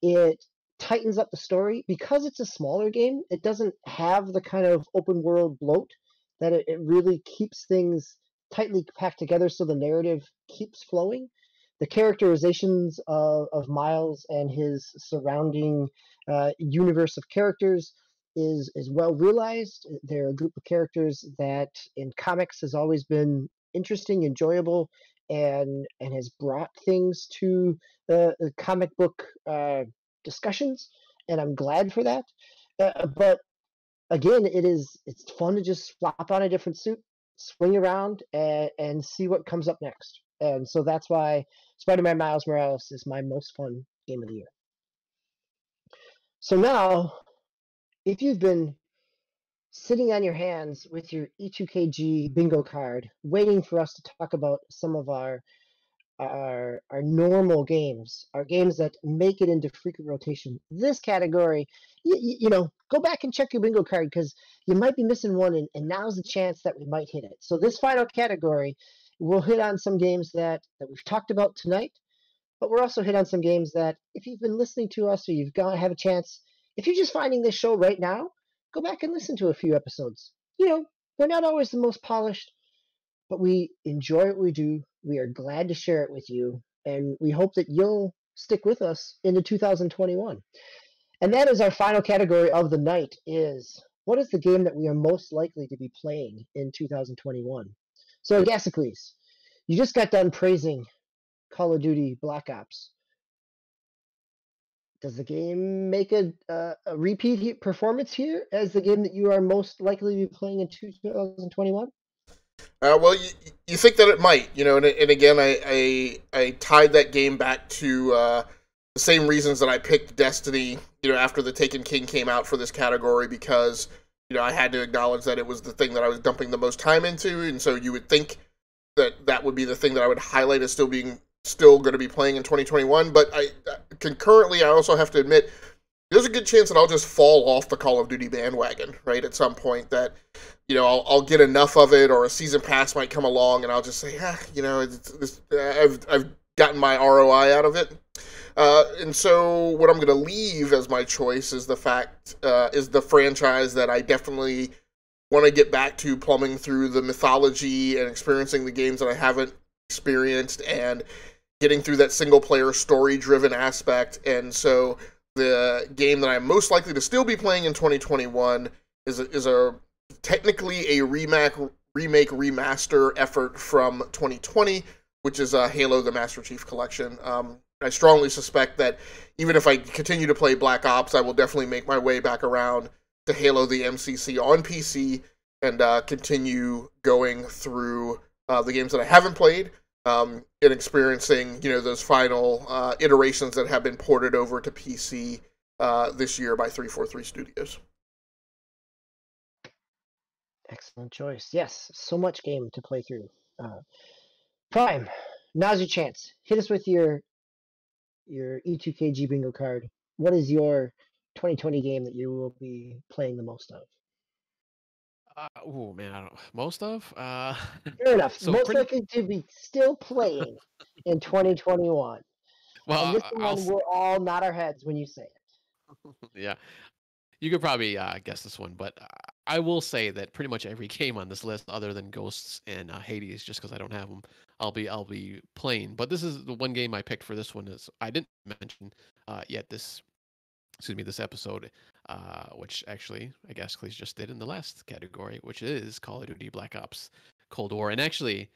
It tightens up the story because it's a smaller game. It doesn't have the kind of open world bloat that it, it really keeps things tightly packed together so the narrative keeps flowing. The characterizations of, of Miles and his surrounding uh, universe of characters is is well realized. They're a group of characters that in comics has always been interesting, enjoyable, and and has brought things to the, the comic book uh, discussions, and I'm glad for that. Uh, but again, it is it's fun to just swap on a different suit, swing around, and, and see what comes up next. And so that's why Spider-Man Miles Morales is my most fun game of the year. So now, if you've been sitting on your hands with your E2KG bingo card, waiting for us to talk about some of our our our normal games, our games that make it into frequent rotation. This category, you, you know, go back and check your bingo card because you might be missing one, and, and now's the chance that we might hit it. So this final category, we'll hit on some games that that we've talked about tonight, but we're also hit on some games that if you've been listening to us or you've got have a chance, if you're just finding this show right now, go back and listen to a few episodes. You know, they're not always the most polished, but we enjoy what we do we are glad to share it with you, and we hope that you'll stick with us into 2021. And that is our final category of the night is what is the game that we are most likely to be playing in 2021? So Gasicles, you just got done praising Call of Duty Black Ops. Does the game make a, a repeat performance here as the game that you are most likely to be playing in 2021? Uh, well, you, you think that it might, you know, and, and again, I, I, I tied that game back to uh, the same reasons that I picked Destiny, you know, after the Taken King came out for this category because you know I had to acknowledge that it was the thing that I was dumping the most time into, and so you would think that that would be the thing that I would highlight as still being still going to be playing in 2021. But I uh, concurrently, I also have to admit there's a good chance that I'll just fall off the Call of Duty bandwagon, right? At some point, that you know I'll, I'll get enough of it, or a season pass might come along, and I'll just say, ah, you know, it's, it's, I've I've gotten my ROI out of it. Uh, and so, what I'm going to leave as my choice is the fact uh, is the franchise that I definitely want to get back to, plumbing through the mythology and experiencing the games that I haven't experienced, and getting through that single player story driven aspect. And so the game that I'm most likely to still be playing in 2021 is a, is a technically a remake remake remaster effort from 2020, which is uh, Halo: The Master Chief Collection. Um, I strongly suspect that even if I continue to play Black Ops, I will definitely make my way back around to Halo: The MCC on PC and uh, continue going through uh, the games that I haven't played um, and experiencing you know those final uh, iterations that have been ported over to PC uh, this year by 343 Studios. Excellent choice. Yes, so much game to play through. Uh, Prime, now's your chance. Hit us with your your E2KG bingo card. What is your 2020 game that you will be playing the most of? Uh, oh man, I don't. Most of. Uh, Fair enough. so most pretty... likely to be still playing in 2021. Well, and this one I'll we're all nod our heads when you say it. yeah, you could probably uh, guess this one, but uh, I will say that pretty much every game on this list, other than Ghosts and uh, Hades, just because I don't have them, I'll be I'll be playing. But this is the one game I picked for this one is I didn't mention uh, yet this excuse me this episode, uh, which actually I guess Cleese just did in the last category, which is Call of Duty Black Ops Cold War, and actually.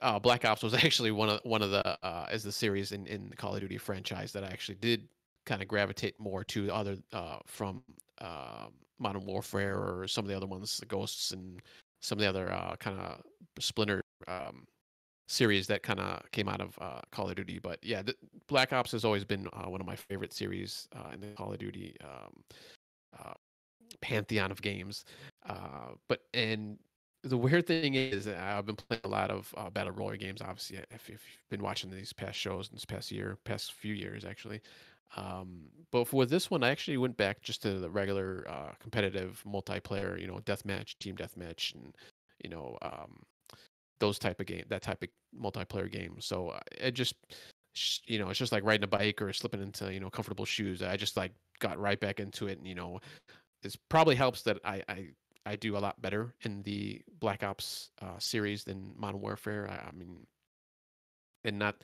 Uh, Black Ops was actually one of one of the uh, as the series in, in the Call of Duty franchise that I actually did kind of gravitate more to other uh, from uh, Modern Warfare or some of the other ones, the Ghosts and some of the other uh, kind of Splinter um, series that kind of came out of uh, Call of Duty. But yeah, the, Black Ops has always been uh, one of my favorite series uh, in the Call of Duty um, uh, pantheon of games. Uh, but and the weird thing is I've been playing a lot of uh, battle royale games. Obviously, if, if you've been watching these past shows in this past year, past few years actually. Um, but for this one, I actually went back just to the regular uh, competitive multiplayer, you know, deathmatch, team deathmatch, and you know, um, those type of game, that type of multiplayer game. So uh, it just, you know, it's just like riding a bike or slipping into you know comfortable shoes. I just like got right back into it, and you know, it probably helps that I I I do a lot better in the Black Ops uh, series than Modern Warfare. I, I mean, and not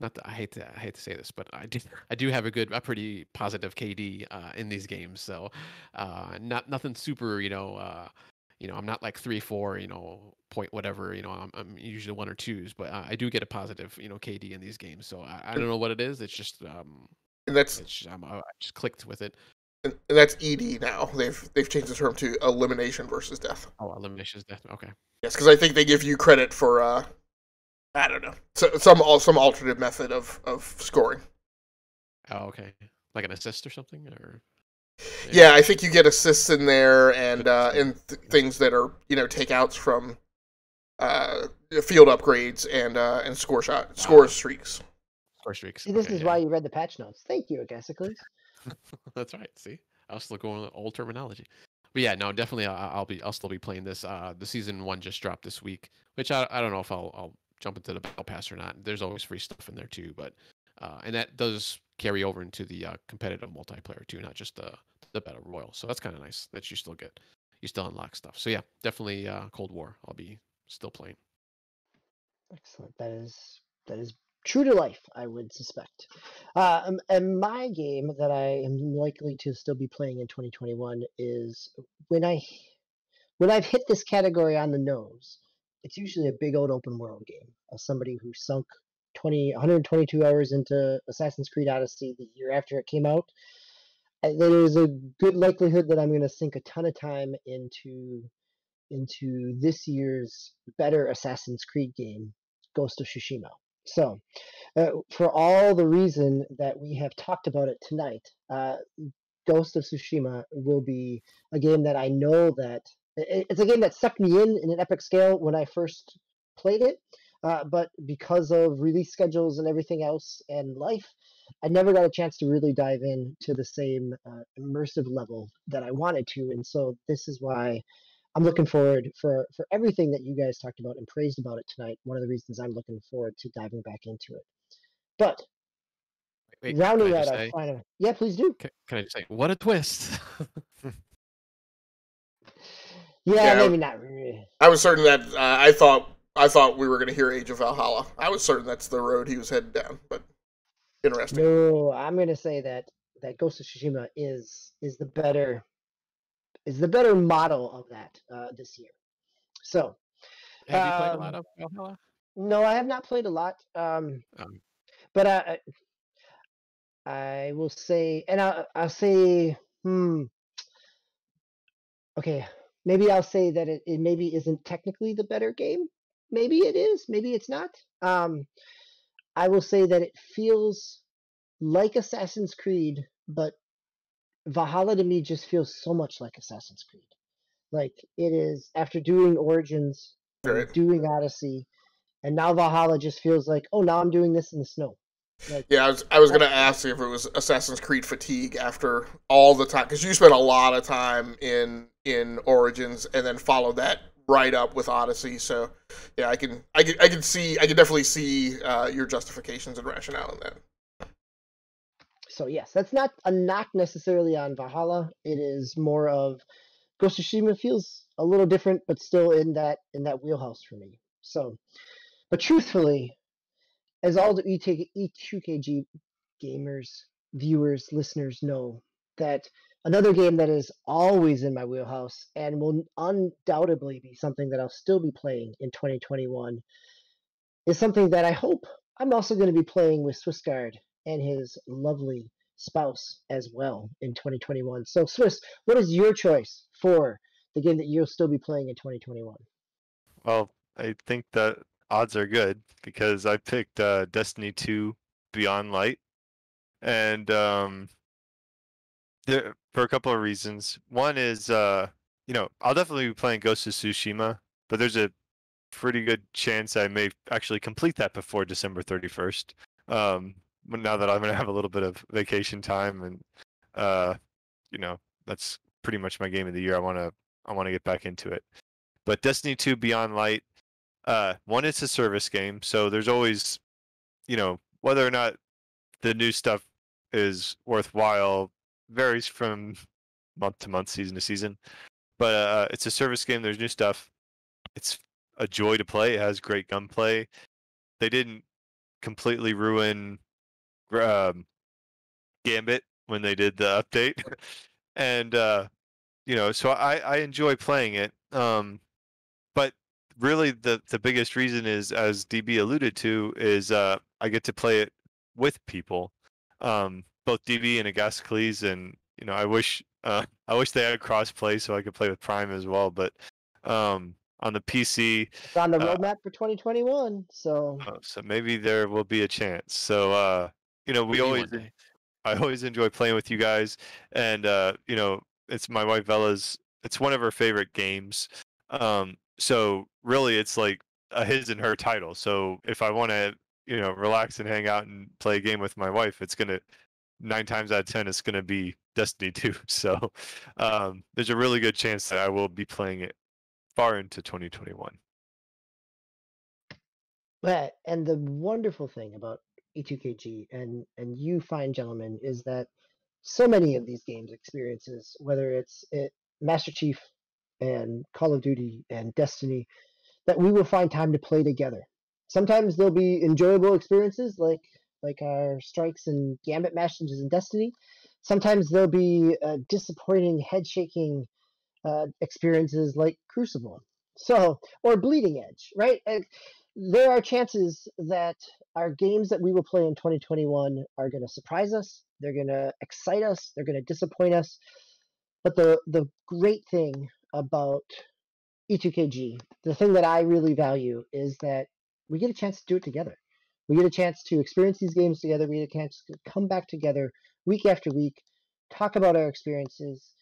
not that I hate to I hate to say this, but I do I do have a good a pretty positive KD uh, in these games. So uh, not nothing super, you know. Uh, you know, I'm not like three, four, you know, point whatever. You know, I'm, I'm usually one or twos, but I, I do get a positive, you know, KD in these games. So I, I don't know what it is. It's just um, And that's it's just, I'm, I just clicked with it. and that's ED now. They've they've changed the term to elimination versus death. Oh, elimination is death. Okay. Yes, because I think they give you credit for uh, I don't know, so, some some alternate method of of scoring. Oh, okay. Like an assist or something, or Yeah, I think you get assists in there and uh, and th- things that are you know takeouts from uh, field upgrades and uh, and score shot score Ah. streaks. score streaks. See, this Okay, is yeah. why you read the patch notes. Thank you, Agasicles. That's right. See, I was still going with old terminology. But yeah, no, definitely, I- I'll be, I'll still be playing this. Uh, the season one just dropped this week, which I, I don't know if I'll, I'll jump into the battle pass or not. There's always free stuff in there too, but, uh, and that does carry over into the uh, competitive multiplayer too, not just the the battle royale. So that's kind of nice that you still get, you still unlock stuff. So yeah, definitely uh, Cold War. I'll be still playing. Excellent. That is that is true to life, I would suspect. Uh, um, and my game that I am likely to still be playing in 2021 is when I when I've hit this category on the nose. It's usually a big old open world game. As somebody who sunk 20 122 hours into Assassin's Creed Odyssey the year after it came out, there is a good likelihood that I'm going to sink a ton of time into into this year's better Assassin's Creed game, Ghost of Tsushima. So, uh, for all the reason that we have talked about it tonight, uh, Ghost of Tsushima will be a game that I know that it's a game that sucked me in in an epic scale when I first played it. Uh, but because of release schedules and everything else and life, I never got a chance to really dive in to the same uh, immersive level that I wanted to. And so this is why I'm looking forward for for everything that you guys talked about and praised about it tonight. One of the reasons I'm looking forward to diving back into it. But Wait, can rounding I out our say, final, yeah, please do. can, can I just say, what a twist? Yeah, Yeah, maybe not. really. I was certain that uh, I thought I thought we were going to hear Age of Valhalla. I was certain that's the road he was headed down. But interesting. No, I'm gonna say that that Ghost of Tsushima is is the better is the better model of that uh, this year. So Have you played a lot Um, of Valhalla? no, I have not played a lot. Um, Um, but I I I will say, and I I'll say, hmm. Okay, maybe I'll say that it, it maybe isn't technically the better game. Maybe it is. Maybe it's not. Um, I will say that it feels like Assassin's Creed, but Valhalla to me just feels so much like Assassin's Creed. Like it is after doing Origins, Right. doing Odyssey, and now Valhalla just feels like, oh, now I'm doing this in the snow. Like, Yeah, I was I was gonna ask if it was Assassin's Creed fatigue after all the time because you spent a lot of time in in Origins and then followed that right up with Odyssey. So yeah, I can I can I can see I can definitely see uh, your justifications and rationale in that. So yes, that's not a knock necessarily on Valhalla. It is more of Ghost of Tsushima feels a little different, but still in that in that wheelhouse for me. So, but truthfully, as all the E2KG gamers, viewers, listeners know, that another game that is always in my wheelhouse and will undoubtedly be something that I'll still be playing in 2021 is something that I hope I'm also going to be playing with Swissguard and his lovely spouse as well in 2021. So, Swiss, what is your choice for the game that you'll still be playing in 2021? Well, I think the odds are good because I picked uh, Destiny 2 Beyond Light, and um, there, for a couple of reasons. One is, uh, you know, I'll definitely be playing Ghost of Tsushima, but there's a pretty good chance I may actually complete that before December 31st. Um, now that I'm gonna have a little bit of vacation time, and uh, you know, that's pretty much my game of the year. I wanna I wanna get back into it. But Destiny 2 Beyond Light, uh, one, it's a service game, so there's always, you know, whether or not the new stuff is worthwhile varies from month to month, season to season. But uh, it's a service game. There's new stuff. It's a joy to play. It has great gunplay. They didn't completely ruin um, Gambit when they did the update, and uh, you know, so I I enjoy playing it. Um, but really, the the biggest reason is, as DB alluded to, is uh, I get to play it with people. Um, both DB and Agasicles, and you know, I wish uh, I wish they had a crossplay so I could play with Prime as well. But um, on the PC, it's on the uh roadmap uh, for 2021. So, uh, so maybe there will be a chance. So, uh, you know, we always, I always enjoy playing with you guys, and uh, you know, it's my wife Bella's. It's one of her favorite games. Um, so really, it's like a his and her title. So if I want to, you know, relax and hang out and play a game with my wife, it's gonna nine times out of ten it's gonna be Destiny 2. So um, there's a really good chance that I will be playing it far into 2021. But and the wonderful thing about E2KG and and you fine gentlemen is that so many of these games experiences, whether it's it, Master Chief and Call of Duty and Destiny, that we will find time to play together. Sometimes there'll be enjoyable experiences like like our strikes and gambit matches in Destiny. Sometimes there'll be uh, disappointing, head shaking uh, experiences like Crucible. So, or Bleeding Edge, right? And there are chances that our games that we will play in 2021 are going to surprise us. They're going to excite us. They're going to disappoint us. But the the great thing about E2KG, the thing that I really value is that we get a chance to do it together. We get a chance to experience these games together. We get a chance to come back together week after week, talk about our experiences,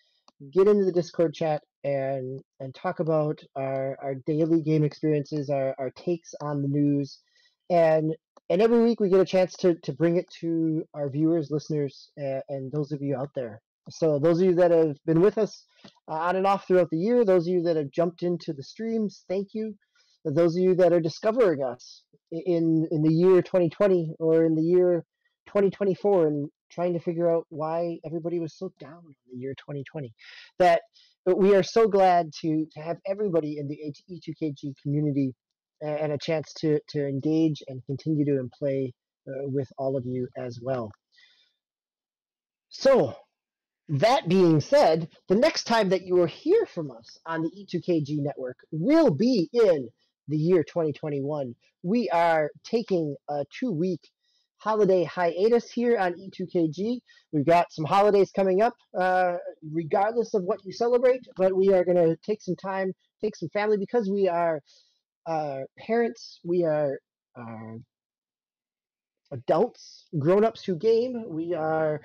get into the Discord chat, and and talk about our, our daily game experiences, our, our takes on the news, and and every week we get a chance to to bring it to our viewers, listeners, and those of you out there. So those of you that have been with us uh, on and off throughout the year, those of you that have jumped into the streams, thank you those of you that are discovering us in in the year 2020 or in the year 2024 and trying to figure out why everybody was so down in the year 2020 that we are so glad to to have everybody in the E2KG community and a chance to to engage and continue to play uh, with all of you as well. So that being said, the next time that you will hear from us on the E2KG network will be in the year 2021. We are taking a two week holiday hiatus here on E2KG. We've got some holidays coming up, uh, regardless of what you celebrate, but we are going to take some time, take some family because we are uh, parents, we are uh, adults, grown ups who game, we are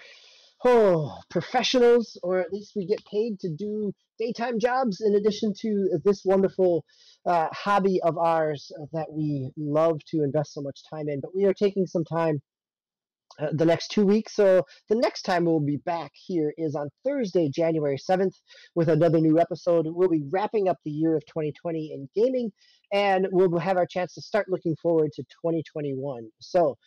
oh, professionals, or at least we get paid to do daytime jobs in addition to this wonderful uh, hobby of ours that we love to invest so much time in. But we are taking some time uh, the next two weeks. So the next time we'll be back here is on Thursday, January 7th, with another new episode. We'll be wrapping up the year of 2020 in gaming, and we'll have our chance to start looking forward to 2021. So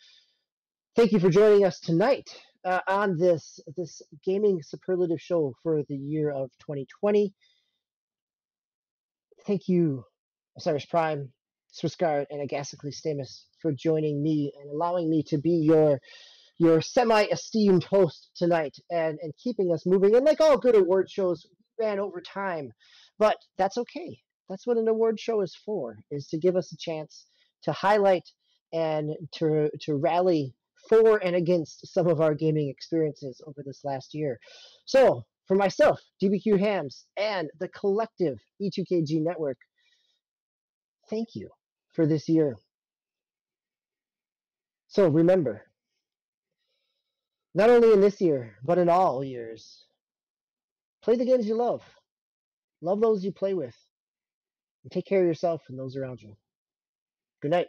thank you for joining us tonight uh, on this this gaming superlative show for the year of 2020. Thank you, Osiris Prime, Swissguard, and Agasicles Stamus for joining me and allowing me to be your your semi-esteemed host tonight and and keeping us moving. And like all good award shows, we ran over time, but that's okay. That's what an award show is for: is to give us a chance to highlight and to to rally for and against some of our gaming experiences over this last year. So, for myself, DBQ Hams, and the collective E2KG network, thank you for this year. So, remember, not only in this year, but in all years, play the games you love, love those you play with, and take care of yourself and those around you. Good night.